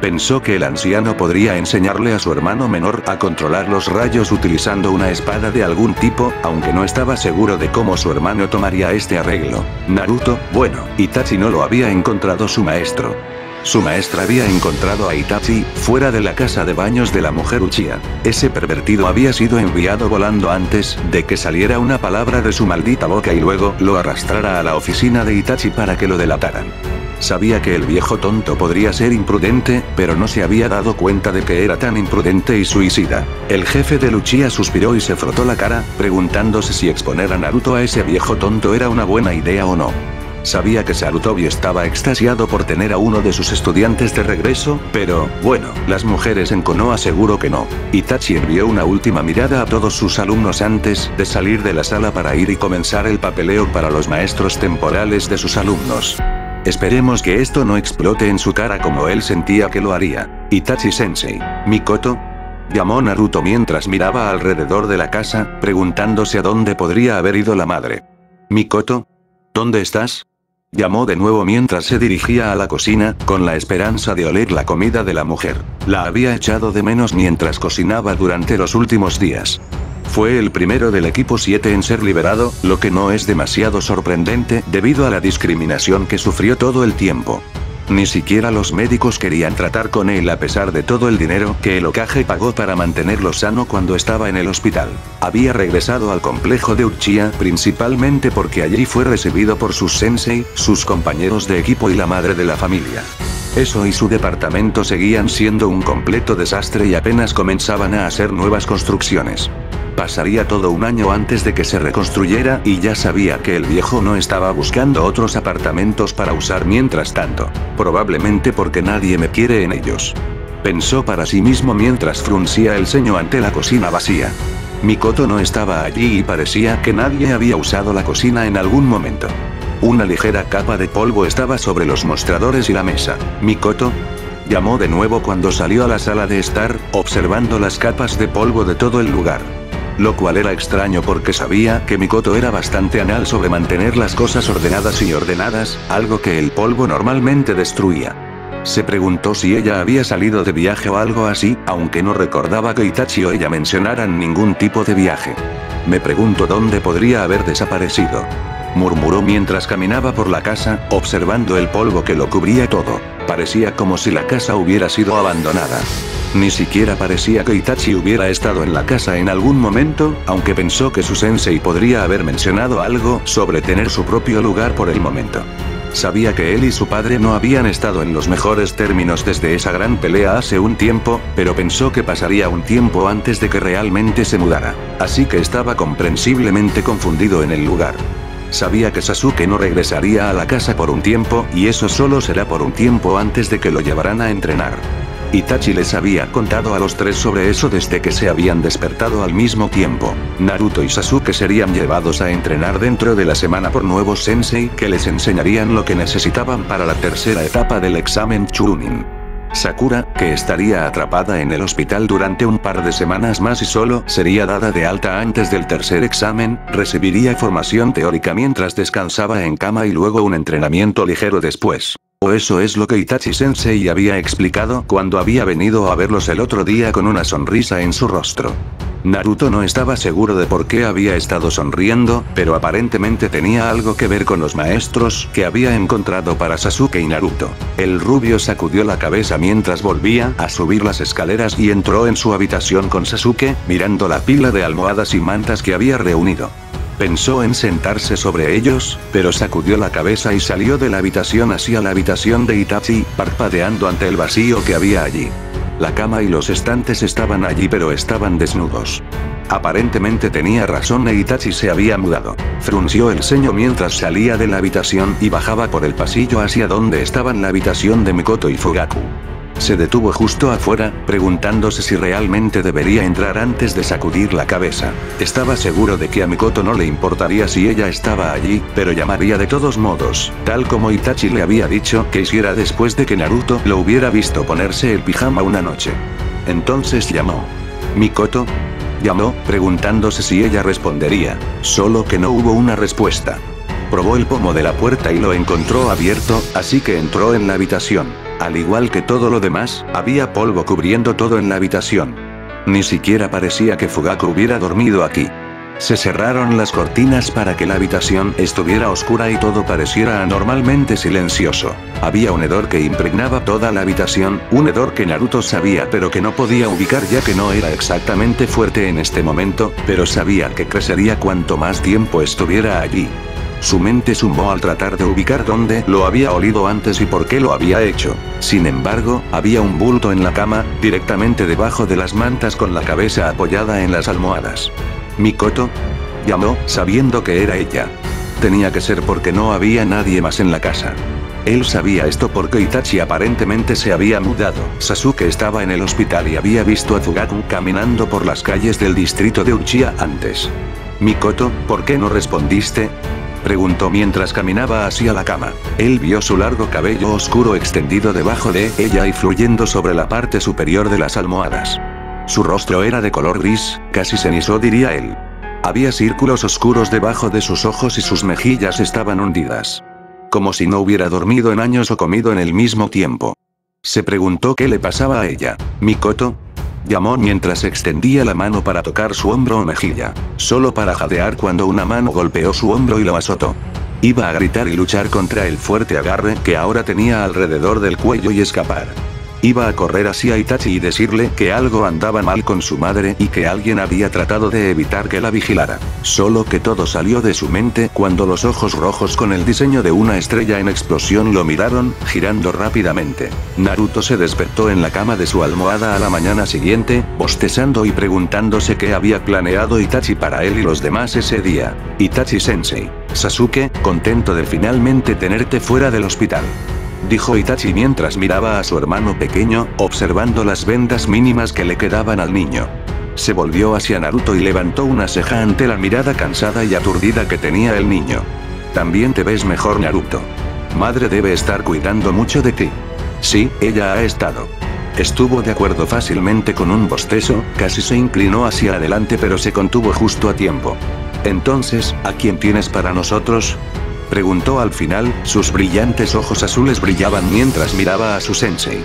Pensó que el anciano podría enseñarle a su hermano menor a controlar los rayos utilizando una espada de algún tipo, aunque no estaba seguro de cómo su hermano tomaría este arreglo. Naruto, bueno, Itachi no lo había encontrado su maestro. Su maestra había encontrado a Itachi, fuera de la casa de baños de la mujer Uchiha. Ese pervertido había sido enviado volando antes de que saliera una palabra de su maldita boca y luego lo arrastrara a la oficina de Itachi para que lo delataran. Sabía que el viejo tonto podría ser imprudente, pero no se había dado cuenta de que era tan imprudente y suicida. El jefe de Luchia suspiró y se frotó la cara, preguntándose si exponer a Naruto a ese viejo tonto era una buena idea o no. Sabía que Sarutobi estaba extasiado por tener a uno de sus estudiantes de regreso, pero, bueno, las mujeres en Konoha seguro que no. Itachi envió una última mirada a todos sus alumnos antes de salir de la sala para ir y comenzar el papeleo para los maestros temporales de sus alumnos. Esperemos que esto no explote en su cara como él sentía que lo haría. Itachi-sensei. Mikoto. Llamó Naruto mientras miraba alrededor de la casa, preguntándose a dónde podría haber ido la madre. Mikoto. ¿Dónde estás? Llamó de nuevo mientras se dirigía a la cocina, con la esperanza de oler la comida de la mujer. La había echado de menos mientras cocinaba durante los últimos días. Fue el primero del equipo 7 en ser liberado, lo que no es demasiado sorprendente debido a la discriminación que sufrió todo el tiempo. Ni siquiera los médicos querían tratar con él a pesar de todo el dinero que el Okage pagó para mantenerlo sano cuando estaba en el hospital. Había regresado al complejo de Uchiha principalmente porque allí fue recibido por sus sensei, sus compañeros de equipo y la madre de la familia. Eso y su departamento seguían siendo un completo desastre y apenas comenzaban a hacer nuevas construcciones. Pasaría todo un año antes de que se reconstruyera y ya sabía que el viejo no estaba buscando otros apartamentos para usar mientras tanto. Probablemente porque nadie me quiere en ellos. Pensó para sí mismo mientras fruncía el ceño ante la cocina vacía. Mikoto no estaba allí y parecía que nadie había usado la cocina en algún momento. Una ligera capa de polvo estaba sobre los mostradores y la mesa. Mikoto, llamó de nuevo cuando salió a la sala de estar, observando las capas de polvo de todo el lugar lo cual era extraño porque sabía que Mikoto era bastante anal sobre mantener las cosas ordenadas y ordenadas, algo que el polvo normalmente destruía. Se preguntó si ella había salido de viaje o algo así, aunque no recordaba que Itachi o ella mencionaran ningún tipo de viaje. Me pregunto dónde podría haber desaparecido. Murmuró mientras caminaba por la casa, observando el polvo que lo cubría todo. Parecía como si la casa hubiera sido abandonada. Ni siquiera parecía que Itachi hubiera estado en la casa en algún momento, aunque pensó que su sensei podría haber mencionado algo sobre tener su propio lugar por el momento. Sabía que él y su padre no habían estado en los mejores términos desde esa gran pelea hace un tiempo, pero pensó que pasaría un tiempo antes de que realmente se mudara. Así que estaba comprensiblemente confundido en el lugar. Sabía que Sasuke no regresaría a la casa por un tiempo, y eso solo será por un tiempo antes de que lo llevaran a entrenar. Itachi les había contado a los tres sobre eso desde que se habían despertado al mismo tiempo. Naruto y Sasuke serían llevados a entrenar dentro de la semana por nuevos sensei que les enseñarían lo que necesitaban para la tercera etapa del examen Chunin. Sakura, que estaría atrapada en el hospital durante un par de semanas más y solo sería dada de alta antes del tercer examen, recibiría formación teórica mientras descansaba en cama y luego un entrenamiento ligero después. O eso es lo que Itachi Sensei había explicado cuando había venido a verlos el otro día con una sonrisa en su rostro. Naruto no estaba seguro de por qué había estado sonriendo, pero aparentemente tenía algo que ver con los maestros que había encontrado para Sasuke y Naruto. El rubio sacudió la cabeza mientras volvía a subir las escaleras y entró en su habitación con Sasuke, mirando la pila de almohadas y mantas que había reunido. Pensó en sentarse sobre ellos, pero sacudió la cabeza y salió de la habitación hacia la habitación de Itachi, parpadeando ante el vacío que había allí. La cama y los estantes estaban allí pero estaban desnudos. Aparentemente tenía razón e Itachi se había mudado. Frunció el ceño mientras salía de la habitación y bajaba por el pasillo hacia donde estaban la habitación de Mikoto y Fugaku. Se detuvo justo afuera, preguntándose si realmente debería entrar antes de sacudir la cabeza. Estaba seguro de que a Mikoto no le importaría si ella estaba allí, pero llamaría de todos modos, tal como Itachi le había dicho que hiciera después de que Naruto lo hubiera visto ponerse el pijama una noche. Entonces llamó. ¿Mikoto? Llamó, preguntándose si ella respondería, solo que no hubo una respuesta. Probó el pomo de la puerta y lo encontró abierto, así que entró en la habitación. Al igual que todo lo demás, había polvo cubriendo todo en la habitación. Ni siquiera parecía que Fugaku hubiera dormido aquí. Se cerraron las cortinas para que la habitación estuviera oscura y todo pareciera anormalmente silencioso. Había un hedor que impregnaba toda la habitación, un hedor que Naruto sabía pero que no podía ubicar ya que no era exactamente fuerte en este momento, pero sabía que crecería cuanto más tiempo estuviera allí. Su mente sumó al tratar de ubicar dónde lo había olido antes y por qué lo había hecho. Sin embargo, había un bulto en la cama, directamente debajo de las mantas con la cabeza apoyada en las almohadas. Mikoto. Llamó, sabiendo que era ella. Tenía que ser porque no había nadie más en la casa. Él sabía esto porque Itachi aparentemente se había mudado. Sasuke estaba en el hospital y había visto a Fugaku caminando por las calles del distrito de Uchiha antes. Mikoto, ¿por qué no respondiste? Preguntó mientras caminaba hacia la cama. Él vio su largo cabello oscuro extendido debajo de ella y fluyendo sobre la parte superior de las almohadas. Su rostro era de color gris, casi cenizo diría él. Había círculos oscuros debajo de sus ojos y sus mejillas estaban hundidas. Como si no hubiera dormido en años o comido en el mismo tiempo. Se preguntó qué le pasaba a ella. ¿Mikoto? Llamó mientras extendía la mano para tocar su hombro o mejilla. Solo para jadear cuando una mano golpeó su hombro y lo azotó. Iba a gritar y luchar contra el fuerte agarre que ahora tenía alrededor del cuello y escapar. Iba a correr hacia Itachi y decirle que algo andaba mal con su madre y que alguien había tratado de evitar que la vigilara. Solo que todo salió de su mente cuando los ojos rojos con el diseño de una estrella en explosión lo miraron, girando rápidamente. Naruto se despertó en la cama de su almohada a la mañana siguiente, bostezando y preguntándose qué había planeado Itachi para él y los demás ese día. Itachi Sensei. Sasuke, contento de finalmente tenerte fuera del hospital dijo Itachi mientras miraba a su hermano pequeño, observando las vendas mínimas que le quedaban al niño. Se volvió hacia Naruto y levantó una ceja ante la mirada cansada y aturdida que tenía el niño. También te ves mejor Naruto. Madre debe estar cuidando mucho de ti. Sí, ella ha estado. Estuvo de acuerdo fácilmente con un bostezo, casi se inclinó hacia adelante pero se contuvo justo a tiempo. Entonces, ¿a quién tienes para nosotros? Preguntó al final, sus brillantes ojos azules brillaban mientras miraba a su sensei.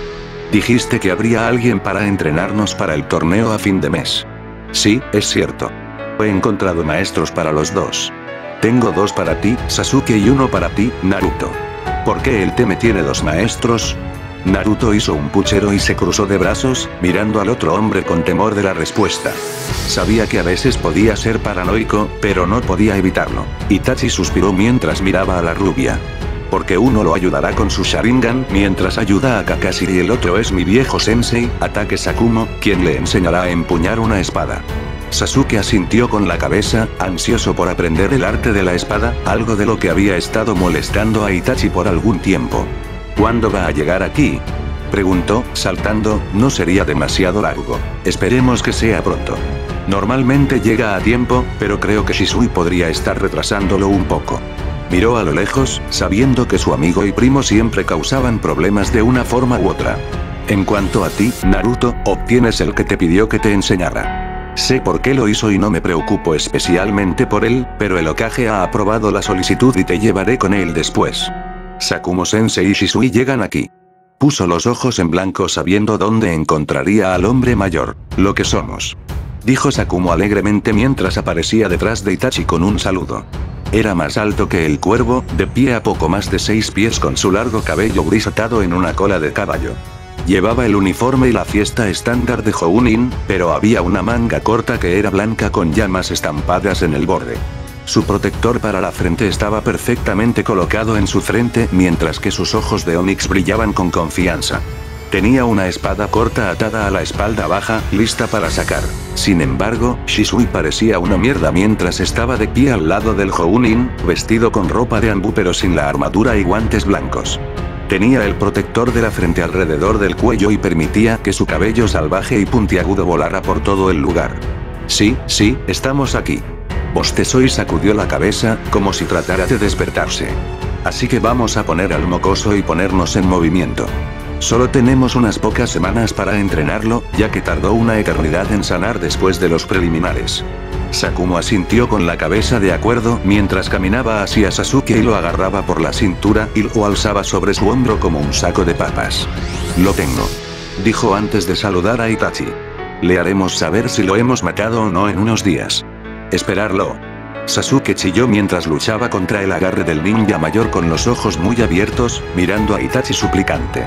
Dijiste que habría alguien para entrenarnos para el torneo a fin de mes. Sí, es cierto. He encontrado maestros para los dos. Tengo dos para ti, Sasuke y uno para ti, Naruto. ¿Por qué el Teme tiene dos maestros? Naruto hizo un puchero y se cruzó de brazos, mirando al otro hombre con temor de la respuesta. Sabía que a veces podía ser paranoico, pero no podía evitarlo. Itachi suspiró mientras miraba a la rubia. Porque uno lo ayudará con su Sharingan mientras ayuda a Kakashi y el otro es mi viejo sensei, Ataque Sakumo, quien le enseñará a empuñar una espada. Sasuke asintió con la cabeza, ansioso por aprender el arte de la espada, algo de lo que había estado molestando a Itachi por algún tiempo. ¿Cuándo va a llegar aquí? Preguntó, saltando, no sería demasiado largo. Esperemos que sea pronto. Normalmente llega a tiempo, pero creo que Shisui podría estar retrasándolo un poco. Miró a lo lejos, sabiendo que su amigo y primo siempre causaban problemas de una forma u otra. En cuanto a ti, Naruto, obtienes el que te pidió que te enseñara. Sé por qué lo hizo y no me preocupo especialmente por él, pero el Okage ha aprobado la solicitud y te llevaré con él después. Sakumo-sensei y Shisui llegan aquí. Puso los ojos en blanco sabiendo dónde encontraría al hombre mayor, lo que somos. Dijo Sakumo alegremente mientras aparecía detrás de Itachi con un saludo. Era más alto que el cuervo, de pie a poco más de seis pies con su largo cabello gris atado en una cola de caballo. Llevaba el uniforme y la fiesta estándar de Hounin, pero había una manga corta que era blanca con llamas estampadas en el borde. Su protector para la frente estaba perfectamente colocado en su frente mientras que sus ojos de onix brillaban con confianza. Tenía una espada corta atada a la espalda baja, lista para sacar. Sin embargo, Shisui parecía una mierda mientras estaba de pie al lado del Hounin, vestido con ropa de ambú pero sin la armadura y guantes blancos. Tenía el protector de la frente alrededor del cuello y permitía que su cabello salvaje y puntiagudo volara por todo el lugar. Sí, sí, estamos aquí. Bostezó y sacudió la cabeza, como si tratara de despertarse. Así que vamos a poner al mocoso y ponernos en movimiento. Solo tenemos unas pocas semanas para entrenarlo, ya que tardó una eternidad en sanar después de los preliminares. Sakumo asintió con la cabeza de acuerdo mientras caminaba hacia Sasuke y lo agarraba por la cintura y lo alzaba sobre su hombro como un saco de papas. Lo tengo. Dijo antes de saludar a Itachi. Le haremos saber si lo hemos matado o no en unos días. Esperarlo. Sasuke chilló mientras luchaba contra el agarre del ninja mayor con los ojos muy abiertos, mirando a Itachi suplicante.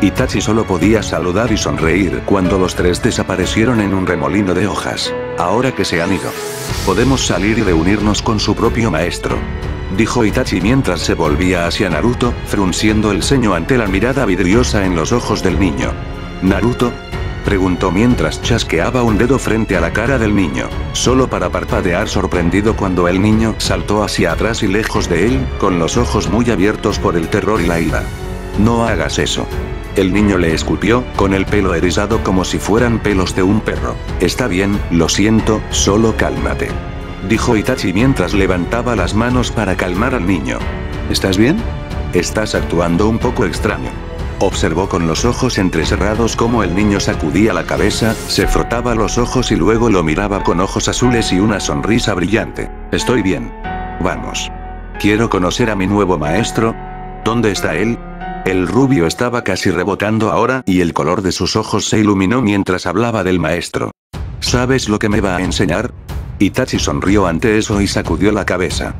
Itachi solo podía saludar y sonreír cuando los tres desaparecieron en un remolino de hojas. Ahora que se han ido. Podemos salir y reunirnos con su propio maestro. Dijo Itachi mientras se volvía hacia Naruto, frunciendo el ceño ante la mirada vidriosa en los ojos del niño. ¿Naruto? Preguntó mientras chasqueaba un dedo frente a la cara del niño, solo para parpadear sorprendido cuando el niño saltó hacia atrás y lejos de él, con los ojos muy abiertos por el terror y la ira. No hagas eso. El niño le escupió, con el pelo erizado como si fueran pelos de un perro. Está bien, lo siento, solo cálmate. Dijo Itachi mientras levantaba las manos para calmar al niño. ¿Estás bien? Estás actuando un poco extraño. Observó con los ojos entrecerrados cómo el niño sacudía la cabeza, se frotaba los ojos y luego lo miraba con ojos azules y una sonrisa brillante. Estoy bien. Vamos. Quiero conocer a mi nuevo maestro. ¿Dónde está él? El rubio estaba casi rebotando ahora y el color de sus ojos se iluminó mientras hablaba del maestro. ¿Sabes lo que me va a enseñar? Itachi sonrió ante eso y sacudió la cabeza.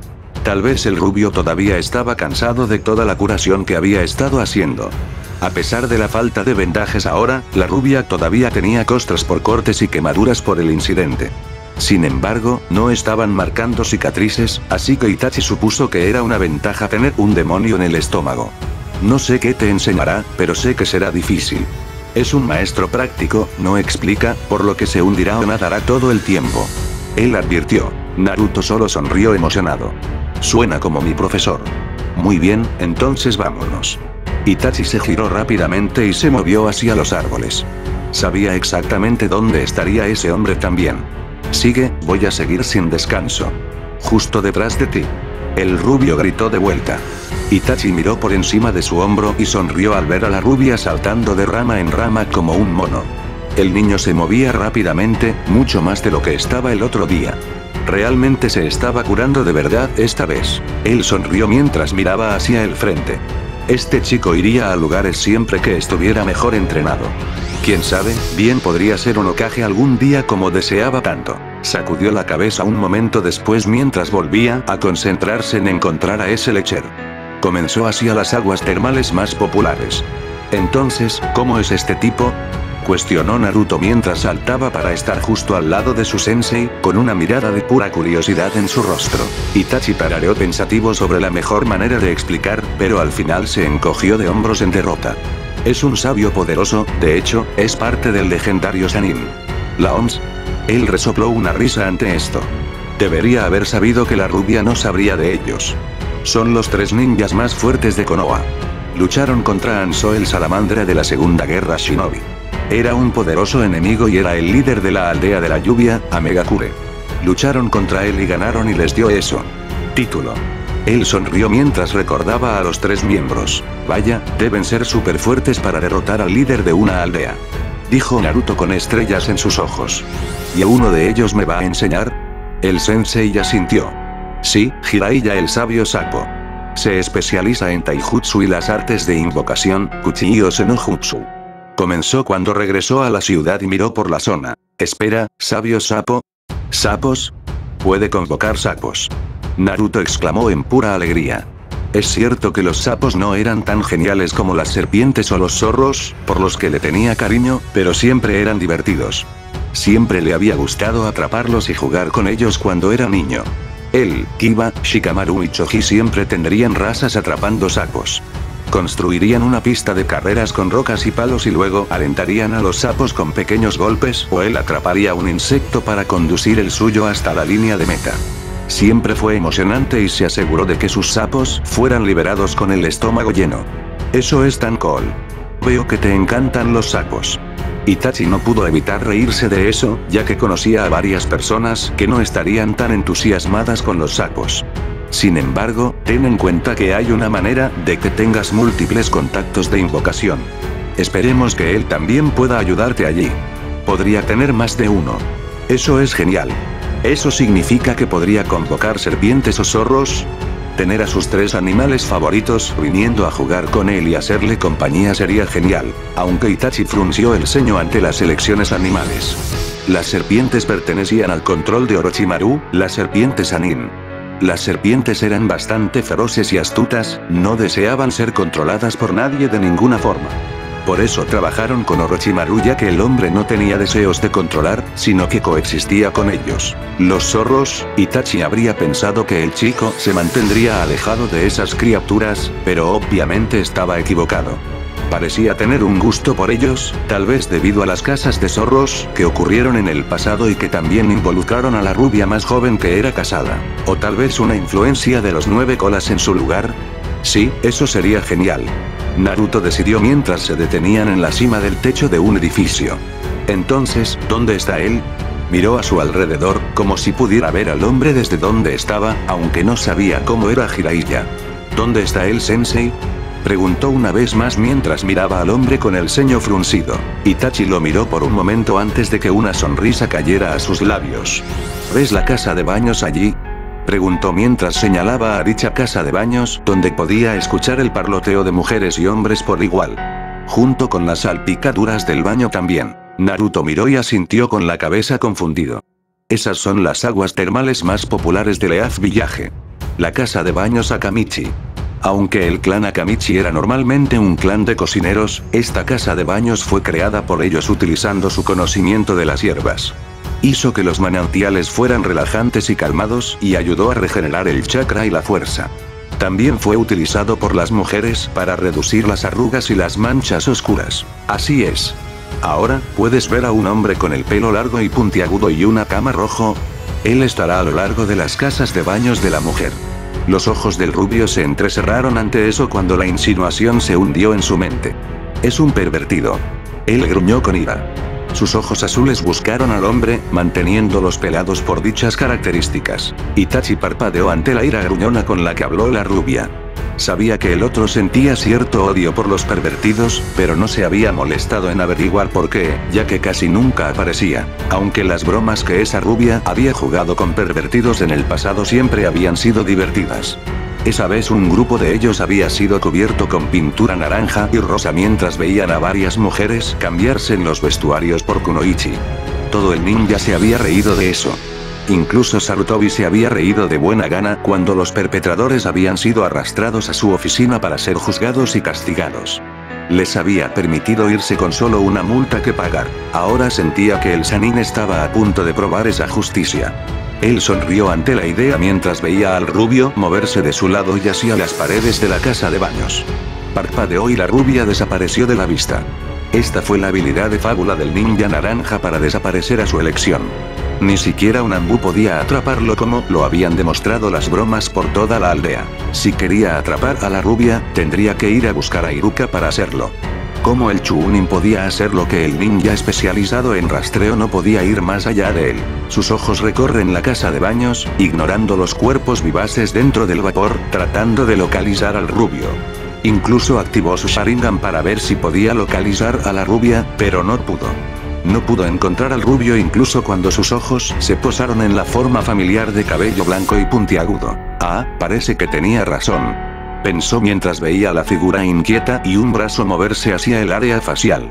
Tal vez el rubio todavía estaba cansado de toda la curación que había estado haciendo. A pesar de la falta de vendajes ahora, la rubia todavía tenía costras por cortes y quemaduras por el incidente. Sin embargo, no estaban marcando cicatrices, así que Itachi supuso que era una ventaja tener un demonio en el estómago. No sé qué te enseñará, pero sé que será difícil. Es un maestro práctico, no explica, por lo que se hundirá o nadará todo el tiempo. Él advirtió. Naruto solo sonrió emocionado. Suena como mi profesor. Muy bien, entonces vámonos. Itachi se giró rápidamente y se movió hacia los árboles. Sabía exactamente dónde estaría ese hombre también. Sigue, voy a seguir sin descanso. Justo detrás de ti. El rubio gritó de vuelta. Itachi miró por encima de su hombro y sonrió al ver a la rubia saltando de rama en rama como un mono. El niño se movía rápidamente, mucho más de lo que estaba el otro día. Realmente se estaba curando de verdad esta vez. Él sonrió mientras miraba hacia el frente. Este chico iría a lugares siempre que estuviera mejor entrenado. Quién sabe, bien podría ser un Okage algún día como deseaba tanto. Sacudió la cabeza un momento después mientras volvía a concentrarse en encontrar a ese lecher. Comenzó hacia las aguas termales más populares. Entonces, ¿cómo es este tipo? Cuestionó Naruto mientras saltaba para estar justo al lado de su sensei, con una mirada de pura curiosidad en su rostro. Itachi tarareó pensativo sobre la mejor manera de explicar, pero al final se encogió de hombros en derrota. Es un sabio poderoso, de hecho, es parte del legendario Sanin. ¿La OMS? Él resopló una risa ante esto. Debería haber sabido que la rubia no sabría de ellos. Son los tres ninjas más fuertes de Konoha. Lucharon contra Anso el salamandra de la Segunda Guerra Shinobi. Era un poderoso enemigo y era el líder de la aldea de la lluvia, Amegakure. Lucharon contra él y ganaron y les dio eso. Título. Él sonrió mientras recordaba a los tres miembros. Vaya, deben ser súper fuertes para derrotar al líder de una aldea. Dijo Naruto con estrellas en sus ojos. ¿Y uno de ellos me va a enseñar? El sensei ya sintió. Sí, Jiraiya el sabio sapo. Se especializa en taijutsu y las artes de invocación, Kuchiyose no jutsu. Comenzó cuando regresó a la ciudad y miró por la zona. Espera, sabio sapo. ¿Sapos? Puede convocar sapos. Naruto exclamó en pura alegría. Es cierto que los sapos no eran tan geniales como las serpientes o los zorros, por los que le tenía cariño, pero siempre eran divertidos. Siempre le había gustado atraparlos y jugar con ellos cuando era niño. Él, Kiba, Shikamaru y Choji siempre tendrían rasas atrapando sapos. Construirían una pista de carreras con rocas y palos y luego alentarían a los sapos con pequeños golpes o él atraparía un insecto para conducir el suyo hasta la línea de meta. Siempre fue emocionante y se aseguró de que sus sapos fueran liberados con el estómago lleno. Eso es tan cool. Veo que te encantan los sapos. Itachi no pudo evitar reírse de eso, ya que conocía a varias personas que no estarían tan entusiasmadas con los sapos. Sin embargo, ten en cuenta que hay una manera de que tengas múltiples contactos de invocación. Esperemos que él también pueda ayudarte allí. Podría tener más de uno. Eso es genial. ¿Eso significa que podría convocar serpientes o zorros? Tener a sus tres animales favoritos viniendo a jugar con él y hacerle compañía sería genial, aunque Itachi frunció el ceño ante las elecciones animales. Las serpientes pertenecían al control de Orochimaru, la serpiente Sanin. Las serpientes eran bastante feroces y astutas, no deseaban ser controladas por nadie de ninguna forma. Por eso trabajaron con Orochimaru ya que el hombre no tenía deseos de controlar, sino que coexistía con ellos. Los zorros, Itachi habría pensado que el chico se mantendría alejado de esas criaturas, pero obviamente estaba equivocado. Parecía tener un gusto por ellos, tal vez debido a las casas de zorros que ocurrieron en el pasado y que también involucraron a la rubia más joven que era casada. O tal vez una influencia de los nueve colas en su lugar. Sí, eso sería genial. Naruto decidió mientras se detenían en la cima del techo de un edificio. Entonces, ¿dónde está él? Miró a su alrededor, como si pudiera ver al hombre desde donde estaba, aunque no sabía cómo era Jiraiya. ¿Dónde está él, sensei? Preguntó una vez más mientras miraba al hombre con el ceño fruncido. Itachi lo miró por un momento antes de que una sonrisa cayera a sus labios. ¿Ves la casa de baños allí? Preguntó mientras señalaba a dicha casa de baños, donde podía escuchar el parloteo de mujeres y hombres por igual. Junto con las salpicaduras del baño también. Naruto miró y asintió con la cabeza confundido. Esas son las aguas termales más populares de Leaf Village. La casa de baños Akamichi. Aunque el clan Akamichi era normalmente un clan de cocineros, esta casa de baños fue creada por ellos utilizando su conocimiento de las hierbas. Hizo que los manantiales fueran relajantes y calmados y ayudó a regenerar el chakra y la fuerza. También fue utilizado por las mujeres para reducir las arrugas y las manchas oscuras. Así es. Ahora, puedes ver a un hombre con el pelo largo y puntiagudo y una cama rojo. Él estará a lo largo de las casas de baños de la mujer. Los ojos del rubio se entrecerraron ante eso cuando la insinuación se hundió en su mente. Es un pervertido. Él gruñó con ira. Sus ojos azules buscaron al hombre, manteniéndolos pelados por dichas características. Itachi parpadeó ante la ira gruñona con la que habló la rubia. Sabía que el otro sentía cierto odio por los pervertidos, pero no se había molestado en averiguar por qué, ya que casi nunca aparecía. Aunque las bromas que esa rubia había jugado con pervertidos en el pasado siempre habían sido divertidas. Esa vez un grupo de ellos había sido cubierto con pintura naranja y rosa mientras veían a varias mujeres cambiarse en los vestuarios por Kunoichi. Todo el ninja se había reído de eso. Incluso Sarutobi se había reído de buena gana cuando los perpetradores habían sido arrastrados a su oficina para ser juzgados y castigados. Les había permitido irse con solo una multa que pagar. Ahora sentía que el Sanin estaba a punto de probar esa justicia. Él sonrió ante la idea mientras veía al rubio moverse de su lado y hacia las paredes de la casa de baños. Parpadeó y la rubia desapareció de la vista. Esta fue la habilidad de fábula del ninja naranja para desaparecer a su elección. Ni siquiera un ambú podía atraparlo como lo habían demostrado las bromas por toda la aldea. Si quería atrapar a la rubia, tendría que ir a buscar a Iruka para hacerlo. Como el Chunin podía hacer lo que el ninja especializado en rastreo no podía ir más allá de él. Sus ojos recorren la casa de baños, ignorando los cuerpos vivaces dentro del vapor, tratando de localizar al rubio. Incluso activó su Sharingan para ver si podía localizar a la rubia, pero no pudo. No pudo encontrar al rubio incluso cuando sus ojos se posaron en la forma familiar de cabello blanco y puntiagudo. Ah, parece que tenía razón. Pensó mientras veía la figura inquieta y un brazo moverse hacia el área facial.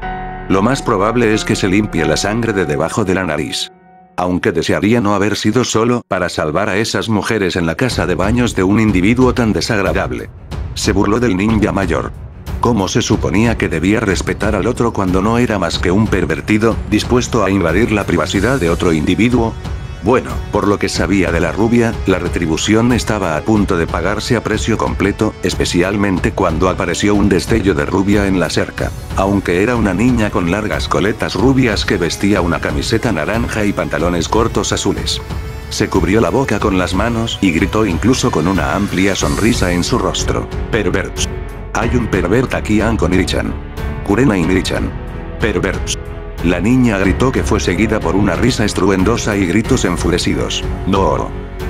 Lo más probable es que se limpie la sangre de debajo de la nariz. Aunque desearía no haber sido solo para salvar a esas mujeres en la casa de baños de un individuo tan desagradable. Se burló del ninja mayor. ¿Cómo se suponía que debía respetar al otro cuando no era más que un pervertido, dispuesto a invadir la privacidad de otro individuo? Bueno, por lo que sabía de la rubia, la retribución estaba a punto de pagarse a precio completo, especialmente cuando apareció un destello de rubia en la cerca. Aunque era una niña con largas coletas rubias que vestía una camiseta naranja y pantalones cortos azules. Se cubrió la boca con las manos y gritó incluso con una amplia sonrisa en su rostro. Perverts. Hay un pervert aquí Ankon Irichan. Kurena Inirichan. Perverts. La niña gritó que fue seguida por una risa estruendosa y gritos enfurecidos. No.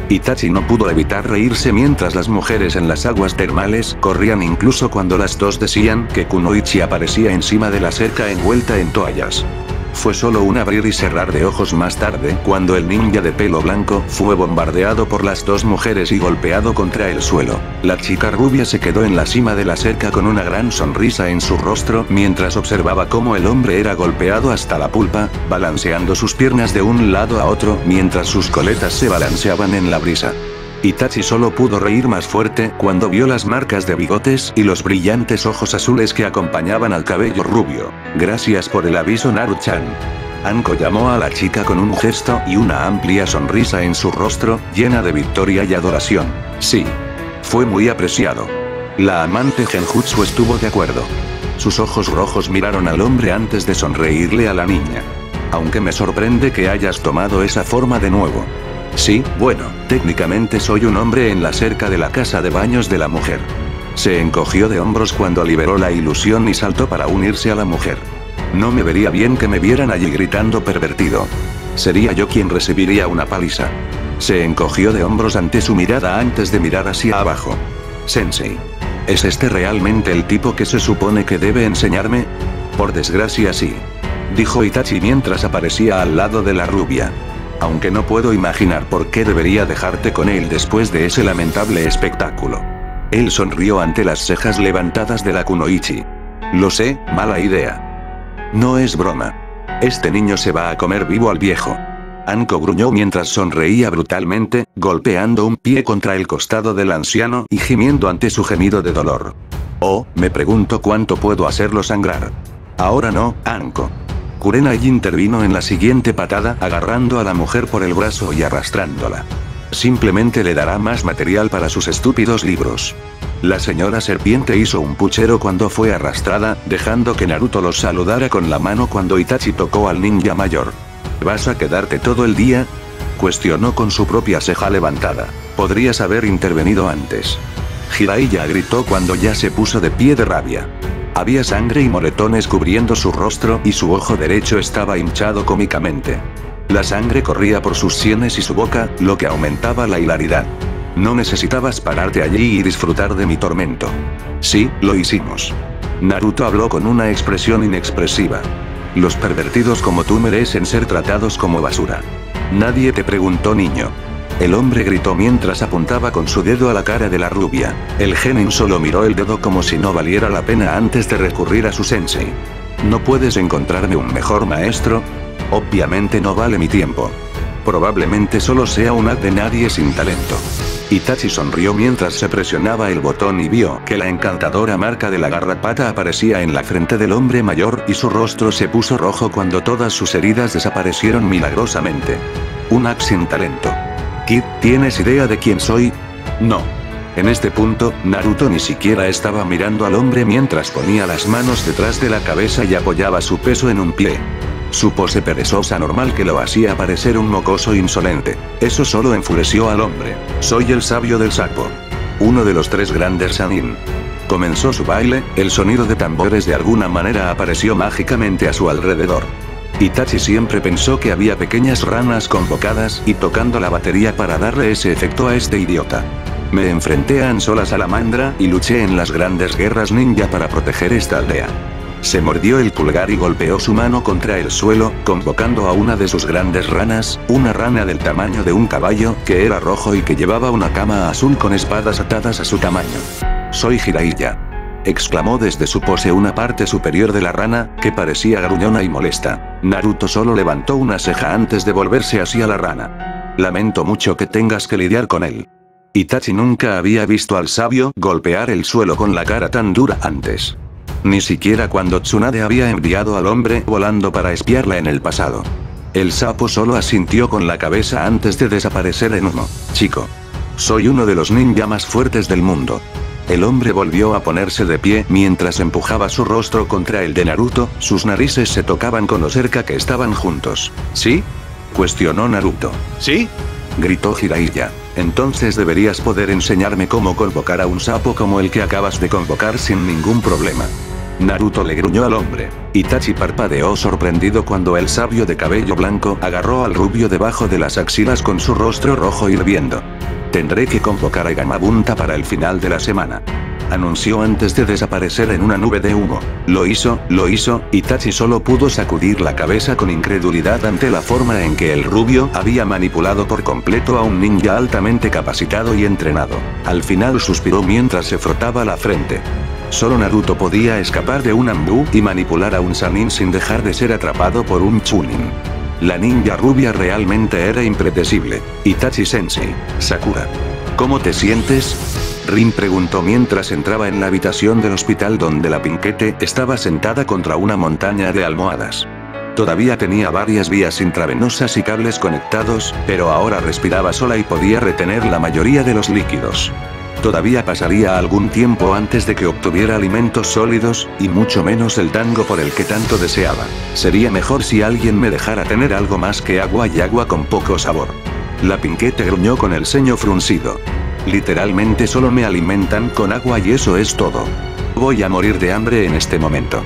Itachi no pudo evitar reírse mientras las mujeres en las aguas termales corrían incluso cuando las dos decían que Kunoichi aparecía encima de la cerca envuelta en toallas. Fue solo un abrir y cerrar de ojos más tarde, cuando el ninja de pelo blanco fue bombardeado por las dos mujeres y golpeado contra el suelo. La chica rubia se quedó en la cima de la cerca con una gran sonrisa en su rostro, mientras observaba cómo el hombre era golpeado hasta la pulpa, balanceando sus piernas de un lado a otro, mientras sus coletas se balanceaban en la brisa. Itachi solo pudo reír más fuerte cuando vio las marcas de bigotes y los brillantes ojos azules que acompañaban al cabello rubio. Gracias por el aviso Naru-chan. Anko llamó a la chica con un gesto y una amplia sonrisa en su rostro, llena de victoria y adoración. Sí. Fue muy apreciado. La amante Genjutsu estuvo de acuerdo. Sus ojos rojos miraron al hombre antes de sonreírle a la niña. Aunque me sorprende que hayas tomado esa forma de nuevo. Sí, bueno, técnicamente soy un hombre en la cerca de la casa de baños de la mujer. Se encogió de hombros cuando liberó la ilusión y saltó para unirse a la mujer. No me vería bien que me vieran allí gritando pervertido. Sería yo quien recibiría una paliza. Se encogió de hombros ante su mirada antes de mirar hacia abajo. Sensei. ¿Es este realmente el tipo que se supone que debe enseñarme? Por desgracia sí. Dijo Itachi mientras aparecía al lado de la rubia aunque no puedo imaginar por qué debería dejarte con él después de ese lamentable espectáculo. Él sonrió ante las cejas levantadas de la Kunoichi. Lo sé, mala idea. No es broma. Este niño se va a comer vivo al viejo. Anko gruñó mientras sonreía brutalmente, golpeando un pie contra el costado del anciano y gimiendo ante su gemido de dolor. Oh, me pregunto cuánto puedo hacerlo sangrar. Ahora no, Anko. Kurenai intervino en la siguiente patada agarrando a la mujer por el brazo y arrastrándola. Simplemente le dará más material para sus estúpidos libros. La señora serpiente hizo un puchero cuando fue arrastrada, dejando que Naruto los saludara con la mano cuando Itachi tocó al ninja mayor. ¿Vas a quedarte todo el día? Cuestionó con su propia ceja levantada. Podrías haber intervenido antes. Jiraiya gritó cuando ya se puso de pie de rabia. Había sangre y moretones cubriendo su rostro y su ojo derecho estaba hinchado cómicamente. La sangre corría por sus sienes y su boca, lo que aumentaba la hilaridad. No necesitabas pararte allí y disfrutar de mi tormento. Sí, lo hicimos. Naruto habló con una expresión inexpresiva. Los pervertidos como tú merecen ser tratados como basura. Nadie te preguntó niño. El hombre gritó mientras apuntaba con su dedo a la cara de la rubia. El genin solo miró el dedo como si no valiera la pena antes de recurrir a su sensei. ¿No puedes encontrarme un mejor maestro? Obviamente no vale mi tiempo. Probablemente solo sea un haz de nadie sin talento. Itachi sonrió mientras se presionaba el botón y vio que la encantadora marca de la garrapata aparecía en la frente del hombre mayor y su rostro se puso rojo cuando todas sus heridas desaparecieron milagrosamente. Un haz sin talento. Kid, ¿tienes idea de quién soy? No. En este punto, Naruto ni siquiera estaba mirando al hombre mientras ponía las manos detrás de la cabeza y apoyaba su peso en un pie. Su pose perezosa normal que lo hacía parecer un mocoso insolente. Eso solo enfureció al hombre. Soy el sabio del sapo. Uno de los tres grandes Sanin. Comenzó su baile, el sonido de tambores de alguna manera apareció mágicamente a su alrededor. Itachi siempre pensó que había pequeñas ranas convocadas y tocando la batería para darle ese efecto a este idiota. Me enfrenté a Ansola Salamandra y luché en las grandes guerras ninja para proteger esta aldea. Se mordió el pulgar y golpeó su mano contra el suelo, convocando a una de sus grandes ranas, una rana del tamaño de un caballo, que era rojo y que llevaba una cama azul con espadas atadas a su tamaño. Soy Jiraiya. Exclamó desde su pose una parte superior de la rana, que parecía gruñona y molesta. Naruto solo levantó una ceja antes de volverse hacia la rana. Lamento mucho que tengas que lidiar con él. Itachi nunca había visto al sabio golpear el suelo con la cara tan dura antes. Ni siquiera cuando Tsunade había enviado al hombre volando para espiarla en el pasado. El sapo solo asintió con la cabeza antes de desaparecer en humo. Chico. Soy uno de los ninja más fuertes del mundo. El hombre volvió a ponerse de pie mientras empujaba su rostro contra el de Naruto, sus narices se tocaban con lo cerca que estaban juntos. ¿Sí? Cuestionó Naruto. ¿Sí? Gritó Jiraiya. Entonces deberías poder enseñarme cómo convocar a un sapo como el que acabas de convocar sin ningún problema. Naruto le gruñó al hombre. Itachi parpadeó sorprendido cuando el sabio de cabello blanco agarró al rubio debajo de las axilas con su rostro rojo hirviendo. Tendré que convocar a Gamabunta para el final de la semana. Anunció antes de desaparecer en una nube de humo. Lo hizo, lo hizo, Itachi solo pudo sacudir la cabeza con incredulidad ante la forma en que el rubio había manipulado por completo a un ninja altamente capacitado y entrenado. Al final suspiró mientras se frotaba la frente. Solo Naruto podía escapar de un Ambu y manipular a un Sanin sin dejar de ser atrapado por un Chunin. La ninja rubia realmente era impredecible. Itachi Sensei. Sakura. ¿Cómo te sientes? Rin preguntó mientras entraba en la habitación del hospital donde la Pinquete estaba sentada contra una montaña de almohadas. Todavía tenía varias vías intravenosas y cables conectados, pero ahora respiraba sola y podía retener la mayoría de los líquidos. Todavía pasaría algún tiempo antes de que obtuviera alimentos sólidos, y mucho menos el tango por el que tanto deseaba. Sería mejor si alguien me dejara tener algo más que agua y agua con poco sabor. La pinquete gruñó con el ceño fruncido. Literalmente solo me alimentan con agua y eso es todo. Voy a morir de hambre en este momento.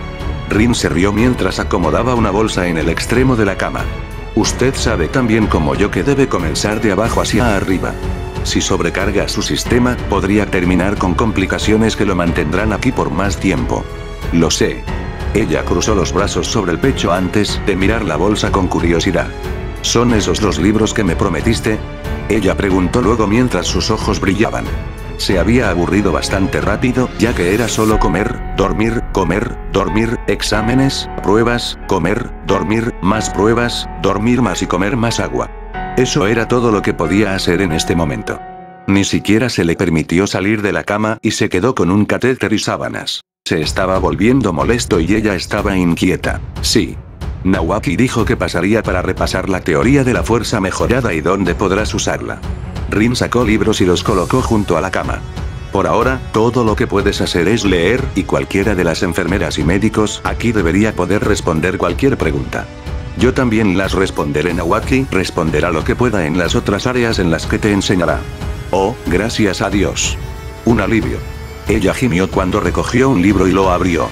Rin se rió mientras acomodaba una bolsa en el extremo de la cama. Usted sabe tan bien como yo que debe comenzar de abajo hacia arriba. Si sobrecarga su sistema, podría terminar con complicaciones que lo mantendrán aquí por más tiempo. Lo sé. Ella cruzó los brazos sobre el pecho antes de mirar la bolsa con curiosidad. ¿Son esos los libros que me prometiste? Ella preguntó luego mientras sus ojos brillaban. Se había aburrido bastante rápido, ya que era solo comer, dormir, comer, dormir, exámenes, pruebas, comer, dormir, más pruebas, dormir más y comer más agua. Eso era todo lo que podía hacer en este momento. Ni siquiera se le permitió salir de la cama y se quedó con un catéter y sábanas. Se estaba volviendo molesto y ella estaba inquieta. Sí. Nawaki dijo que pasaría para repasar la teoría de la fuerza mejorada y dónde podrás usarla. Rin sacó libros y los colocó junto a la cama. Por ahora, todo lo que puedes hacer es leer, y cualquiera de las enfermeras y médicos aquí debería poder responder cualquier pregunta. Yo también las responderé Nawaki responderá lo que pueda en las otras áreas en las que te enseñará. Oh, gracias a Dios. Un alivio. Ella gimió cuando recogió un libro y lo abrió.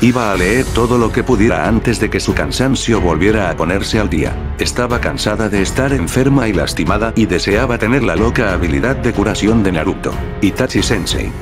Iba a leer todo lo que pudiera antes de que su cansancio volviera a ponerse al día. Estaba cansada de estar enferma y lastimada y deseaba tener la loca habilidad de curación de Naruto. Itachi Sensei.